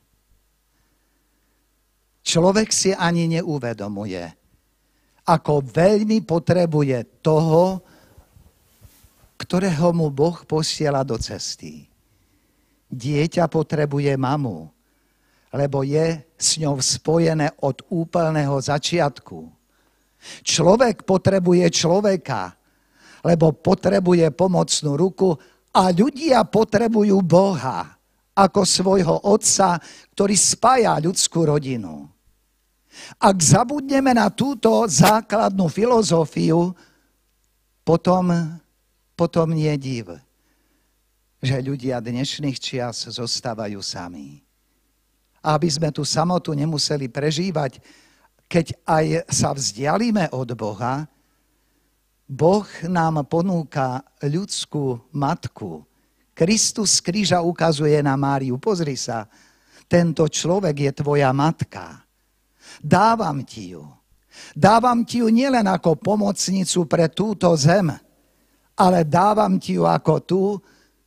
Človek si ani neuvedomuje, ako veľmi potrebuje toho, ktorého mu Boh posiela do cesty. Dieťa potrebuje mamu, lebo je s ňou spojené od úplného začiatku. Človek potrebuje človeka, lebo potrebuje pomocnú ruku a ľudia potrebujú Boha ako svojho otca, ktorý spája ľudskú rodinu. Ak zabudneme na túto základnú filozofiu, potom, potom nie div, že ľudia dnešných čias zostávajú sami. A aby sme tú samotu nemuseli prežívať, keď aj sa vzdialíme od Boha, Boh nám ponúka ľudskú matku. Kristus z kríža ukazuje na Máriu. Pozri sa, tento človek je tvoja matka. Dávam ti ju. Dávam ti ju nielen ako pomocnicu pre túto zem, ale dávam ti ju ako tú,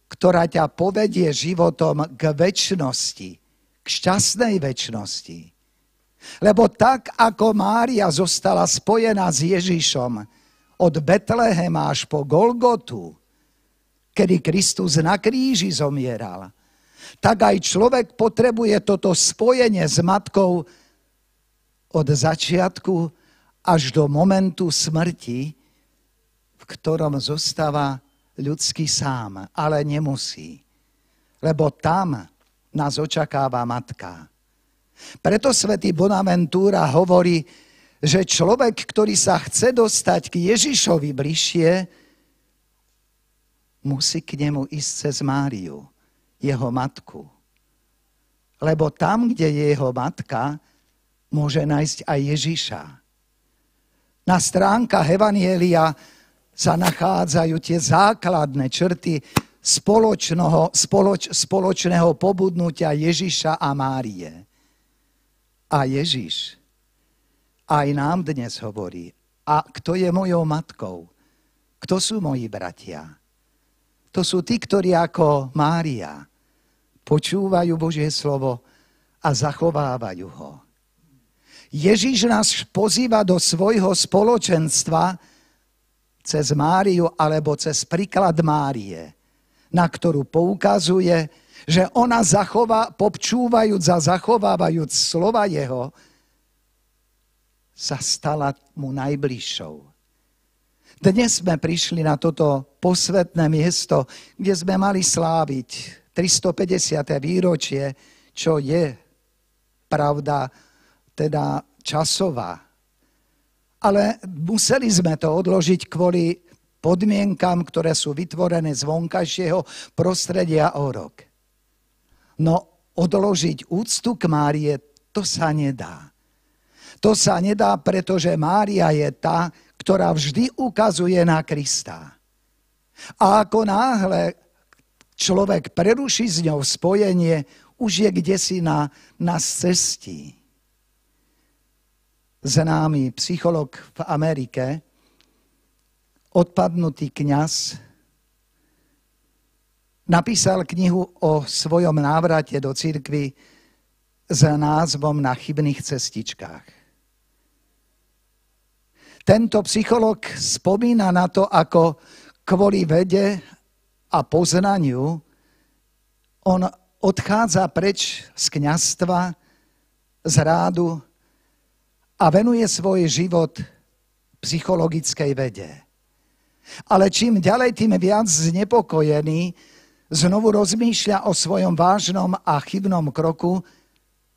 ktorá ťa povedie životom k väčšnosti, k šťastnej väčšnosti. Lebo tak, ako Mária zostala spojená s Ježišom, od Betlehema až po Golgotu, kedy Kristus na kríži zomieral, tak aj človek potrebuje toto spojenie s matkou od začiatku až do momentu smrti, v ktorom zostáva ľudský sám, ale nemusí. Lebo tam nás očakáva matka. Preto svätý Bonaventura hovorí, že človek, ktorý sa chce dostať k Ježišovi bližšie, musí k nemu ísť cez Máriu, jeho matku. Lebo tam, kde je jeho matka, môže nájsť aj Ježiša. Na stránkach Evanielia sa nachádzajú tie základné črty spoločného, spoloč, spoločného pobudnutia Ježiša a Márie. A Ježiš aj nám dnes hovorí, a kto je mojou matkou? Kto sú moji bratia? To sú tí, ktorí ako Mária počúvajú Božie slovo a zachovávajú ho. Ježíš nás pozýva do svojho spoločenstva cez Máriu alebo cez príklad Márie, na ktorú poukazuje, že ona zachová, popčúvajúc a zachovávajúc slova jeho, sa stala mu najbližšou. Dnes sme prišli na toto posvetné miesto, kde sme mali sláviť 350. výročie, čo je, pravda, teda časová. Ale museli sme to odložiť kvôli podmienkam, ktoré sú vytvorené z vonkajšieho prostredia o rok. No odložiť úctu k Márie, to sa nedá. To sa nedá, pretože Mária je tá, ktorá vždy ukazuje na Krista. A ako náhle človek preruší s ňou spojenie, už je kde si na, na cestí. Známy psycholog v Amerike, odpadnutý kňaz, napísal knihu o svojom návrate do cirkvy s názvom Na chybných cestičkách. Tento psycholog spomína na to, ako kvôli vede a poznaniu on odchádza preč z kňastva, z rádu a venuje svoj život psychologickej vede. Ale čím ďalej, tým viac znepokojený znovu rozmýšľa o svojom vážnom a chybnom kroku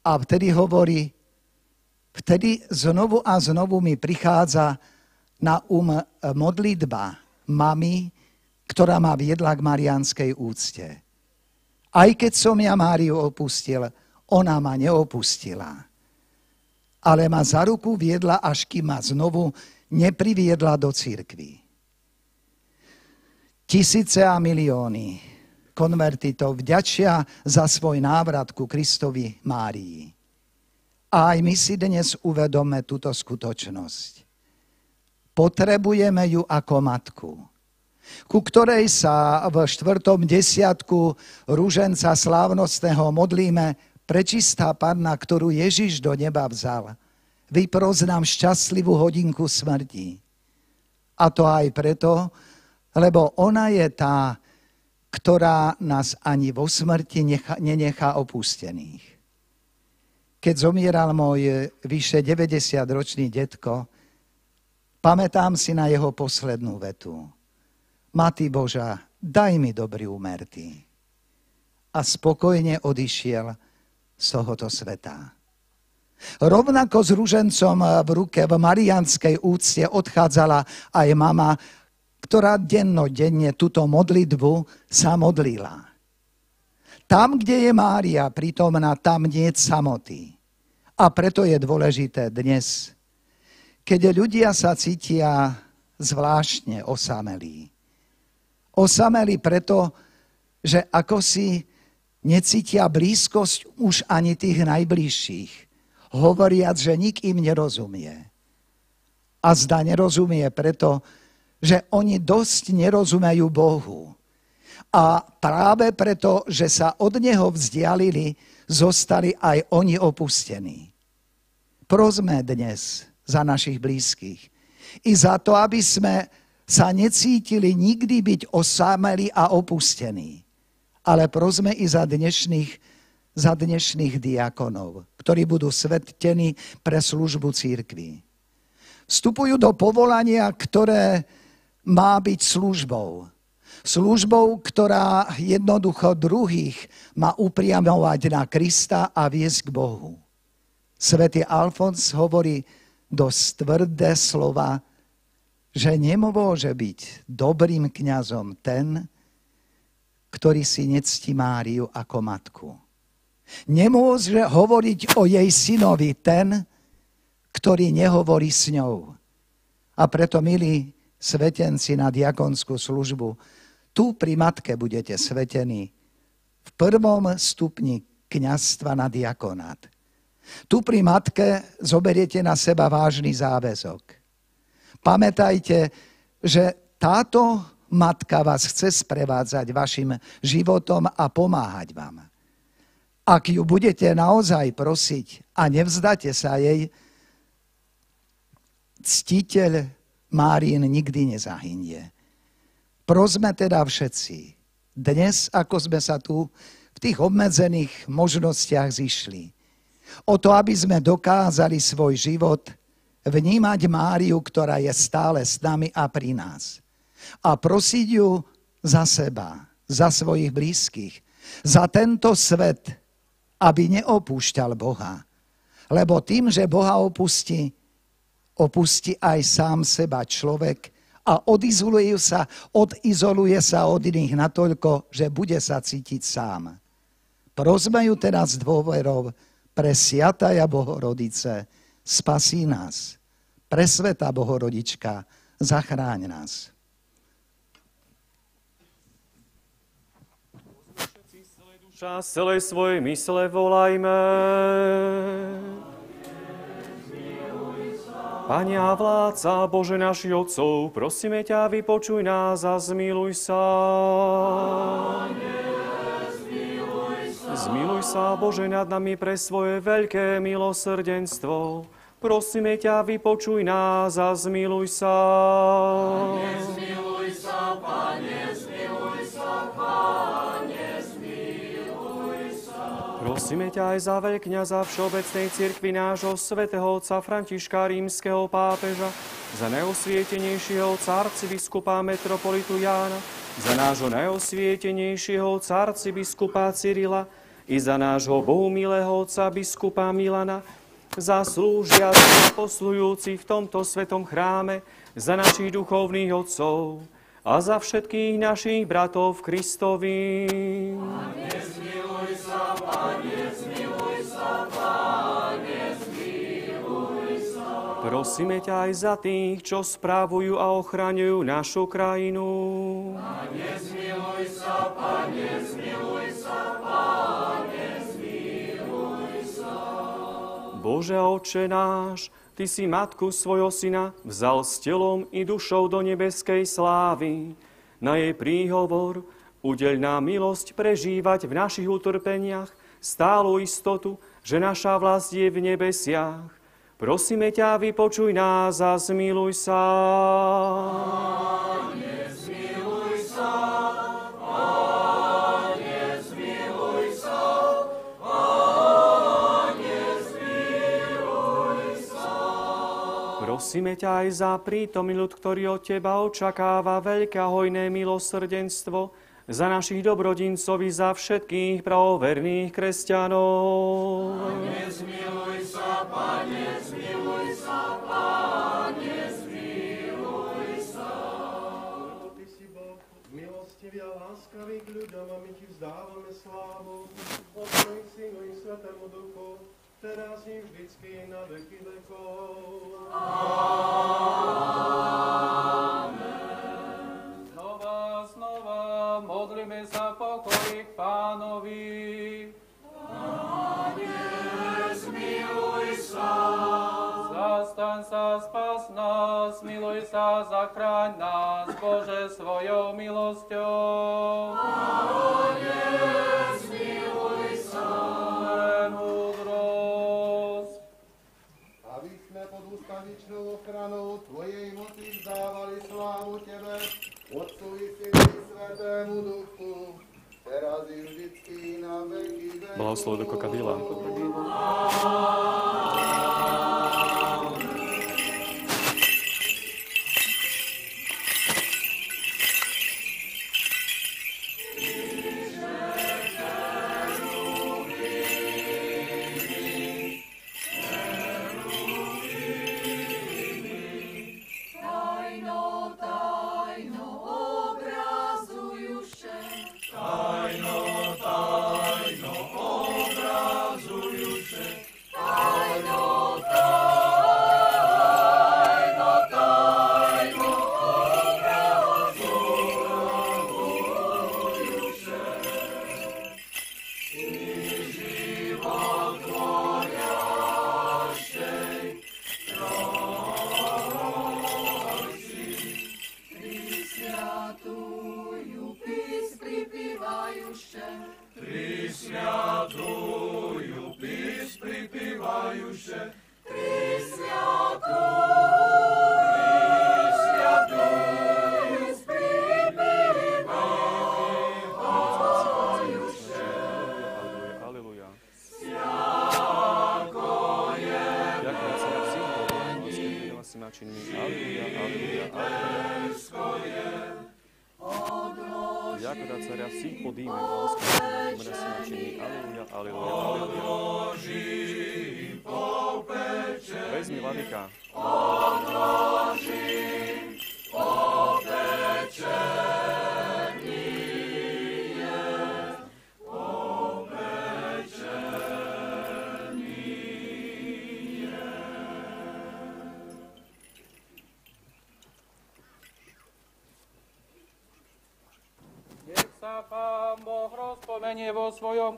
a vtedy hovorí, vtedy znovu a znovu mi prichádza na um modlitba mamy, ktorá ma viedla k marianskej úcte. Aj keď som ja Máriu opustil, ona ma neopustila. Ale ma za ruku viedla, až kým ma znovu nepriviedla do církvy. Tisíce a milióny konvertitov vďačia za svoj návrat ku Kristovi Márii. A aj my si dnes uvedome túto skutočnosť. Potrebujeme ju ako matku ku ktorej sa v štvrtom desiatku rúženca slávnostného modlíme prečistá panna, ktorú Ježiš do neba vzal. Vypros nám šťastlivú hodinku smrti. A to aj preto, lebo ona je tá, ktorá nás ani vo smrti necha, nenechá opustených. Keď zomieral môj vyše 90-ročný detko, pamätám si na jeho poslednú vetu. Matý Boža, daj mi dobrý úmerty. A spokojne odišiel z tohoto sveta. Rovnako s ružencom v ruke v marianskej úcte odchádzala aj mama, ktorá dennodenne túto modlitbu sa modlila. Tam, kde je Mária prítomná, tam nie je samoty. A preto je dôležité dnes, keď ľudia sa cítia zvláštne osamelí, Osameli preto, že ako si necítia blízkosť už ani tých najbližších, hovoriac, že nik im nerozumie. A zda nerozumie preto, že oni dosť nerozumejú Bohu. A práve preto, že sa od Neho vzdialili, zostali aj oni opustení. Prosme dnes za našich blízkych. I za to, aby sme sa necítili nikdy byť osamelí a opustení. Ale prosme i za dnešných, za dnešných diakonov, ktorí budú svetení pre službu církvy. Vstupujú do povolania, ktoré má byť službou. Službou, ktorá jednoducho druhých má upriamovať na Krista a viesť k Bohu. Svetý Alfons hovorí dosť tvrdé slova, že nemôže byť dobrým kňazom ten, ktorý si nectí Máriu ako matku. Nemôže hovoriť o jej synovi ten, ktorý nehovorí s ňou. A preto, milí svetenci na diakonskú službu, tu pri matke budete svetení v prvom stupni kňazstva na diakonát. Tu pri matke zoberiete na seba vážny záväzok Pamätajte, že táto matka vás chce sprevádzať vašim životom a pomáhať vám. Ak ju budete naozaj prosiť a nevzdate sa jej, ctiteľ Márin nikdy nezahynie. Prosme teda všetci, dnes, ako sme sa tu v tých obmedzených možnostiach zišli, o to, aby sme dokázali svoj život vnímať Máriu, ktorá je stále s nami a pri nás. A prosiť ju za seba, za svojich blízkych, za tento svet, aby neopúšťal Boha. Lebo tým, že Boha opustí, opustí aj sám seba človek a odizoluje sa, odizoluje sa od iných natoľko, že bude sa cítiť sám. Prosme ju s dôverou pre Siataja Bohorodice, spasí nás. Presvetá Bohorodička, zachráň nás. Z celej svojej mysle volajme. Pane a vládca, Bože našich otcov, prosíme ťa, vypočuj nás a zmiluj sa. Zmiluj sa, Bože, nad nami pre svoje veľké milosrdenstvo. Prosíme ťa, vypočuj nás a zmiluj sa. Pane, zmiluj sa, Pane, Prosíme ťa aj za veľkňaza Všeobecnej cirkvi nášho svätého otca Františka rímskeho pápeža, za neosvietenejšieho otca arcibiskupa metropolitu Jána, za nášho najosvietenejšieho otca arcibiskupa Cyrila i za nášho bohumilého otca biskupa Milana, za slúžiacich a poslujúcich v tomto svetom chráme, za našich duchovných otcov a za všetkých našich bratov v Kristovi. Pane, zmiluj sa, Pane, zmiluj sa, Pane, zmiluj sa. Prosíme ťa aj za tých, čo správujú a ochraňujú našu krajinu. Pane, zmiluj sa, Pane, zmiluj sa, Pane, zmiluj sa. Bože Oče náš, Ty si matku svojho syna vzal s telom i dušou do nebeskej slávy. Na jej príhovor udeľ nám milosť prežívať v našich utrpeniach stálu istotu, že naša vlast je v nebesiach. Prosíme ťa, vypočuj nás a zmiluj sa. Pane, zmiluj sa, Prosíme ťa aj za prítomný ľud, ktorý od Teba očakáva veľké hojné milosrdenstvo, za našich dobrodincov i za všetkých pravoverných kresťanov. Pane, zmiluj sa, Pane, zmiluj sa, Pane, zmiluj sa. Ty si Boh, milostivý a láskavý k ľuďom a my Ti vzdávame slávu. Otcu i Synu i Svetému Duchu, teraz i vždycky na veky vekov. Znova, znova, modlíme sa pokoji k pánovi. Pane, zmiluj sa. Zastaň sa, spas nás, miluj sa, zachráň nás, Bože, svojou milosťou. Pane, zmiluj sa. Múdrosť. Ústavičnou ochranou Tvojej moci vzdávali slávu Tebe, Otcu i Synu i Svetému Duchu, teraz i vždycky na veky vekov. Blahoslov do Kokadila. Tajno,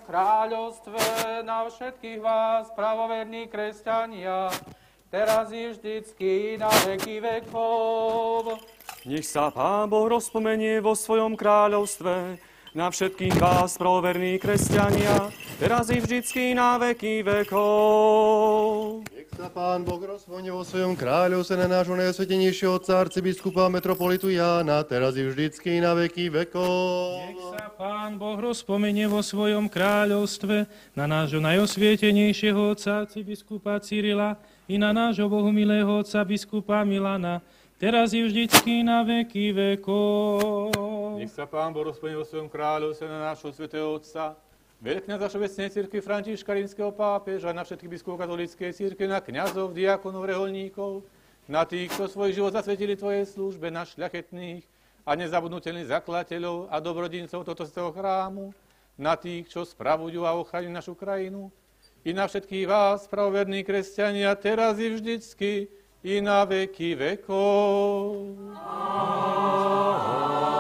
kráľovstve na všetkých vás, pravoverní kresťania, teraz i vždycky na veky vekov. Nech sa Pán Boh rozpomenie vo svojom kráľovstve na všetkých vás, pravoverní kresťania, teraz i vždycky na veky vekov. Nech sa Pán Boh rozvonie vo svojom kráľovstve na nášho najsvetenejšieho otca arcibiskupa metropolitu Jána, teraz i vždycky na veky vekov. sa Pán Boh rozpomenie vo svojom kráľovstve na nášho najosvietenejšieho otca biskupa Cyrila i na nášho bohumilého otca biskupa Milana, teraz i vždycky na veky vekov. Nech sa Pán Boh rozplní vo svojom kráľovstve na nášho svätého Otca, veľkňaza Všeobecnej cirkvi Františka rímskeho pápeža, na všetkých biskupov katolíckej cirkvi, na kňazov, diakonov, reholníkov, na tých, čo svoj život zasvetili Tvojej službe, na šľachetných a nezabudnutelných zakladateľov a dobrodincov tohto svetého chrámu, na tých, čo spravujú a ochraňujú našu krajinu, i na všetkých vás, pravoverní kresťania, teraz i vždycky, i na veky vekov. Pri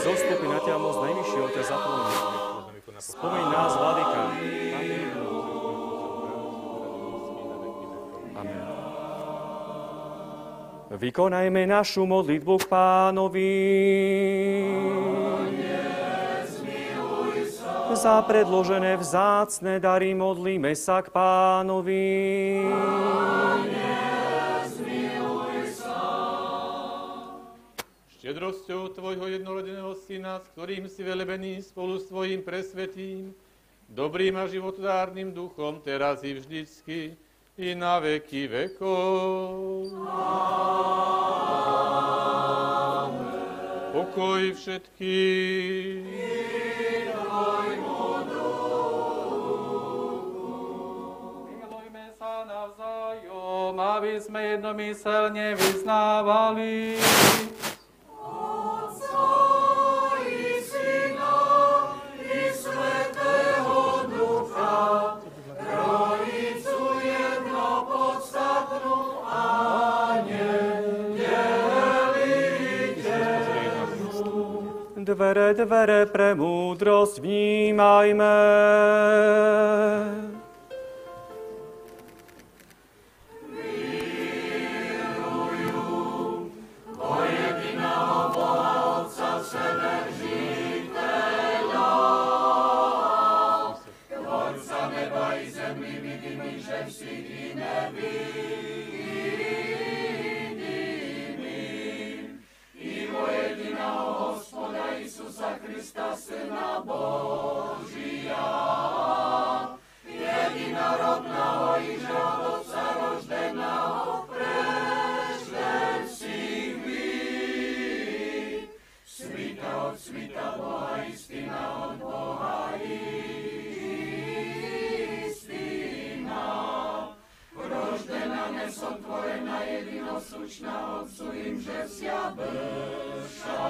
Zostupí na Teba moc najvyššieho ťa zaplní. Spomeň nás, Vladyka. Amen. Vykonajme našu modlitbu k Pánovi. Za predložené vzácne dary modlíme sa k Pánovi. Štedrosťou Tvojho jednorodeného Syna, s ktorým si velebený spolu s Tvojim presvetým, dobrým a životodárnym duchom, teraz i vždycky, i na veky vekov. Pokoj všetkým. Milujme sa navzájom, aby sme jednomyselne vyznávali. Dvere, dvere pre múdrosť vnímajme. Matka Syna Božia, jedinarodného iž od Otca roždeného, prežle všich vy. Svita od svita Boha, istina od Boha, istina. Roždena, nesotvorena, jedinosučna, Otcu imže vsia brža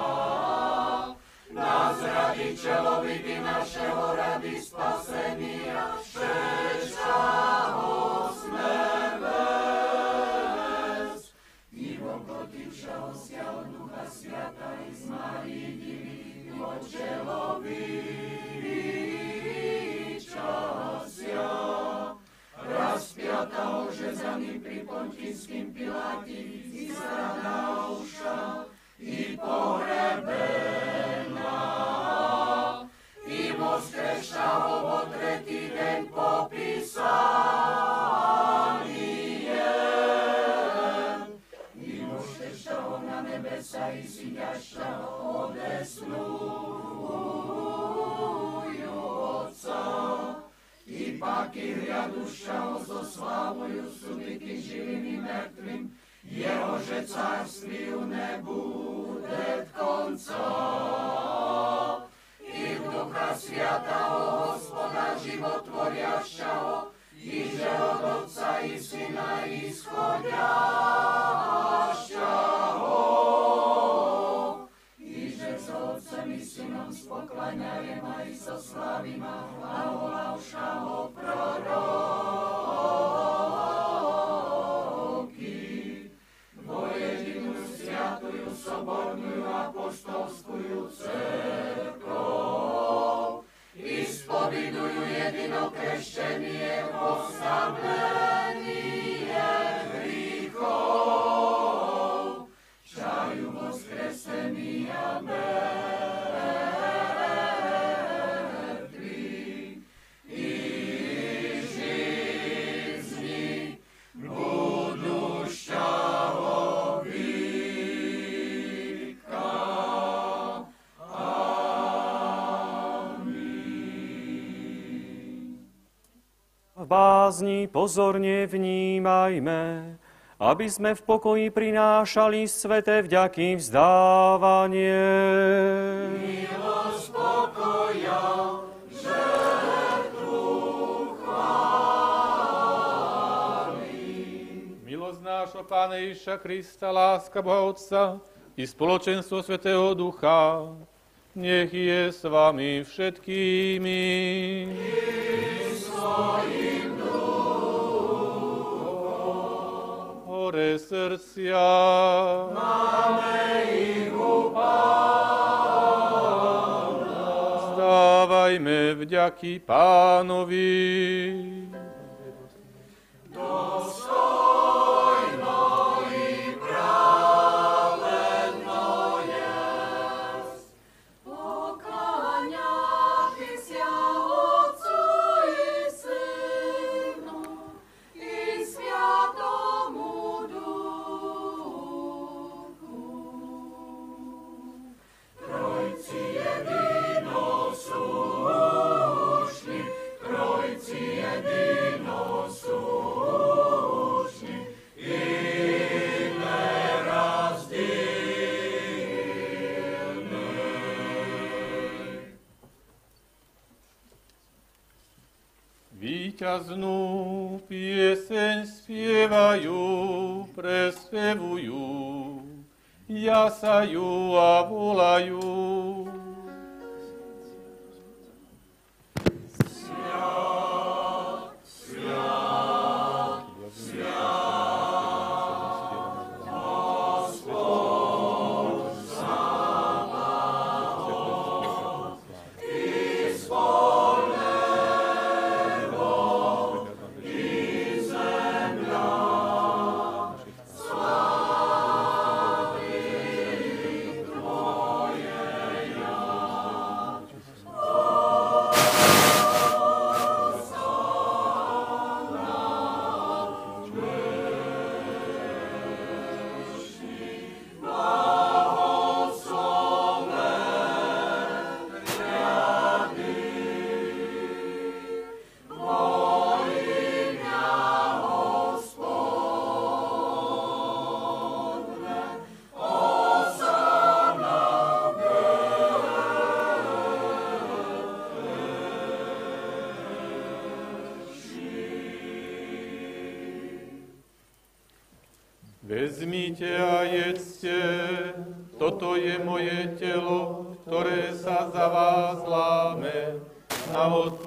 nás raditeľovi ty našeho rady spasenia, všetká ho sme bez. Divoko ty všeho siaľ Ducha Sviata i z Marii divi, očelovi časia. Raspiata ože za ním pri pontinským Piláti, i zradavša, Υπόρε βέλα, ημος κρέσσα ομοτρέτη δεν ποπισάνιεν. Ημος κρέσσα όνα με μέσα εις γιάσσα отца. Υπά Κύρια δουσιά ως το σλάβου Ιησού δικη живήν jeho že carstviu nebude konca. I v ducha sviatého hospoda životvoriašťaho, i že od Otca i Syna ischodjašťaho. I že s Otcem i Synom spoklanjarema i sa slavima, a olavšaho prorok. Osamlenie hriechov. Bázni pozorne vnímajme, aby sme v pokoji prinášali sveté vďaky vzdávanie. Milosť pokoja, žertu Milosť nášho Pána Ježiša Krista, láska Boha Otca i spoločenstvo Svetého Ducha, nech je s vami všetkými. svojim Hore srdcia. Máme ich u Pána. Vzdávajme vďaky Pánovi. Víťaznú pieseň spievajú, prespevujú, jasajú a volajú. Vezmite a jedzte, toto je moje telo, ktoré sa za vás láme. Na odpustenie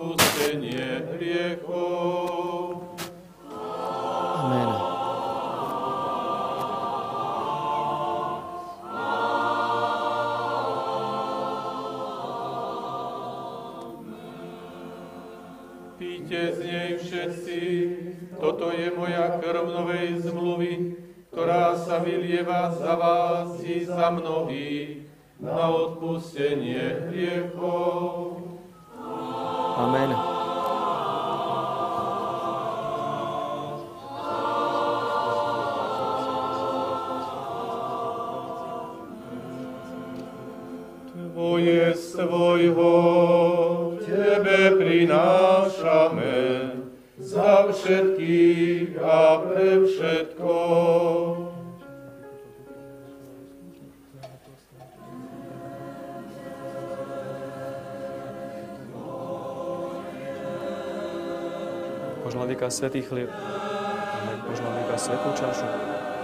Požehnavíka svetý chlieb. Amen. Požehnavíka svetú čašu.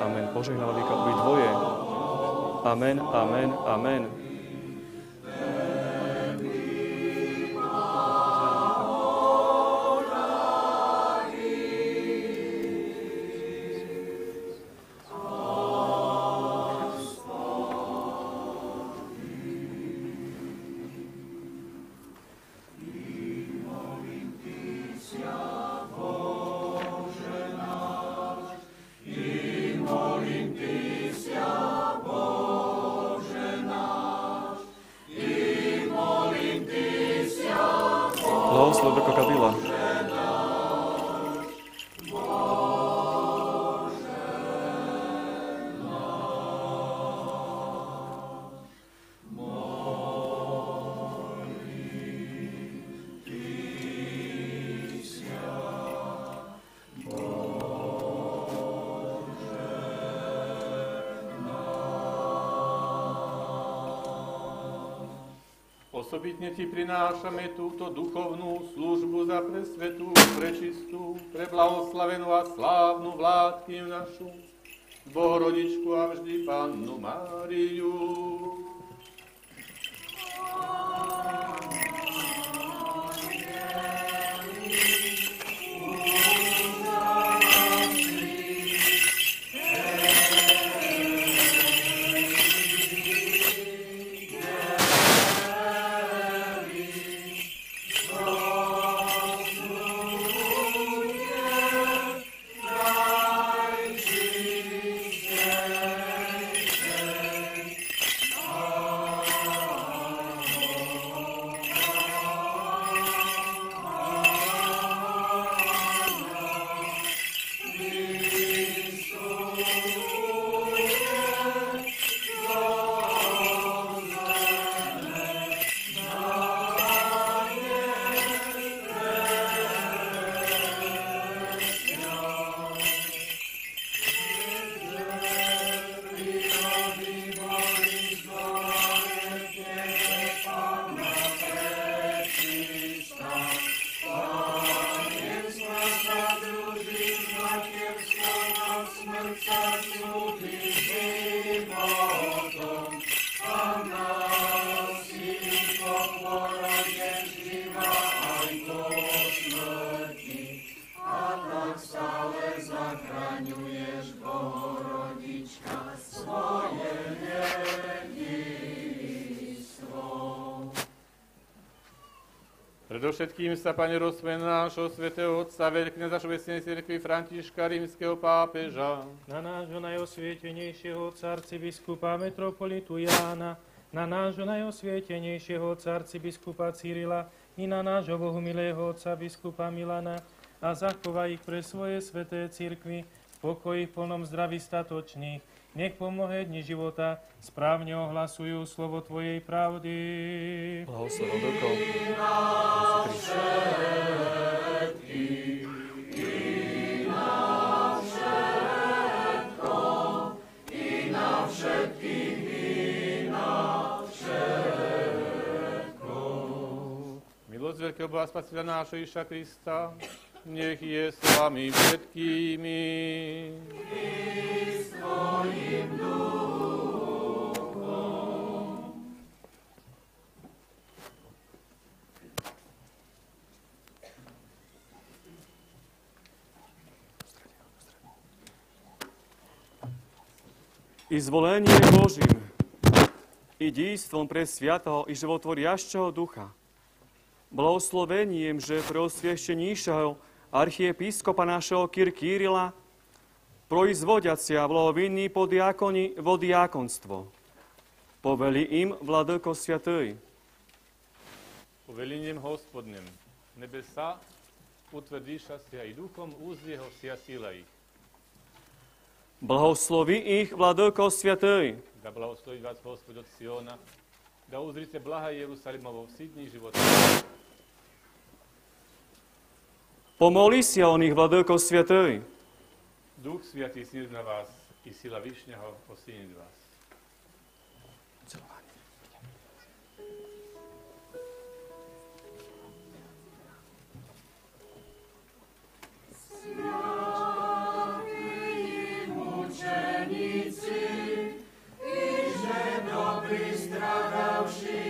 Amen. Požehnavíka obi dvoje. Amen, amen, amen. Osobitne ti prinášame túto duchovnú službu za presvetú, prečistú, preblahoslavenú a slávnu vládkyňu našu, Bohorodičku a vždy Pannu Máriu. Predovšetkým sa, Pane, rozsmen nášho svätého Otca, veľkňaza Všeobecnej cirkvi Františka rímskeho pápeža. Na nášho najosvietenejšieho otca arcibiskupa metropolitu Jána, na nášho najosvietenejšieho otca arcibiskupa Cyrila i na nášho bohumilého otca biskupa Milana a zachovaj ich pre svoje sveté cirkvi v pokoji plnom zdraví statočných, nech po mnohé dni života správne ohlasujú slovo Tvojej pravdy. Blahoslav Odoko. Milosť veľkého Boha Spasiteľa nášho Iša Krista, nech je s vami všetkými. I zvolenie Božím, i díjstvom pre sviatého i životvoriaščeho ducha, blahoslovením, že pre osviešteníšeho archiepiskopa našeho Kirkírila, proizvodiacia blahovinní podiakoni vo diakonstvo. Poveli im vladyko sviatý. Poveliniem hospodnem, nebesa utvrdíša si aj duchom úzdieho sia sila ich. Blahoslovi ich vladyko sviatý. Da blahosloví vás Hospod od Siona, da uzrite blaha Jerusalima vo vsi dní života. Pomoli si o nich, vladyko sviatý. Duch Sviatý sníž na vás i sila Vyšňaho osíniť vás. Mučeníci, i že dobrý stradavší,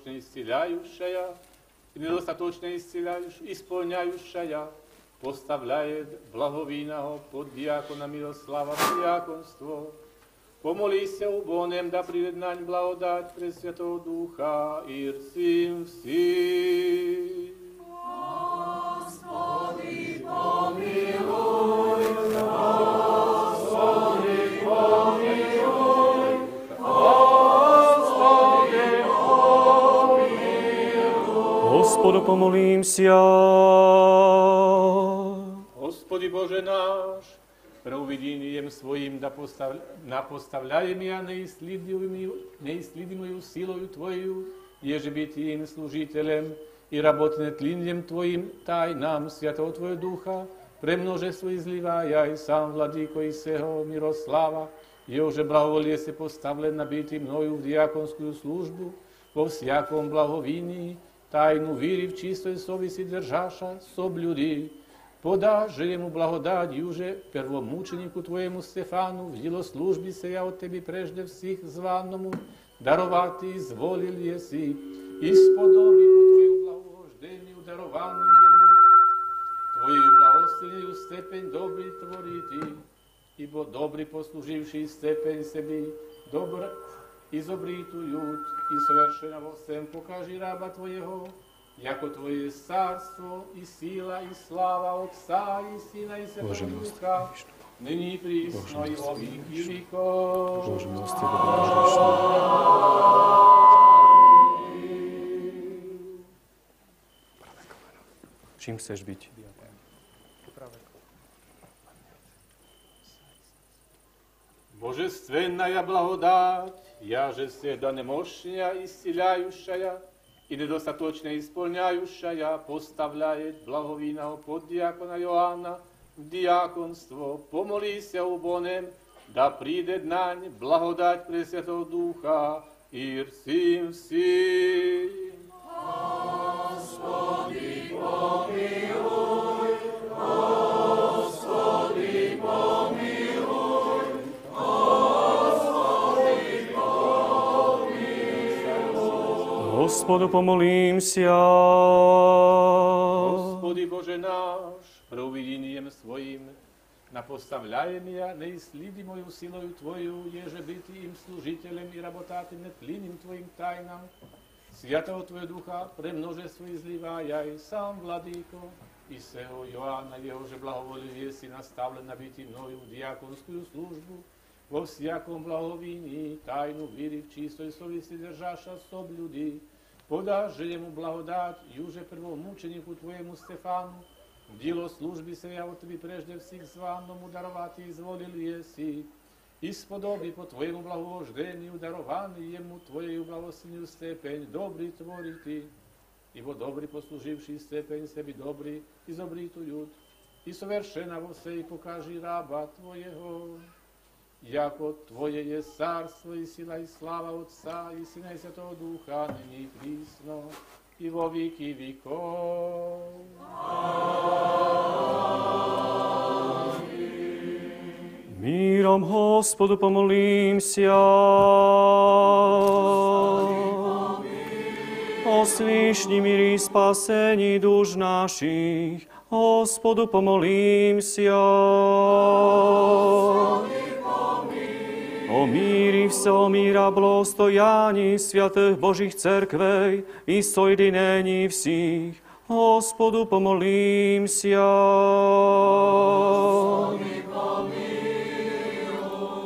всегда немощно исцеляющая, и недостаточно исцеляющая, исполняющая, поставляет благовинного под диакона Мирослава диаконство. Помолися у Бонем, да придет нань благодать Пресвятого Духа и всем всем. Господу помолимся. Господи Боже наш, провидением Своим да постав... напоставляем я неисследимую, неисследимую силою Твою, еже быть им служителем и работать тлиньем Твоим тайнам Святого Твоего Духа, премножество изливая и сам владыко и сего Мирослава, еже благоволие се поставлен на бити мною в диаконскую службу, во всяком благовинии, тайну віри в чистой совісті держаша, соблюди, Подажи ему благодать, юже первомученику твоєму Стефану, в діло службі сея от тебе прежде всіх званому, дарувати зволил єси, і сподобі по твоєму благовожденню даровану йому, твоєю благостиною степень добрий творити, ібо добрий послуживший степень собі, добре і зобрітують, і совершена во всем покажи раба Твоєго, яко Твоє царство, і сила, і слава Отца, і Сина, і Святого Боже, Духа, нині прісно, і во віки віков. Боже, милостивý budem hriešný. Čím chceš byť? Божественная благодать, я же всегда немощная, исцеляющая и недостаточно исполняющая, поставляет благовинного поддиакона Иоанна в диаконство. Помолися у Бонем, да придет нань благодать Пресвятого Духа и всем всем. Господи, помилуй, Господи, помилуй. Господу помолимся. Господи Боже наш, провидением Своим, напоставляем я неисследимую силою Твою, еже быть им служителем и работателем тлинным Твоим тайнам, Святого Твоего Духа, премножество изливая, и сам, Владыко, и сего Иоанна, его же благоволие си наставлен на бити мною в диаконскую службу, во всяком благовинии, тайну віри в чистой совісті держаша соблюди, подажи йому благодать, юже первомученику Твоєму Стефану, в діло служби се я от Тобі прежде всіх званому дарувати ізволил єси, і сподобі по Твоєму благовожденню дарований йому Твоєю благосиню степень добрий творити, ибо добрий послуживший степень себе добрий і зобрітують, і совершена во всей покажи раба Твоєго. Яко Твоє є царство і сила і слава Отца і Сина і Святого Духа, нині і прісно, і во віки віков. Mírom Hospodu pomolímся. O svišni míri spasení duš našich, Hospodu pomolímся. O míri всего мира благостоянии святых Божьих церквей и соединений всіх, Господу помолимся.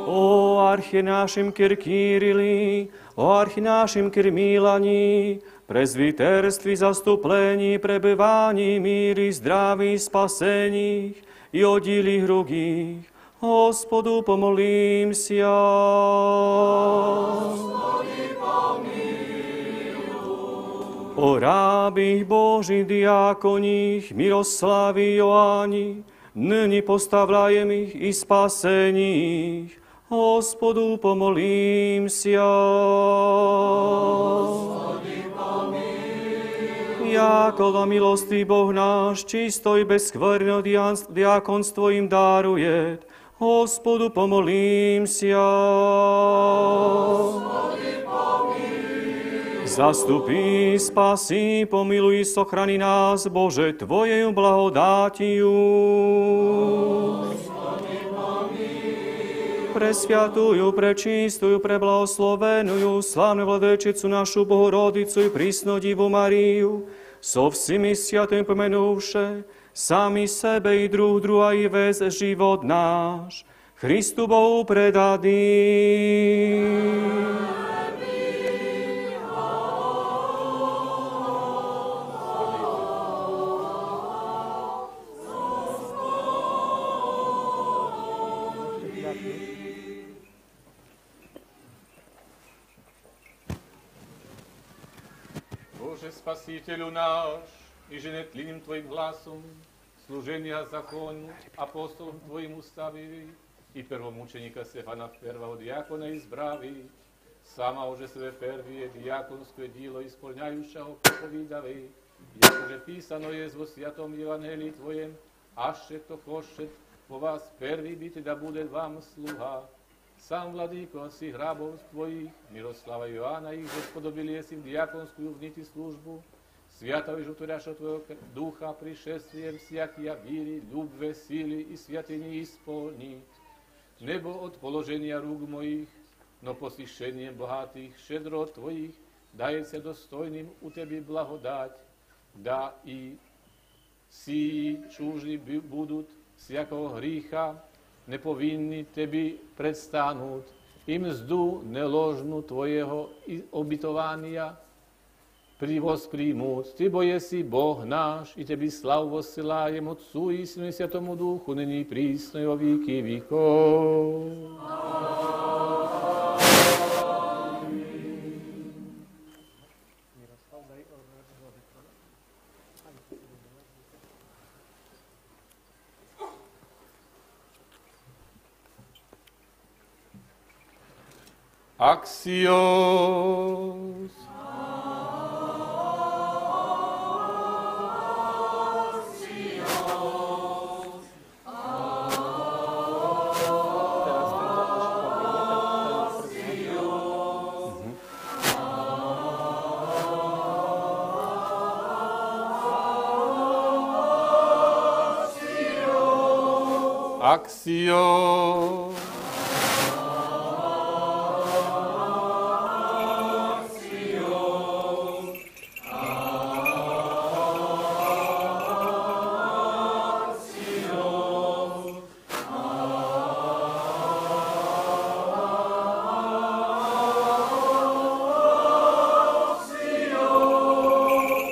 O arche našim Kirkirili, o arche našim Kirmilani, prezviterství zastuplení, prebyvání, míry, zdraví, spasení i Hospodu, pomolím sia. Hospodi, pomiluj. O rábich Boží diákoních, miloslaví Joáni, nyní postavlajem ich i spaseních. Hospodu, pomolím sia. Hospodi, Jakola milostný Boh náš, čisto i bez diakonstvo im daruje, Hospodu pomolím sia. Zastupí, spasí, pomiluj, sochrani nás, Bože, Tvojej blahodátiu. Presviatujú, prečistujú, preblaoslovenujú, slávnu vladečicu našu Bohorodicu i prísnodivu Mariu, so vsimi sviatým pomenúvše, sami sebe i druh druha i vez život náš, Christu Bohu predaný. Bože Spasiteľu náš, i že netlým Tvojim hlasom, služenia zakonu, apostolom Tvojim ustavili, i prvomučenika Stefana prvého diakona izbravi, sama ože sve prvije diakonsko dilo isполняjuša opovidali, jakože písano je vo Sviatom Evangelii Tvojem, aše to hošet po vás prvi biti da bude vam sluha. Sam vladiko si hrabov tvojich, Miroslava i Joana ih gospodobili jesi v diakonsku vniti službu, Святого жутуряша Твоего Духа пришествием всякия віри, любве, сили и святыни исполнить. Небо от положения рук моих, но посвящением богатых щедро Твоих дається достойним у Тебе благодать, да и си чужі будуть всякого гріха, неповинні Тобі предстануть, і мзду неложну Твоєго обітування, привоспримут. Ты, бо еси Бог наш, и Тебе славу воссылаем Отцу и Сыну и Святому Духу, ныне и присно и во веки веков. Axios. actio.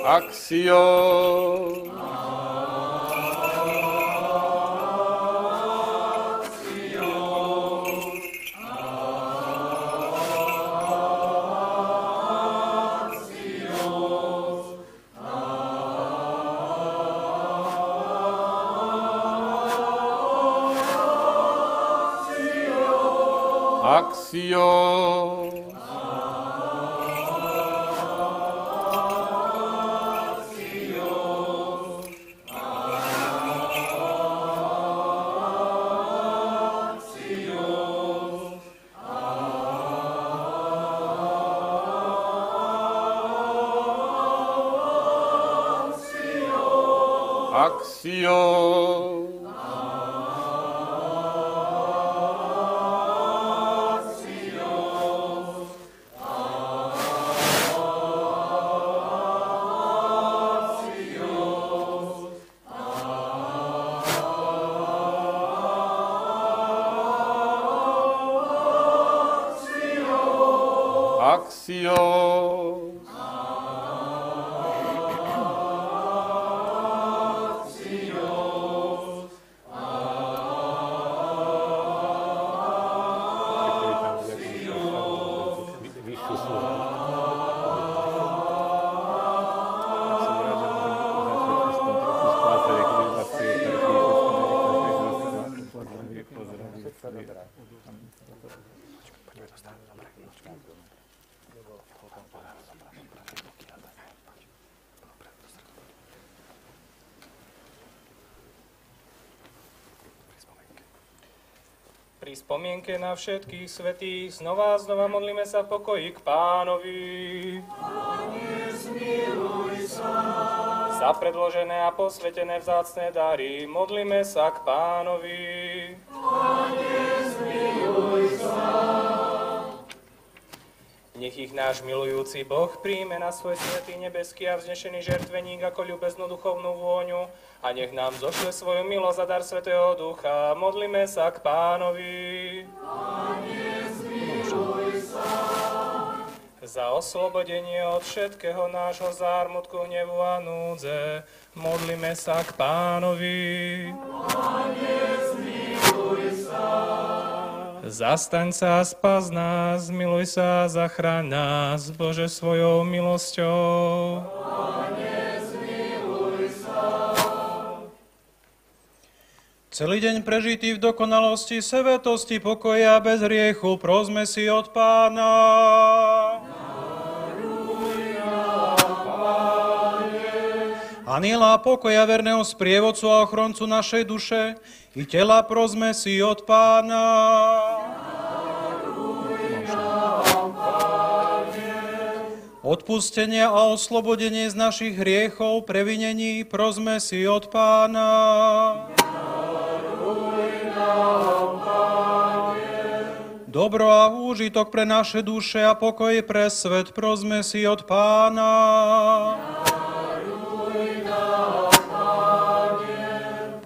Axio. vacío. Axios. Spomienke na všetkých svetých znova a znova modlíme sa v pokoji k pánovi. Za predložené a posvetené vzácne dary modlíme sa k pánovi. Nech ich náš milujúci Boh príjme na svoj svetý nebeský a vznešený žertveník ako ľubeznú duchovnú vôňu a nech nám zošle svoju milosť a dar Svetého Ducha. Modlíme sa k pánovi. Za oslobodenie od všetkého nášho zármutku, hnevu a núdze, modlíme sa k pánovi. Zastaň sa, spas nás, miluj sa, zachráň nás, Bože, svojou milosťou. Celý deň prežitý v dokonalosti, svetosti, pokoja bez hriechu, prosme si od Pána. Aniela pokoja verného sprievodcu a ochroncu našej duše i tela prosme si od Pána. Odpustenie a oslobodenie z našich hriechov, previnení prosme si od Pána. Dobro a úžitok pre naše duše a pokoj pre svet prosme si od Pána.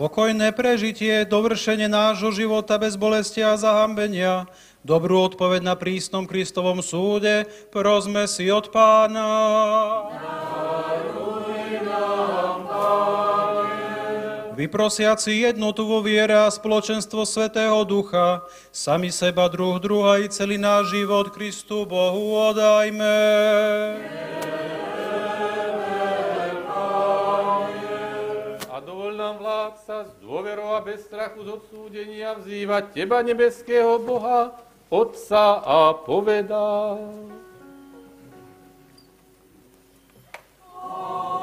Pokojné prežitie, dovršenie nášho života bez bolesti a zahambenia, dobrú odpoveď na prísnom Kristovom súde, prosme si od Pána. Vyprosiaci jednotu vo viere a spoločenstvo Svetého Ducha, sami seba, druh druha i celý náš život Kristu Bohu odajme. A nám vládca s dôverou a bez strachu z odsúdenia vzývať Teba, nebeského Boha, Otca a povedá. Lebo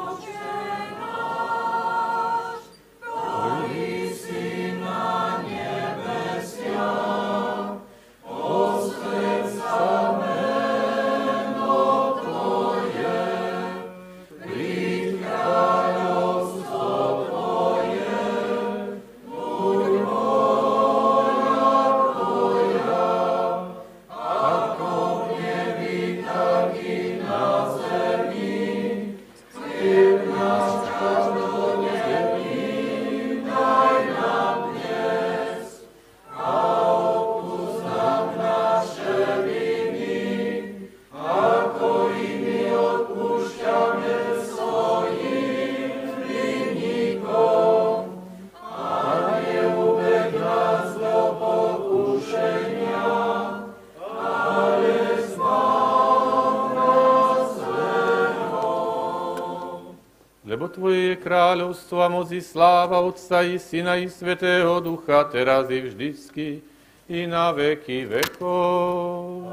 Otca i Syna i Svetého Ducha, teraz i vždycky, i na veky vekov.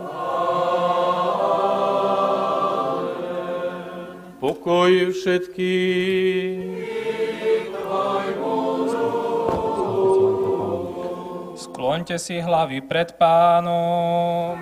Pokoj všetkým. Skloňte si hlavy pred pánom.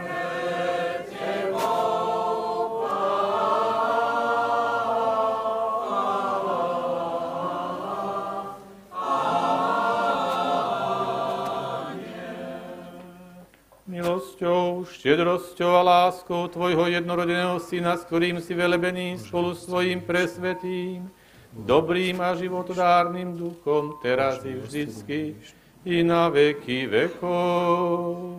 Milosťou, štedrosťou a láskou Tvojho jednorodeného Syna, s ktorým si velebený spolu s Tvojim presvetým, dobrým a životodárnym duchom, teraz i vždycky, i na veky vekov.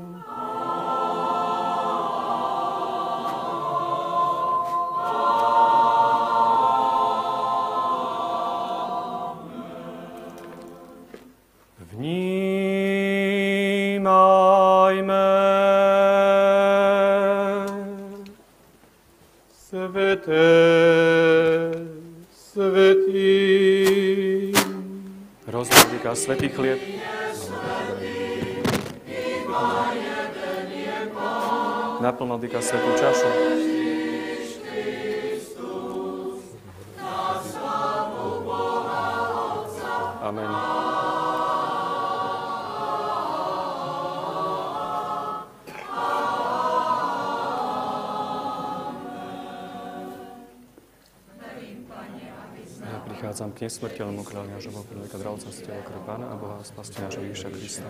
týka svetý chlieb. Naplno týka svetú čašu. prichádzam k nesmrteľnému kráľu nášho Boha, Katravca, z tela Pána a Boha, spaste nášho Ježiša Krista.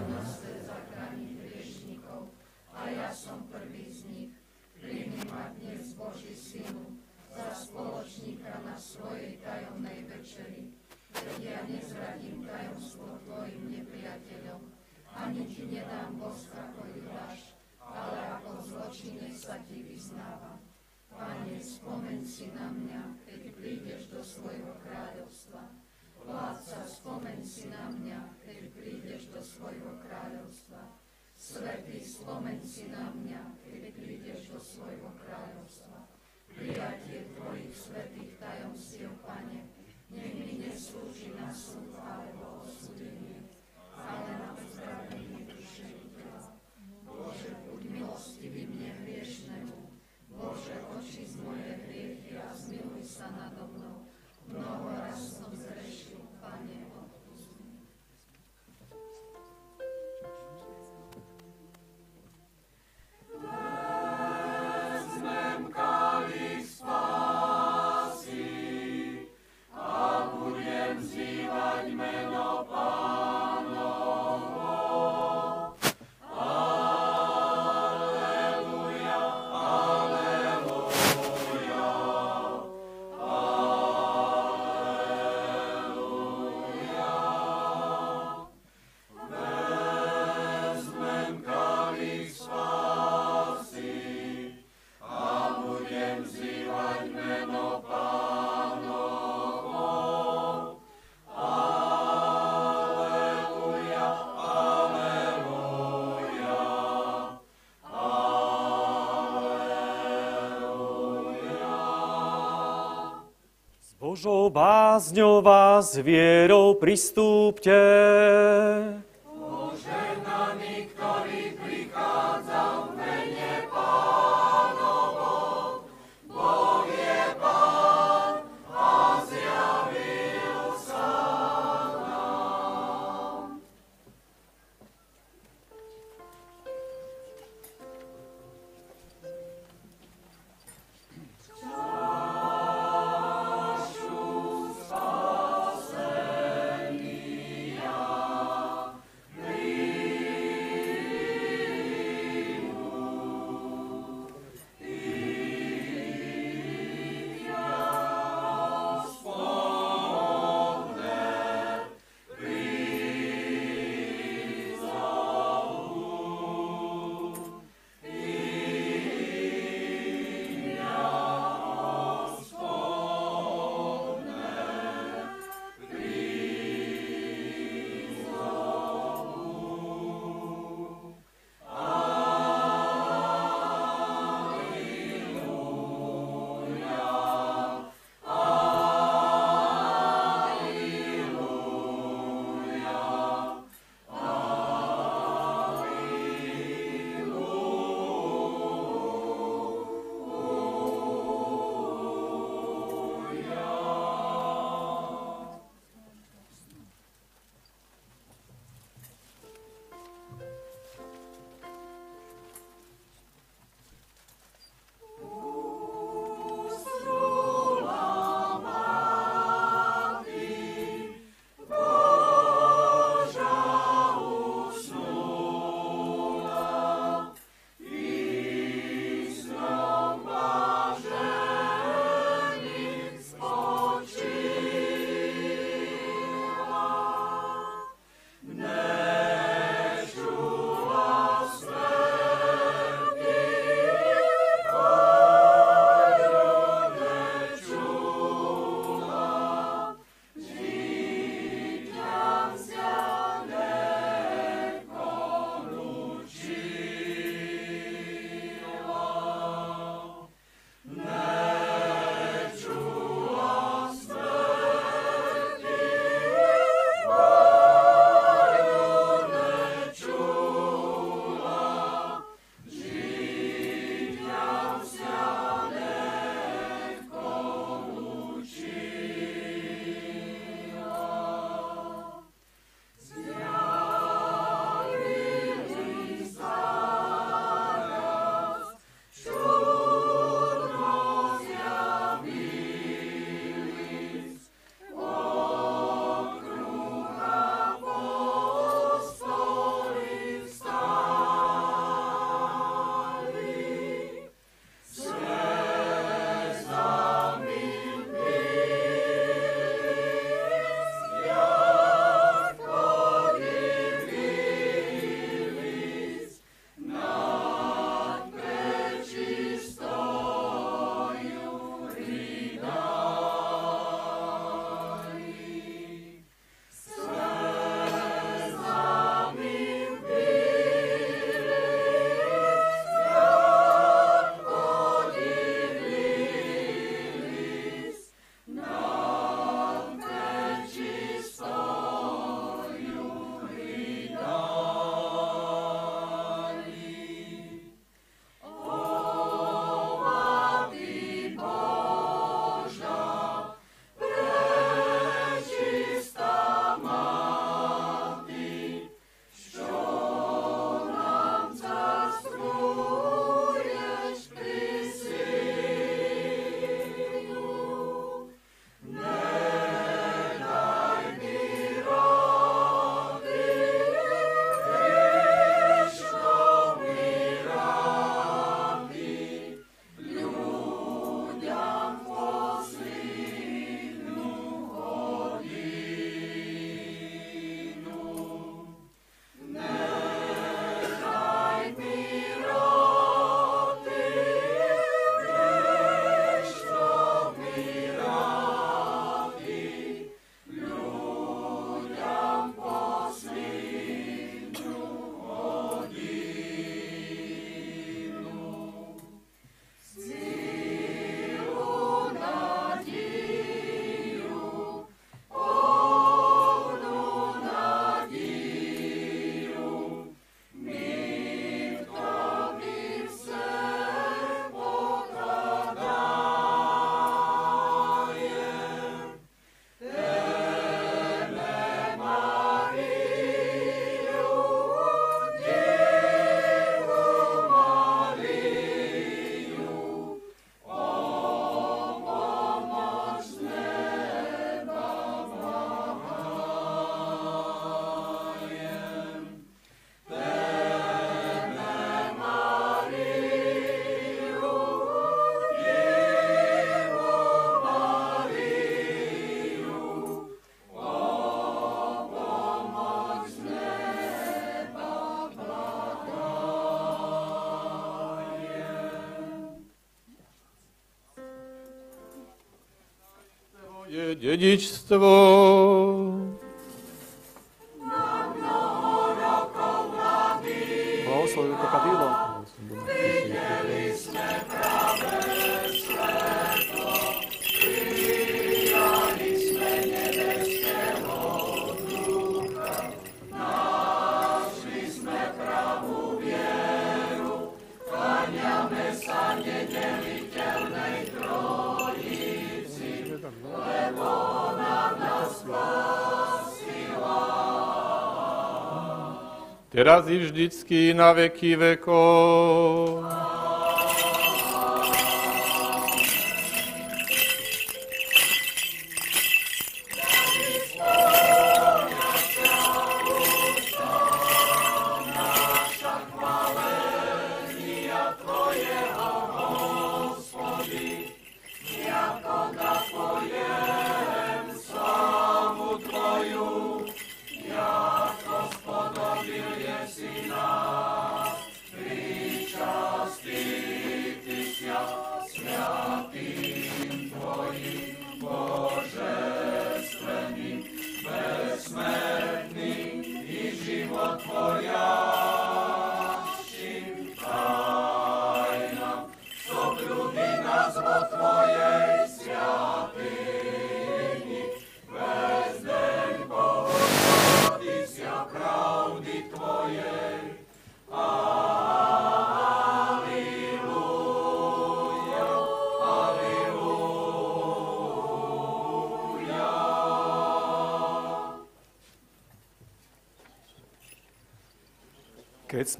Božou bázňou vás vierou pristúpte. To kadilo. Videli teraz i vždycky na veky vekov.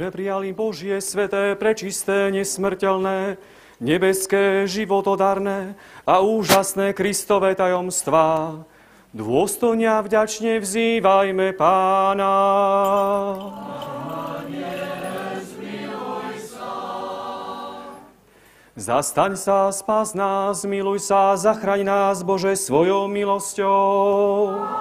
Sme prijali Božie, sveté, prečisté, nesmrteľné, nebeské, životodarné a úžasné Kristové tajomstvá, dôstojne vďačne vzývajme Pána. Zastaň sa, spás nás, miluj sa, zachraň nás, Bože, svojou milosťou. Vy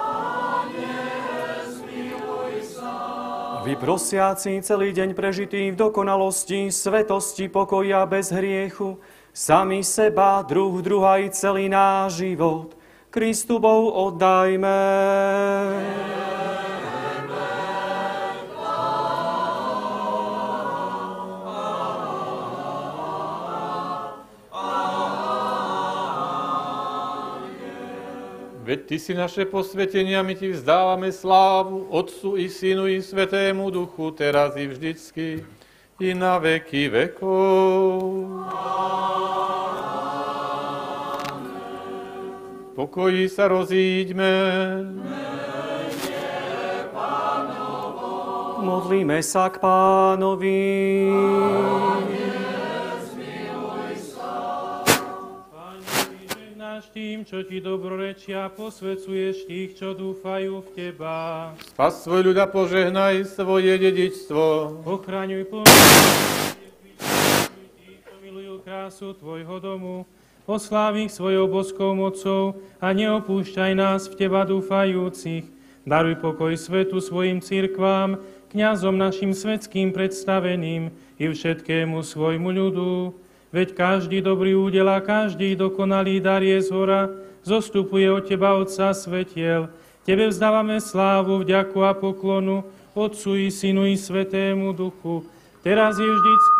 prosiaci celý deň prežitý v dokonalosti, svetosti, pokoja bez hriechu, sami seba, druh, druha i celý náš život, Kristu Bohu oddajme. Veď Ty si naše posvetenie a my Ti vzdávame slávu, Otcu i Synu i Svetému Duchu, teraz i vždycky, i na veky vekov. Pokoji sa rozíďme. Modlíme sa k Pánovi. Náš tým, čo ti dobrorečia, posvecuješ tých, čo dúfajú v teba. Spas svoj ľud a požehnaj svoje dedičstvo. Ochraňuj tých, čo milujú krásu tvojho domu. Osláv ich svojou boskou mocou a neopúšťaj nás v teba dúfajúcich. Daruj pokoj svetu svojim cirkvám, kňazom našim svetským predstaveným i všetkému svojmu ľudu. Veď každý dobrý údel a každý dokonalý dar je z hora, zostupuje od Teba, Otca svetiel. Tebe vzdávame slávu, vďaku a poklonu, Otcu i Synu i Svetému Duchu, teraz je vždycky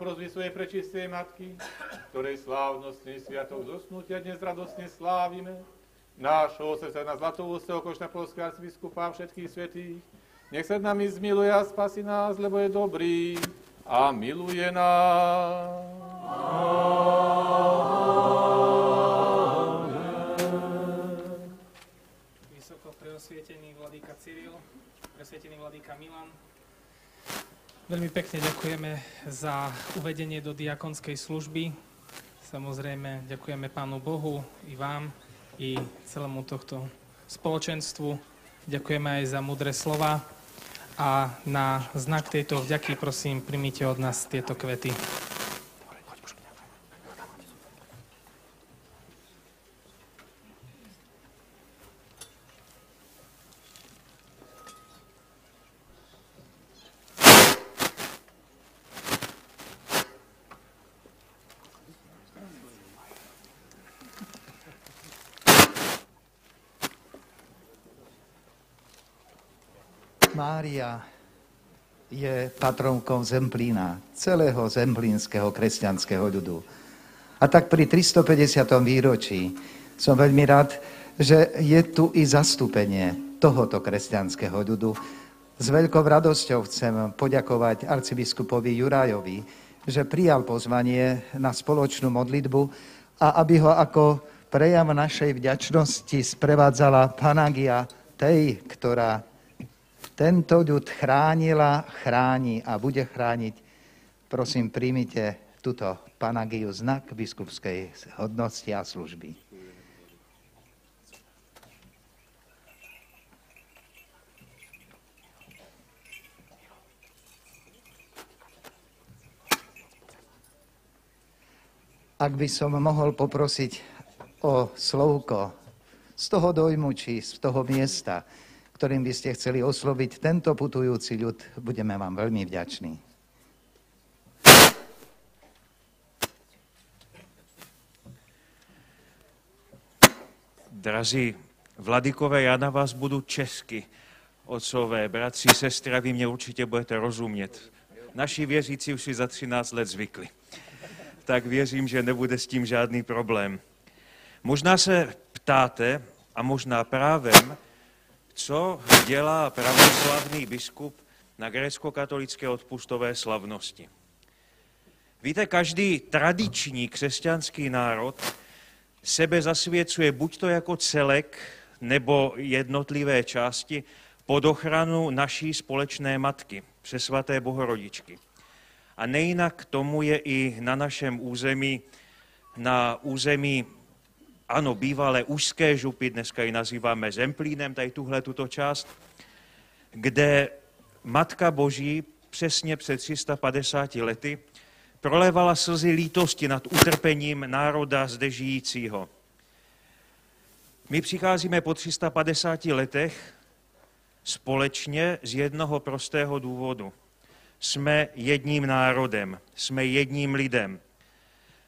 prozby svojej prečistej Matky, ktorej slávnostný sviatok zosnutia dnes radostne slávime, nášho srdca na Zlatoústeho košna polského arcibiskupa všetkých svetých, nech sa nami zmiluje a spasi nás, lebo je dobrý a miluje nás. Vysoko preosvietený vladíka Cyril, presvietený vladíka Milan. Veľmi pekne ďakujeme za uvedenie do diakonskej služby. Samozrejme ďakujeme Pánu Bohu i vám, i celému tohto spoločenstvu. Ďakujeme aj za mudré slova. A na znak tejto vďaky prosím, primite od nás tieto kvety. Mária je patronkou Zemplína, celého zemplínskeho kresťanského ľudu. A tak pri 350. výročí som veľmi rád, že je tu i zastúpenie tohoto kresťanského ľudu. S veľkou radosťou chcem poďakovať arcibiskupovi Jurajovi, že prijal pozvanie na spoločnú modlitbu a aby ho ako prejav našej vďačnosti sprevádzala Panagia tej, ktorá tento ľud chránila, chráni a bude chrániť. Prosím, príjmite túto panagiu znak biskupskej hodnosti a služby. Ak by som mohol poprosiť o slovko z toho dojmu či z toho miesta, ktorým by ste chceli osloviť tento putujúci ľud, budeme vám veľmi vďační. Drazí vladikové, já na vás budu česky. Otcové, bratři, sestry, vy mě určitě budete rozumět. Naši věřící už si za 13 let zvykli. Tak věřím, že nebude s tím žádný problém. Možná se ptáte, a možná právem, co dělá pravoslavný biskup na grécko-katolické odpustové slavnosti. Víte, každý tradiční křesťanský národ sebe zasvěcuje buď to jako celek, nebo jednotlivé části pod ochranu naší společné matky, přesvaté bohorodičky. A nejinak tomu je i na našem území, na území ano, bývalé úzké župy, dneska ji nazýváme Zemplínem, tady tuhle tuto část, kde Matka Boží přesně před 350 lety prolevala slzy lítosti nad utrpením národa zde žijícího. My přicházíme po 350 letech společně z jednoho prostého důvodu. Jsme jedním národem, jsme jedním lidem.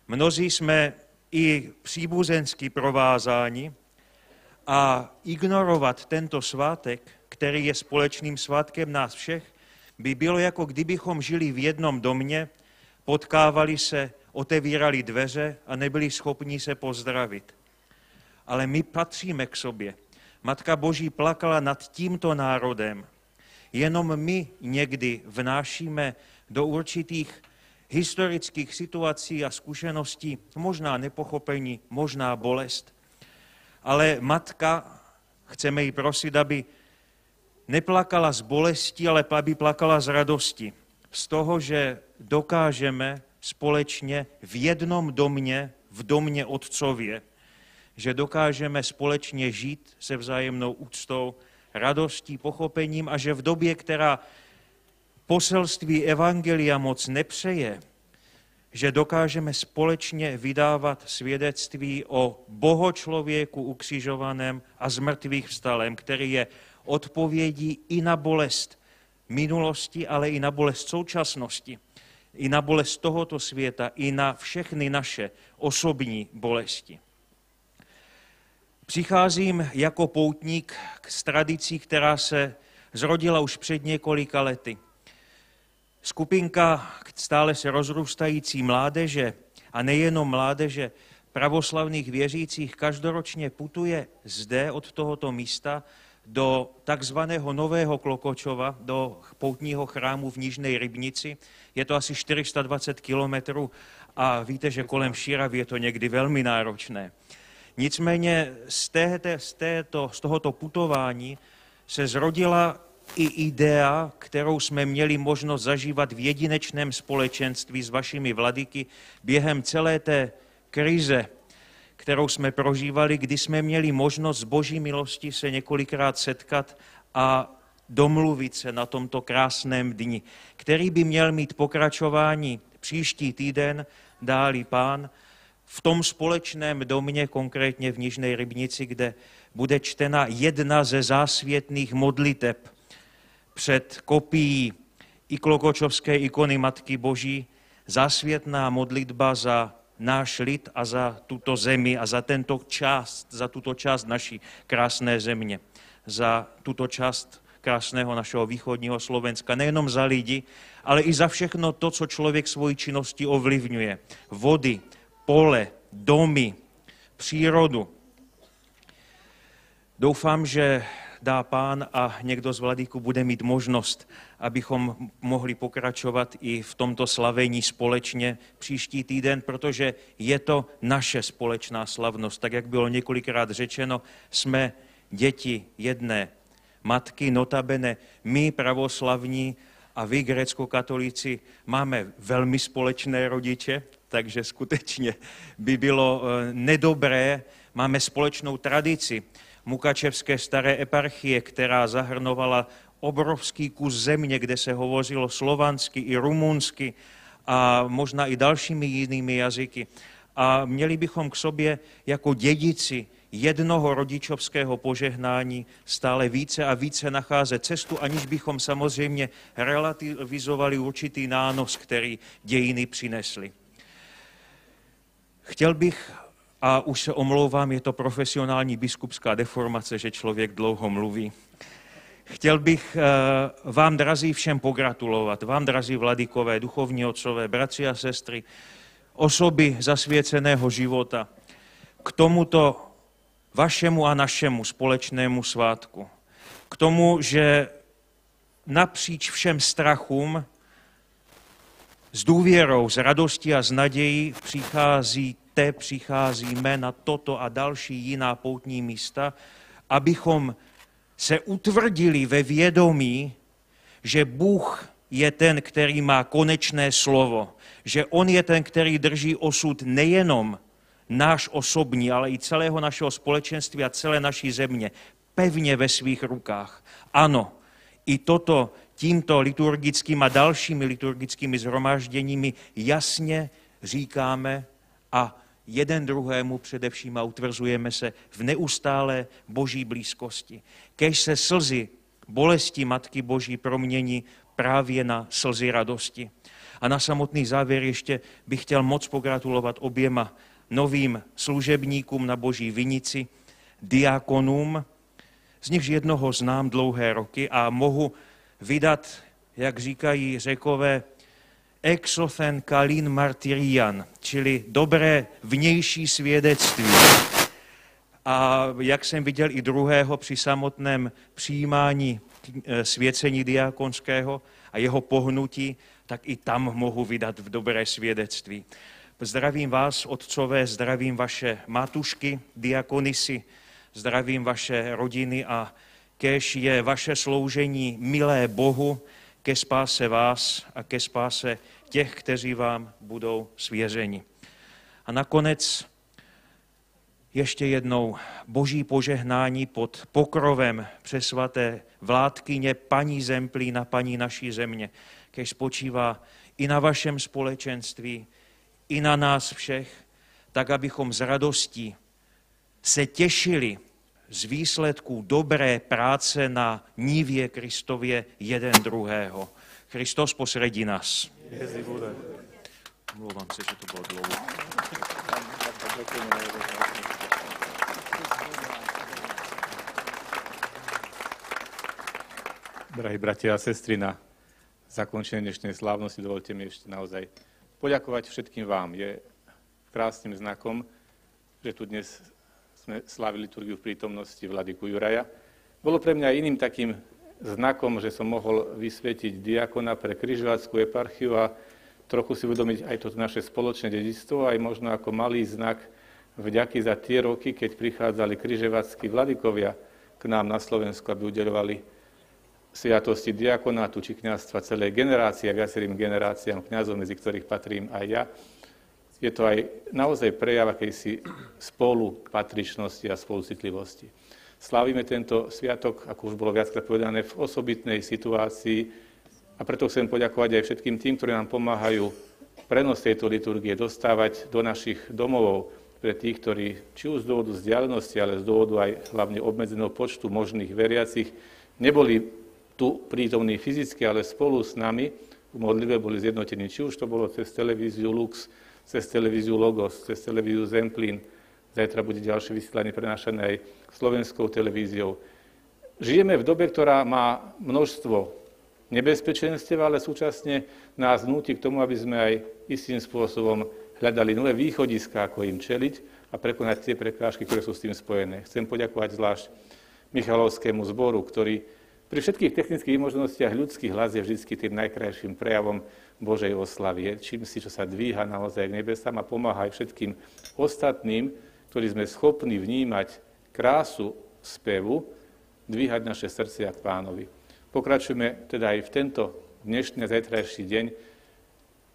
Mnozí jsme i příbuzensky provázáni a ignorovat tento svátek, který je společným svátkem nás všech, by bylo jako kdybychom žili v jednom domě, potkávali se, otevírali dveře a nebyli schopni se pozdravit. Ale my patříme k sobě. Matka Boží plakala nad tímto národem. Jenom my někdy vnášíme do určitých historických situací a zkušeností, možná nepochopení, možná bolest. Ale matka, chceme ji prosit, aby neplakala z bolesti, ale aby plakala z radosti. Z toho, že dokážeme společně v jednom domě, v domě Otcově, že dokážeme společně žít se vzájemnou úctou, radostí, pochopením a že v době, která poselství Evangelia moc nepřeje, že dokážeme společně vydávat svědectví o bohočlověku ukřižovaném a zmrtvých vstalém, který je odpovědí i na bolest minulosti, ale i na bolest současnosti, i na bolest tohoto světa, i na všechny naše osobní bolesti. Přicházím jako poutník k tradicí, která se zrodila už před několika lety. Skupinka stále se rozrůstající mládeže, a nejenom mládeže, pravoslavných věřících každoročně putuje zde od tohoto místa do takzvaného Nového Klokočova, do poutního chrámu v Nižnej Rybnici. Je to asi 420 kilometrů a víte, že kolem Šíravy je to někdy velmi náročné. Nicméně z, této, z, tohoto putování se zrodila i idea, kterou jsme měli možnost zažívat v jedinečném společenství s vašimi vladyky během celé té krize, kterou jsme prožívali, kdy jsme měli možnost z boží milosti se několikrát setkat a domluvit se na tomto krásném dni, který by měl mít pokračování příští týden, dáli pán, v tom společném domě, konkrétně v Nižnej Rybnici, kde bude čtena jedna ze zásvětných modliteb před kopií Iklokočovské ikony Matky Boží, zásvětná modlitba za náš lid a za tuto zemi a za tento část, za tuto část naší krásné země, za tuto část krásného našeho východního Slovenska, nejenom za lidi, ale i za všechno to, co člověk svojí činností ovlivňuje. Vody, pole, domy, přírodu. Doufám, že dá pán a někdo z vladíku bude mít možnost, abychom mohli pokračovat i v tomto slavení společně příští týden, protože je to naše společná slavnost. Tak, jak bylo několikrát řečeno, jsme děti jedné. Matky, notabene my pravoslavní a vy, grecko-katolíci, máme velmi společné rodiče, takže skutečně by bylo eh, nedobré, máme společnou tradici Mukačevské staré eparchie, která zahrnovala obrovský kus země, kde se hovořilo slovansky i rumunsky a možná i dalšími jinými jazyky. A měli bychom k sobě jako dědici jednoho rodičovského požehnání stále více a více nacházet cestu, aniž bychom samozřejmě relativizovali určitý nános, který dějiny přinesly. Chtěl bych, a už se omlouvám, je to profesionální biskupská deformace, že člověk dlouho mluví. Chtěl bych eh, vám, drazí, všem pogratulovat, vám, drazí vladikové, duchovní otcové, bratři a sestry, osoby zasvěceného života, k tomuto vašemu a našemu společnému svátku. K tomu, že napříč všem strachům s důvěrou, s radostí a s nadějí přicházíte, přicházíme na toto a další jiná poutní místa, abychom se utvrdili ve vědomí, že Bůh je ten, který má konečné slovo, že On je ten, který drží osud nejenom náš osobní, ale i celého našeho společenství a celé naší země pevně ve svých rukách. Ano, i toto tímto liturgickým a dalšími liturgickými zhromážděními jasně říkáme a jeden druhému především a utvrzujeme se v neustálé boží blízkosti. Kež se slzy bolesti Matky Boží promění právě na slzy radosti. A na samotný závěr ještě bych chtěl moc pogratulovat oběma novým služebníkům na Boží vinici, diakonům, z nichž jednoho znám dlouhé roky a mohu vydat, jak říkají řekové, exothen kalin martyrian, čili dobré vnější svědectví. A jak jsem viděl i druhého při samotném přijímání eh, svěcení diakonského a jeho pohnutí, tak i tam mohu vydat v dobré svědectví. Zdravím vás, otcové, zdravím vaše matušky, diakonisy, zdravím vaše rodiny a kež je vaše sloužení milé Bohu ke spáse vás a ke spáse těch, kteří vám budou svěřeni. A nakonec ještě jednou boží požehnání pod pokrovem přesvaté vládkyně paní Zemplína, paní naší země, kež spočívá i na vašem společenství, i na nás všech, tak abychom s radostí se těšili z výsledků dobré práce na nívě Kristově jeden druhého. Kristus posredí nás. Mluvám se, že to bylo dlouho. Drahí bratia a sestry, na zakončenie dnešnej slávnosti dovolte mi ešte naozaj poďakovať všetkým vám. Je krásnym znakom, že tu dnes sme slávili liturgiu v prítomnosti vladyku Juraja. Bolo pre mňa iným takým znakom, že som mohol vysvietiť diakona pre križovackú eparchiu a trochu si uvedomiť aj toto naše spoločné dedistvo, aj možno ako malý znak vďaky za tie roky, keď prichádzali križovackí vladykovia k nám na Slovensku, aby udeľovali sviatosti diakonátu či kniazstva celej generácie viacerým generáciám kniazov, medzi ktorých patrím aj ja. Je to aj naozaj prejav akejsi spolu patričnosti a spolucitlivosti. Slávime tento sviatok, ako už bolo viackrát povedané, v osobitnej situácii a preto chcem poďakovať aj všetkým tým, ktorí nám pomáhajú prenos tejto liturgie dostávať do našich domovov pre tých, ktorí či už z dôvodu vzdialenosti, ale z dôvodu aj hlavne obmedzeného počtu možných veriacich neboli tu prítomní fyzicky, ale spolu s nami v modlibe boli zjednotení. Či už to bolo cez televíziu Lux, cez televíziu Logos, cez televíziu Zemplín. Zajtra bude ďalšie vysielanie prenášané aj slovenskou televíziou. Žijeme v dobe, ktorá má množstvo nebezpečenstiev, ale súčasne nás núti k tomu, aby sme aj istým spôsobom hľadali nové východiska, ako im čeliť a prekonať tie prekážky, ktoré sú s tým spojené. Chcem poďakovať zvlášť Michalovskému zboru, ktorý pri všetkých technických možnostiach ľudský hlas je vždy tým najkrajším prejavom Božej oslavy. Čím si, čo sa dvíha naozaj k nebesám a pomáha aj všetkým ostatným, ktorí sme schopní vnímať krásu spevu, dvíhať naše srdcia k pánovi. Pokračujeme teda aj v tento dnešný zajtrajší deň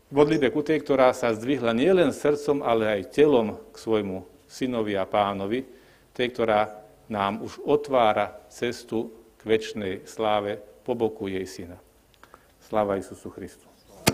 v modlitbe ku tej, ktorá sa zdvihla nielen srdcom, ale aj telom k svojmu synovi a pánovi, tej, ktorá nám už otvára cestu väčšnej sláve po boku jej syna. Sláva Isusu Christu.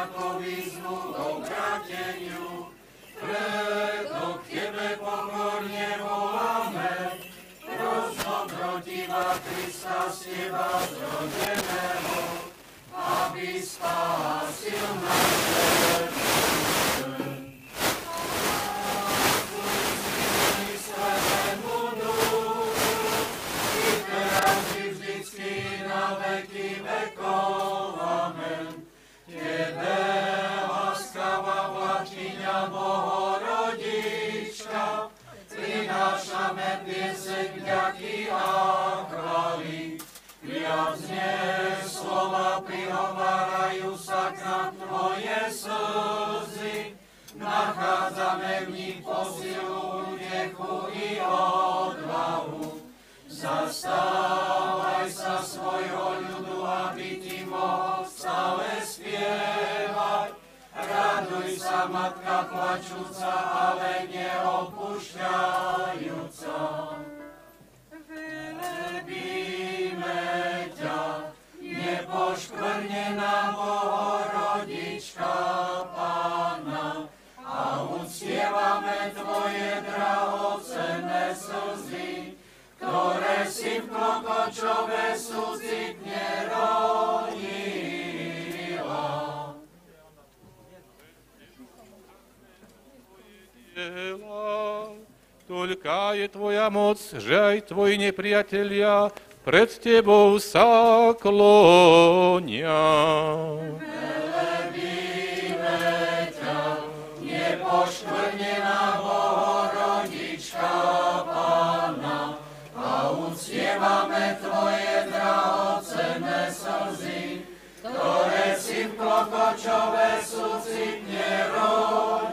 ako výzvu k obrateniu. Preto k Tebe pokorne voláme, rozhodnotiva Krista z Teba zrodeného, aby spásil nás Spievame pieseň vďaky a chvály. Priazne slova prihovárajú sa k nám Tvoje slzy. Nachádzame v nich posilu, dechu i odvahu. Zastávaj sa svojho ľudu, aby ti mohol stále spievať. Neboj sa, matka plačúca, ale neopúšťajúca. Velebíme ťa, nepoškvrnená Bohorodička Pána, a uctievame Tvoje drahocenné slzy, ktoré si v klokočové súcitne rodí. тела. Только je Tvoja moc, že aj Tvoji nepriatelia pred Tebou sa klonia. Velebíme ťa, nepoškvrnená Bohorodička Pána, a uctievame Tvoje drahocené slzy, ktoré si v klokočové sucitne rodí.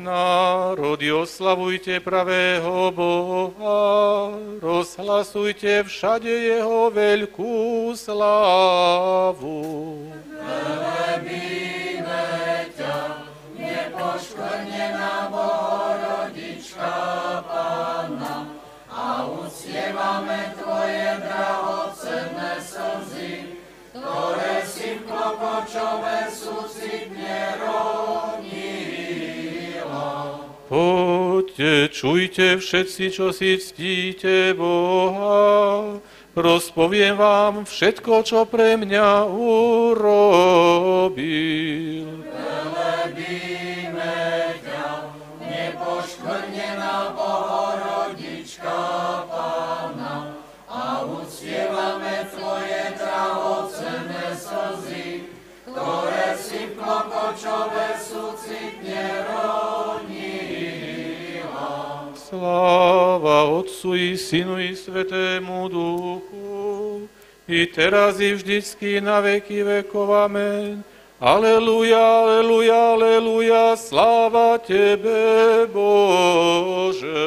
Národy, oslavujte pravého Boha, rozhlasujte všade jeho veľkú slávu. Velebíme ťa, nepoškvrnená Bohorodička Pána, a uctievame Tvoje drahocenné slzy, ktoré si v klokočové súcitne ronila. Poďte, čujte všetci, čo si ctíte Boha, rozpoviem vám všetko, čo pre mňa urobil. Velebíme ťa, nepoškvrnená Bohorodička Pána, a uctievame Tvoje drahocenné slzy, ktoré si v klokočové súcitne ronila. Sláva Otcu i Synu i Svetému Duchu, i teraz i vždycky na veky vekov. Amen. Aleluja, aleluja, aleluja, sláva Tebe, Bože.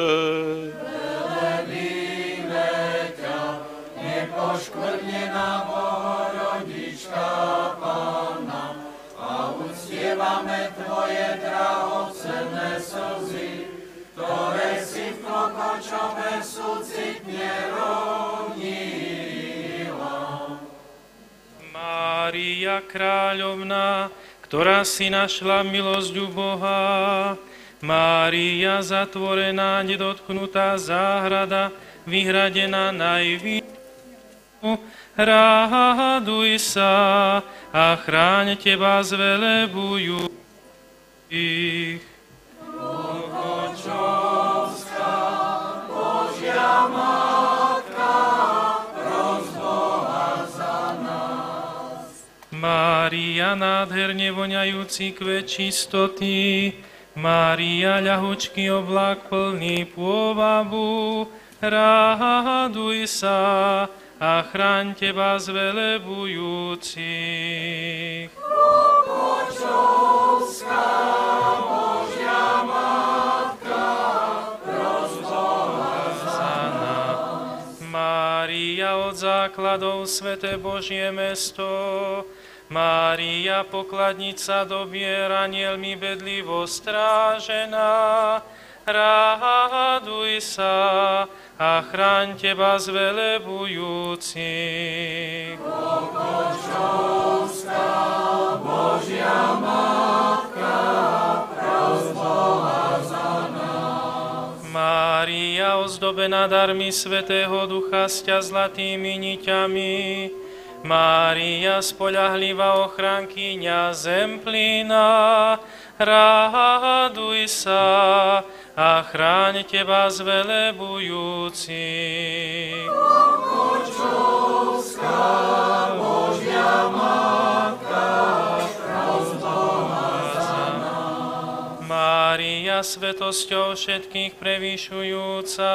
Velebíme ťa, nepoškvrnená Bohorodička Pána, a uctievame Tvoje drahocenné slzy, ktoré klokočové súcitne ronila. Mária kráľovná, ktorá si našla milosť u Boha, Mária zatvorená, nedotknutá záhrada, vyhradená najvyššiu, ráduj sa a chráň teba zvelebujú ich. Mária, nádherne voňajúci kvet čistoty, Mária, ľahučký oblak plný pôvabu, ráduj sa a chráň teba zvelebujúcich. Bohočovská, od základov Svete Božie mesto, Mária pokladnica dobier anielmi bedlivo strážená, ráduj sa a chráň teba zvelebujúcich. Bohočovská, Božia Matka, nás. Mária ozdobená darmi Svetého Ducha sťa zlatými niťami, Mária spoľahlivá ochránkyňa zemplína, ráduj sa a chráň teba zvelebujúcich. Bohočovská, Božia Matka, Mária svetosťou všetkých prevyšujúca,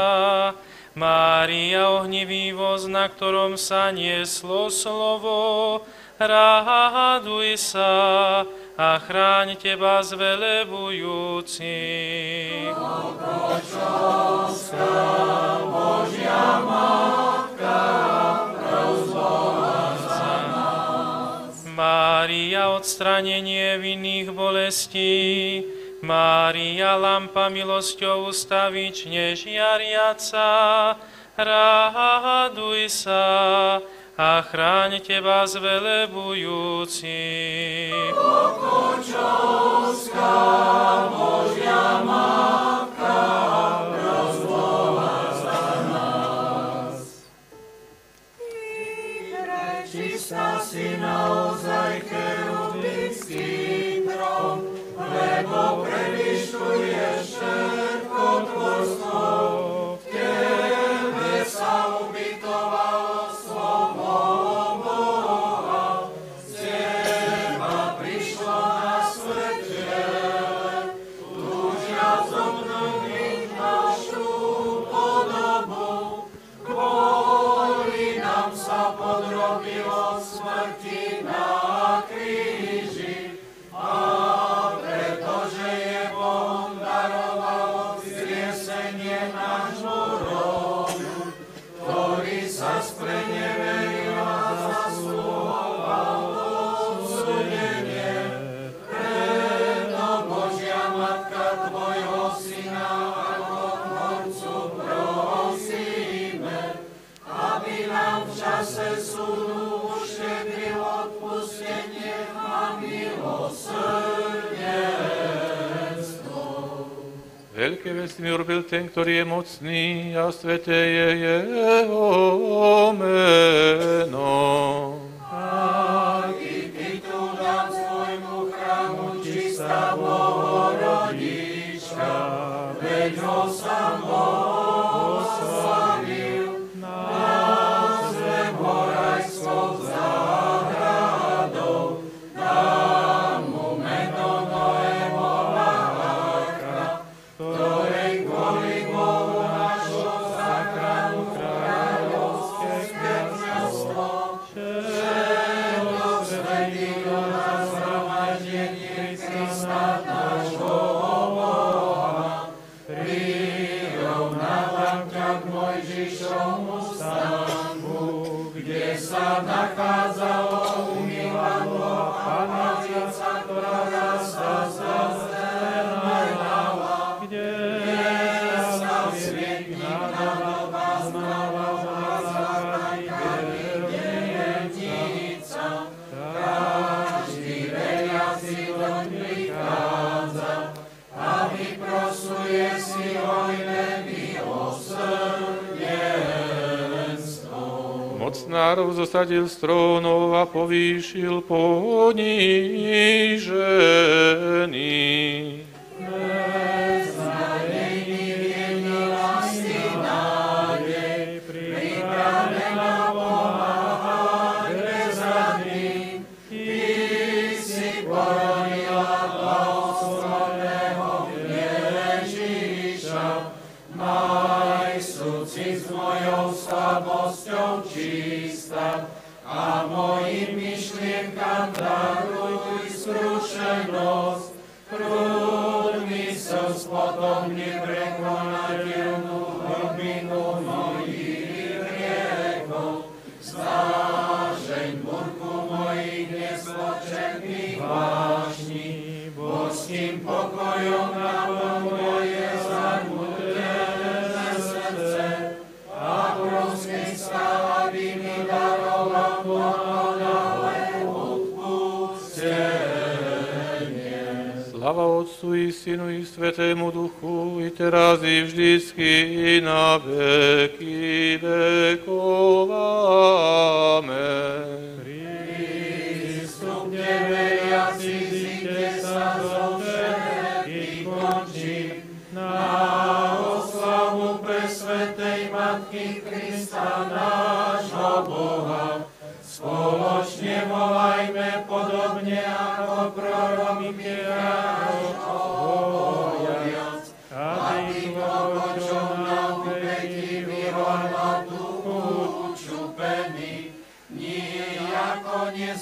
Mária ohnivý voz, na ktorom sa nieslo slovo, ráduj sa a chráň teba zvelebujúcich. Bohočovská, Božia Matka. Mária odstranenie vinných bolestí, Mária lampa milosťou ustavične žiariaca, ráduj sa a chráň teba zvelebujúcich. Bohočovská, Božia Matka, rozboha za nás. Si naozaj kerubický wszelko Twój Veľké veci mi urobil ten, ktorý je mocný a sveté je jeho meno. Zosadil z trónov a povýšil ponížených. Myšlienkam daruj skrušenosť. Prúdmi slz potom neprekonateľnú hlbinu mojich hriechov. Zvážeň burku mojich nespočetných vášní, božským pokojom Otcu i Synu i Svetému Duchu, i teraz i vždycky, i na veky vekov. Amen. Prístup neveriaci, zíďte sa zo všetkých končín na oslavu presvetej Matky Krista nášho Boha. Spoločne volajme podobne ako prorok Mikuláš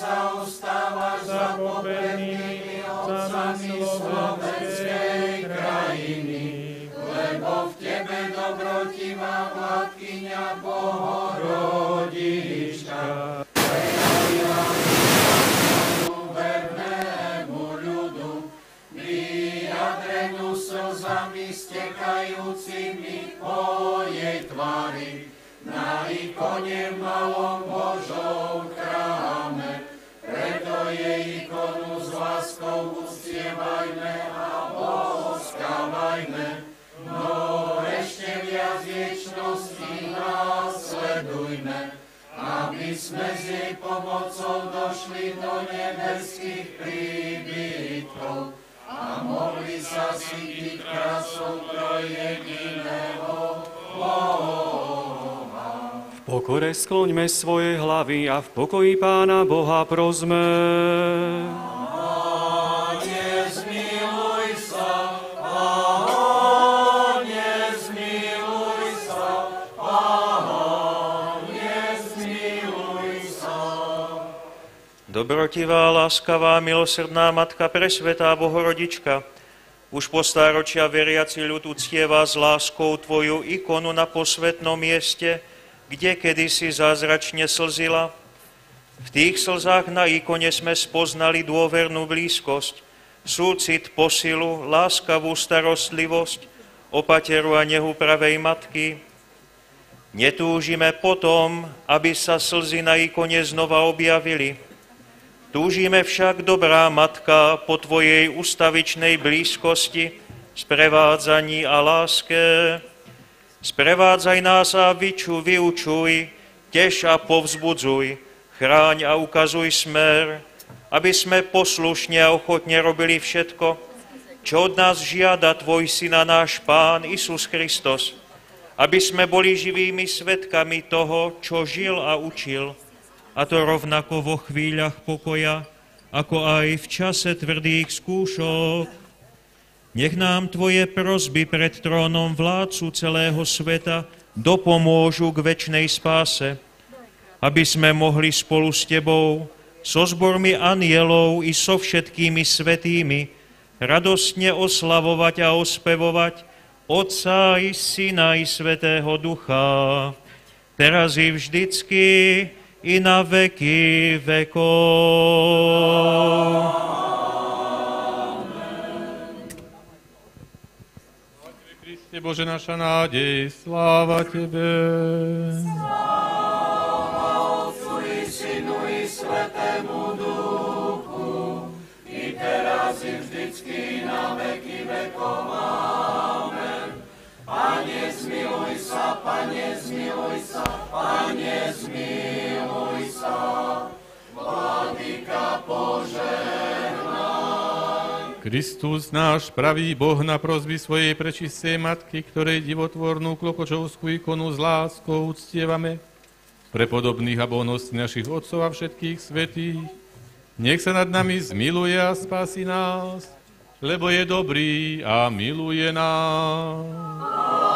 nezaustávaš za poprednými otcami slovenskej krajiny, lebo v tebe dobrotivá vládkyňa Bohorodička. Slzami stekajúcimi po jej tvári, na ikone malom Božom s láskou uctievajme a boskávajme. No ešte viac viečnosti aby sme s pomocou došli do nebeských príbytkov a mohli sa sítiť krásou trojjediného Boha. Pokore skloňme svoje hlavy a v pokoji Pána Boha prosme. Pane, Dobrotivá, láskavá, milosrdná Matka Presvetá Bohorodička, už po stáročia veriaci ľud uctieva s láskou Tvoju ikonu na posvetnom mieste, kde kedysi zázračne slzila. V tých slzách na ikone sme spoznali dôvernú blízkosť, súcit, posilu, láskavú starostlivosť, opateru a nehu pravej matky. Netúžime potom, aby sa slzy na ikone znova objavili. Túžime však, dobrá matka, po Tvojej ustavičnej blízkosti sprevádzaní a láske. Sprevádzaj nás a vyču, vyučuj, tež a povzbudzuj, chráň a ukazuj smer, aby sme poslušne a ochotne robili všetko, čo od nás žiada Tvoj Syna náš Pán Isus Kristus, aby sme boli živými svetkami toho, čo žil a učil, a to rovnako vo chvíľach pokoja, ako aj v čase tvrdých skúšok. Nech nám Tvoje prosby pred trónom vládcu celého sveta dopomôžu k väčšnej spáse, aby sme mohli spolu s Tebou, so zbormi anielov i so všetkými svetými, radostne oslavovať a ospevovať Otca i Syna i Svetého Ducha, teraz i vždycky, i na veky vekov. Kriste Bože, naša nádej, sláva Tebe. Sláva Otcu i Synu i Svetému Duchu, i teraz i vždycky na veky vekov. Amen. Pane, zmiluj sa, Pane, zmiluj sa, Pane, zmiluj sa. Vladyka požehnaj. Kristus náš pravý Boh na prosby svojej prečistej Matky, ktorej divotvornú klokočovskú ikonu s láskou uctievame, pre podobných a bohnosti našich otcov a všetkých svetých, nech sa nad nami zmiluje a spasí nás, lebo je dobrý a miluje nás.